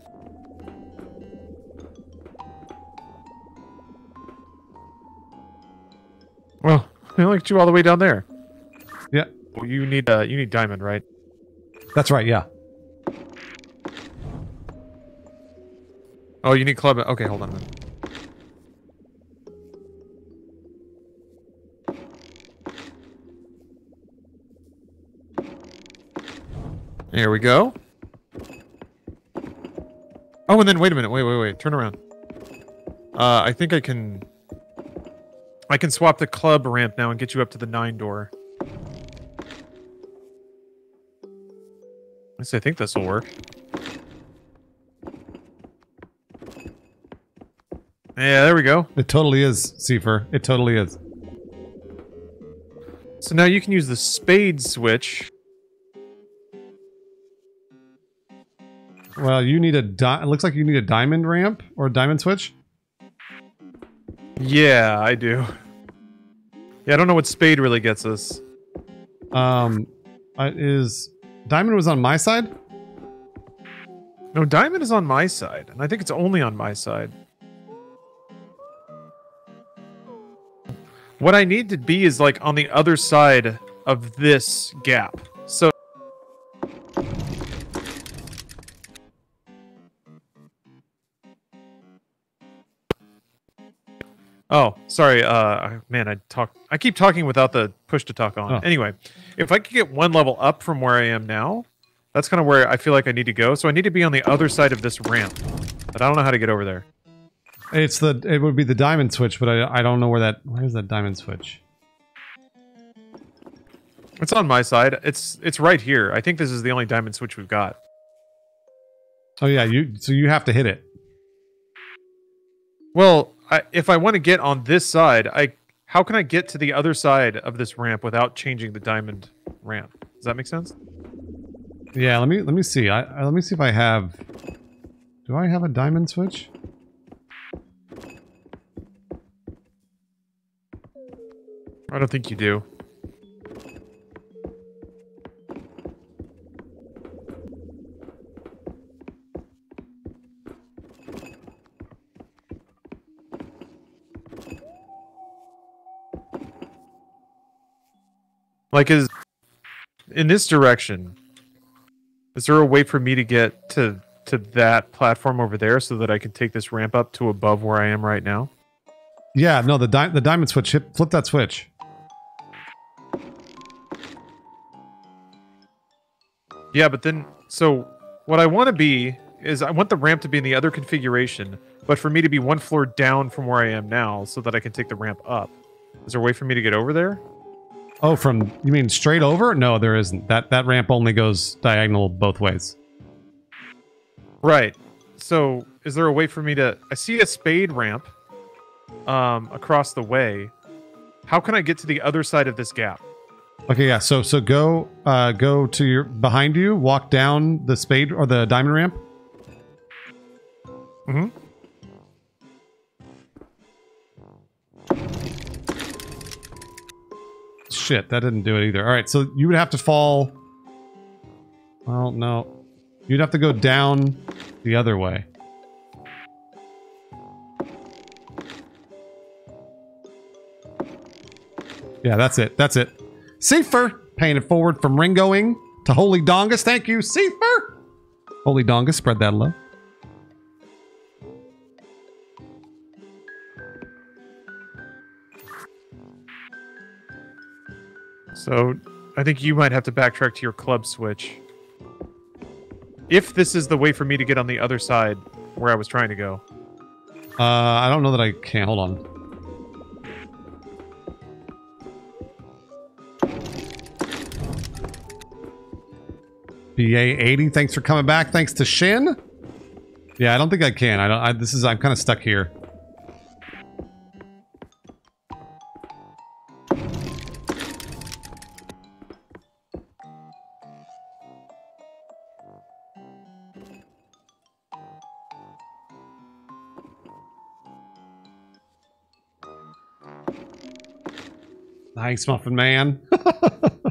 Well, I looked you all the way down there. Yeah, Well, you need uh, you need diamond, right? that's right, yeah. Oh, you need club. Okay, hold on. Then. There we go. Oh, and then wait a minute. Wait, wait, wait. Turn around. Uh, I think I can. I can swap the club ramp now and get you up to the nine door. At least I think this will work. Yeah, there we go. It totally is, Seifer. It totally is. So now you can use the spade switch. Well, you need a di- it looks like you need a diamond ramp or a diamond switch. Yeah, I do. Yeah, I don't know what spade really gets us. Um, uh, is diamond was on my side? No, diamond is on my side, and I think it's only on my side. What I need to be is like on the other side of this gap. Oh, sorry. Uh, man, I talk. I keep talking without the push to talk on. Oh. Anyway, if I could get one level up from where I am now, that's kind of where I feel like I need to go. So I need to be on the other side of this ramp, but I don't know how to get over there. It's the it would be the diamond switch, but I I don't know where that where is that diamond switch? It's on my side. It's it's right here. I think this is the only diamond switch we've got. Oh yeah, you so you have to hit it. Well, I, if I want to get on this side, I how can I get to the other side of this ramp without changing the diamond ramp? Does that make sense? Yeah, let me let me see. I, I let me see if I have. Do I have a diamond switch? I don't think you do. Like is in this direction. Is there a way for me to get to to that platform over there so that I can take this ramp up to above where I am right now? Yeah, no, the di- the diamond switch. Hit, flip that switch. Yeah, but then so what I want to be is I want the ramp to be in the other configuration, but for me to be one floor down from where I am now so that I can take the ramp up. Is there a way for me to get over there? Oh, from you mean straight over? No, there isn't. That that ramp only goes diagonal both ways. Right. So, is there a way for me to? I see a spade ramp um, across the way. How can I get to the other side of this gap? Okay, yeah. So so go uh go to your behind you, walk down the spade or the diamond ramp. Mm-hmm. Shit, that didn't do it either. All right, so you would have to fall. Well, no, you'd have to go down the other way. Yeah, that's it. That's it. Seifer! paying it forward from Ringoing to Holy Dongus. Thank you, Seifer! Holy Dongus, spread that love. So, I think you might have to backtrack to your club switch. If this is the way for me to get on the other side where I was trying to go. Uh, I don't know that I can. Hold on. BA80, thanks for coming back. Thanks to Shin. Yeah, I don't think I can. I don't. I, this is. I'm kind of stuck here. Nice, Muffin Man.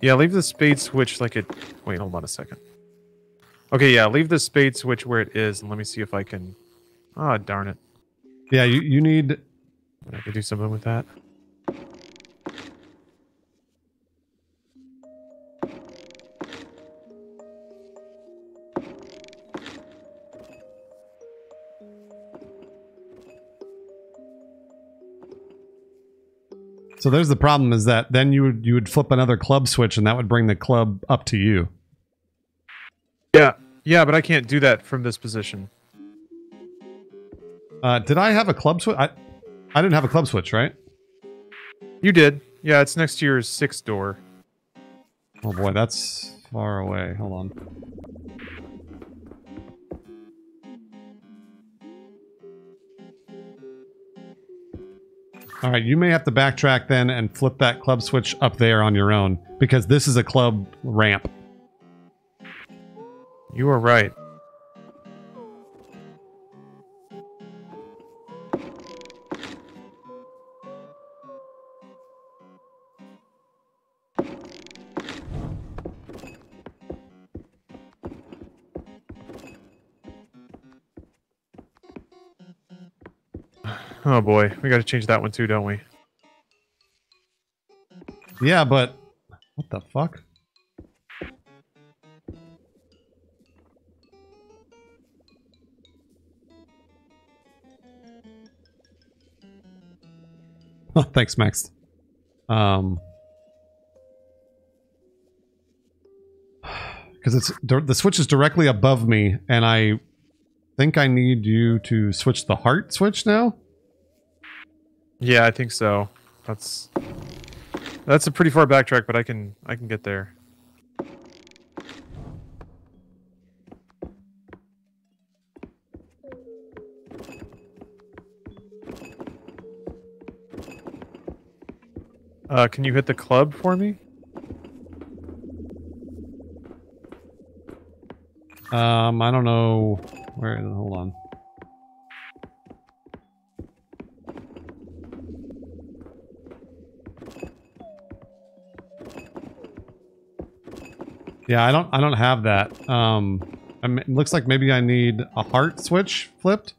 Yeah, leave the spade switch like it. Wait, hold on a second. Okay, yeah, leave the spade switch where it is, and let me see if I can. Ah, darn it! yeah, you you need. I could do something with that. So there's the problem is that then you would you would flip another club switch and that would bring the club up to you. Yeah, yeah, but I can't do that from this position. Uh, did I have a club switch? I, I didn't have a club switch, right? You did. Yeah, it's next to your sixth door. Oh boy, that's far away. Hold on. All right, you may have to backtrack then and flip that club switch up there on your own because this is a club ramp. You are right. Oh boy, we got to change that one too, don't we? Yeah, but what the fuck? Oh, thanks, Max. Um, because it's the switch is directly above me, and I think I need you to switch the heart switch now. Yeah, I think so. That's that's a pretty far backtrack, but I can I can get there. Uh, can you hit the club for me? Um, I don't know where. Hold on. Yeah, I don't. I don't have that. Um, I it looks like maybe I need a heart switch flipped.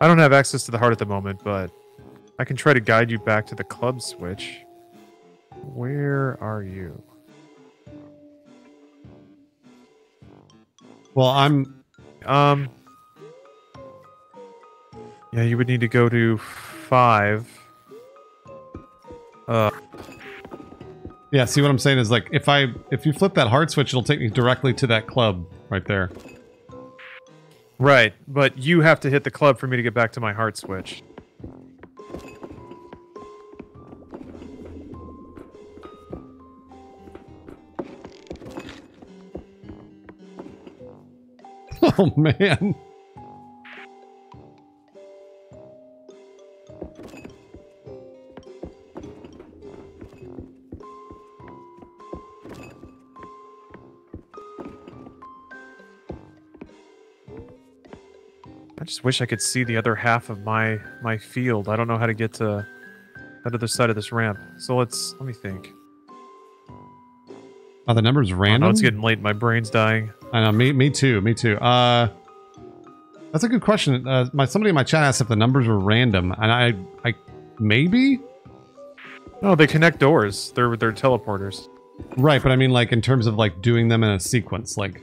I don't have access to the heart at the moment, but I can try to guide you back to the club switch. Where are you? Well, I'm. Um. Yeah, you would need to go to five. Uh, Yeah, see what I'm saying is like if I if you flip that heart switch, it'll take me directly to that club right there. Right, but you have to hit the club for me to get back to my heart switch. Oh man. I just wish I could see the other half of my my field. I don't know how to get to that other side of this ramp. So let's let me think. Are the numbers Oh, random? no, it's getting late. My brain's dying. I know. Me, me too. Me too. Uh, that's a good question. Uh, my somebody in my chat asked if the numbers were random, and I, I, maybe No, they connect doors. They're they're teleporters. right, but I mean, like in terms of like doing them in a sequence, like.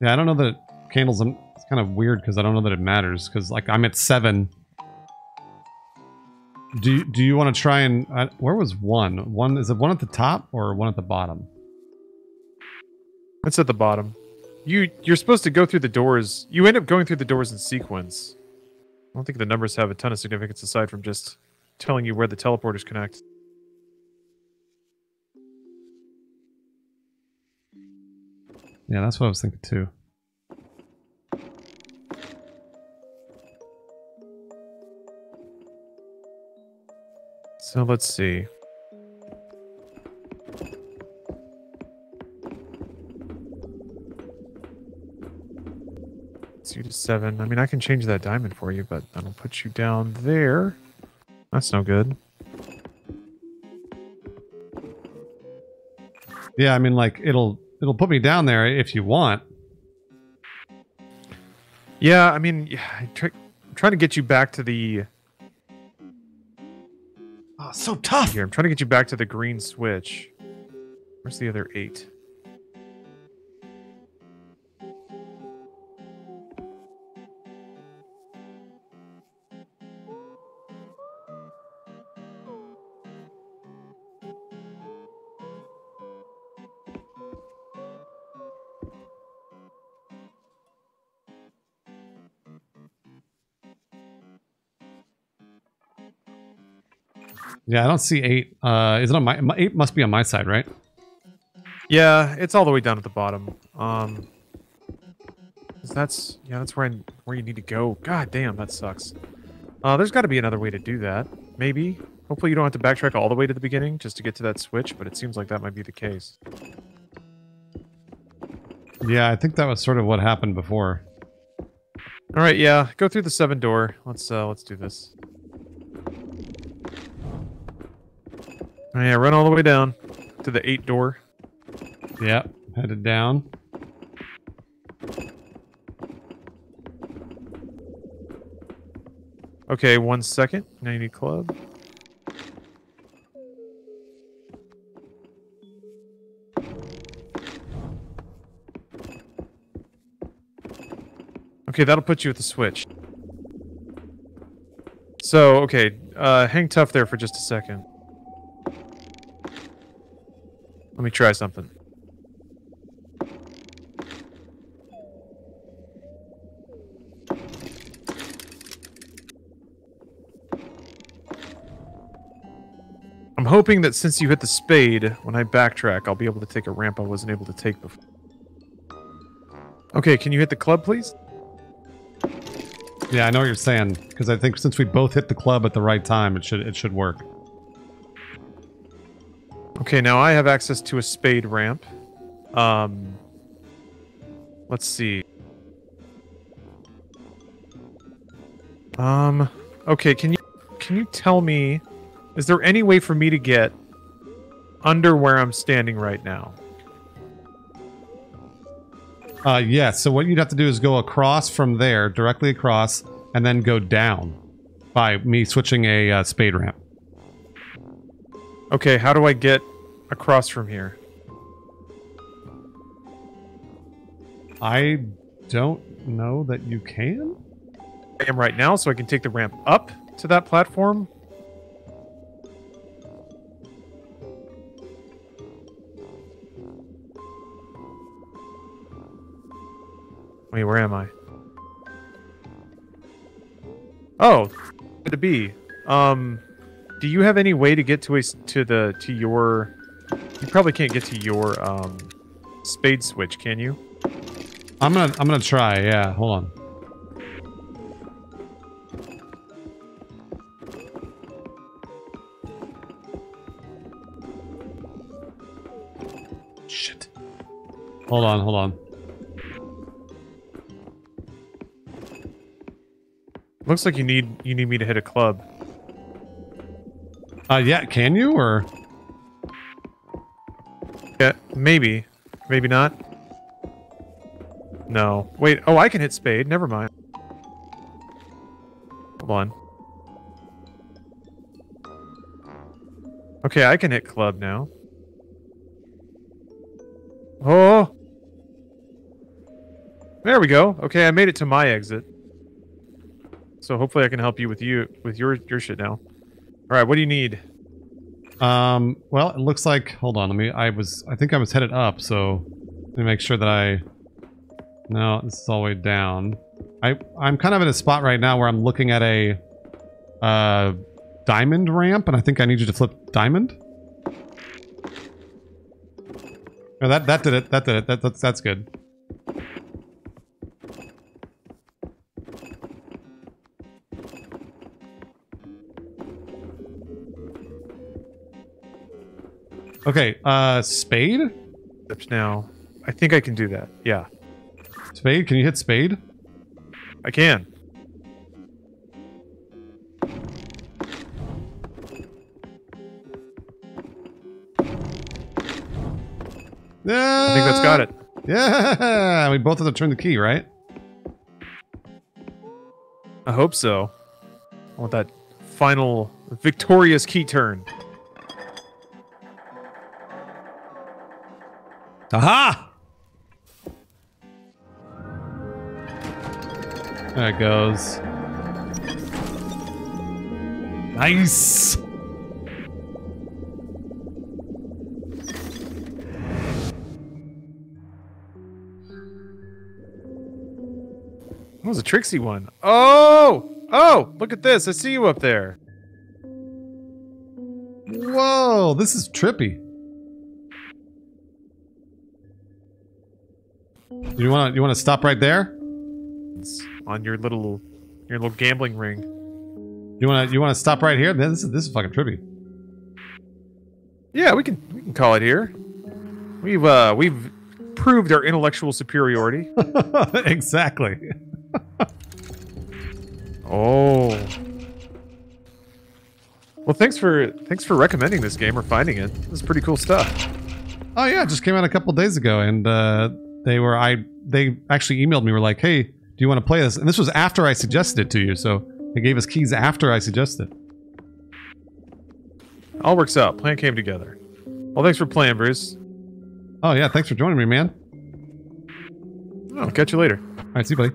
Yeah, I don't know that candles. Kind of weird because I don't know that it matters because like I'm at seven. Do you, do you want to try and uh, where was one? One is it one at the top or one at the bottom? It's at the bottom. You you're supposed to go through the doors. You end up going through the doors in sequence. I don't think the numbers have a ton of significance aside from just telling you where the teleporters connect. Yeah, that's what I was thinking too. So let's see. Two to seven. I mean, I can change that diamond for you, but that'll put you down there. That's no good. Yeah, I mean, like it'll it'll put me down there if you want. Yeah, I mean, I try, I'm trying to get you back to the so tough. here. I'm trying to get you back to the green switch. Where's the other eight? Yeah, I don't see eight. Uh, is it on my, eight? Must be on my side, right? Yeah, it's all the way down at the bottom. Um, that's yeah, that's where I, where you need to go. God damn, that sucks. Uh, there's got to be another way to do that. Maybe. Hopefully, you don't have to backtrack all the way to the beginning just to get to that switch. But it seems like that might be the case. Yeah, I think that was sort of what happened before. All right, yeah, go through the seven door. Let's uh, let's do this. Oh, yeah, run all the way down to the eight door. Yep, headed down. Okay, one second. Now you need club. Okay, that'll put you at the switch. So, okay, uh, hang tough there for just a second. Let me try something. I'm hoping that since you hit the spade, when I backtrack, I'll be able to take a ramp I wasn't able to take before. Okay, can you hit the club, please? Yeah, I know what you're saying because I think since we both hit the club at the right time, it should it should work. Okay, now I have access to a spade ramp. Um, let's see. Um, okay, can you can you tell me is there any way for me to get under where I'm standing right now? Uh, yeah. So what you'd have to do is go across from there, directly across, and then go down by me switching a uh, spade ramp. Okay, how do I get across from here? I don't know that you can. I am right now, so I can take the ramp up to that platform. Wait, where am I? Oh, to be. Um, do you have any way to get to a to the to your? You probably can't get to your um spade switch, can you? I'm gonna I'm gonna try. Yeah, hold on. Shit. Hold on, hold on. Looks like you need you need me to hit a club. Uh, yeah, can you or? Yeah, maybe, maybe not. No, wait. Oh, I can hit spade. Never mind. Hold on. Okay, I can hit club now. Oh. There we go. Okay, I made it to my exit. So hopefully I can help you with you with your your shit now. All right, what do you need? Um, well, it looks like, hold on, let me, I was, I think I was headed up, so let me make sure that I, no, this is all the way down. I, I'm kind of in a spot right now where I'm looking at a, uh, diamond ramp, and I think I need you to flip diamond. No, that, that did it, that did it, that, that's, that's good. Okay, uh, spade? Steps now. I think I can do that. Yeah, Spade, can you hit spade? I can. Yeah, I think that's got it. Yeah, we both have to turn the key, right? I hope so. I want that final victorious key turn. Aha! There it goes. Nice! That was a tricksy one. Oh! Oh! Look at this. I see you up there. Whoa, this is trippy. You want to you want to stop right there? It's on your little your little gambling ring. You want to you want to stop right here? This is this is fucking trippy. Yeah, we can we can call it here. We've uh we've proved our intellectual superiority. exactly. Oh. Well, thanks for thanks for recommending this game or finding it. This is pretty cool stuff. Oh yeah, it just came out a couple days ago, and uh, they were I they actually emailed me. Were like, "Hey, do you want to play this?" And this was after I suggested it to you, so they gave us keys after I suggested. All works out. Plan came together. Well, thanks for playing, Bruce. Oh yeah, thanks for joining me, man. I'll catch you later. All right, see you, buddy.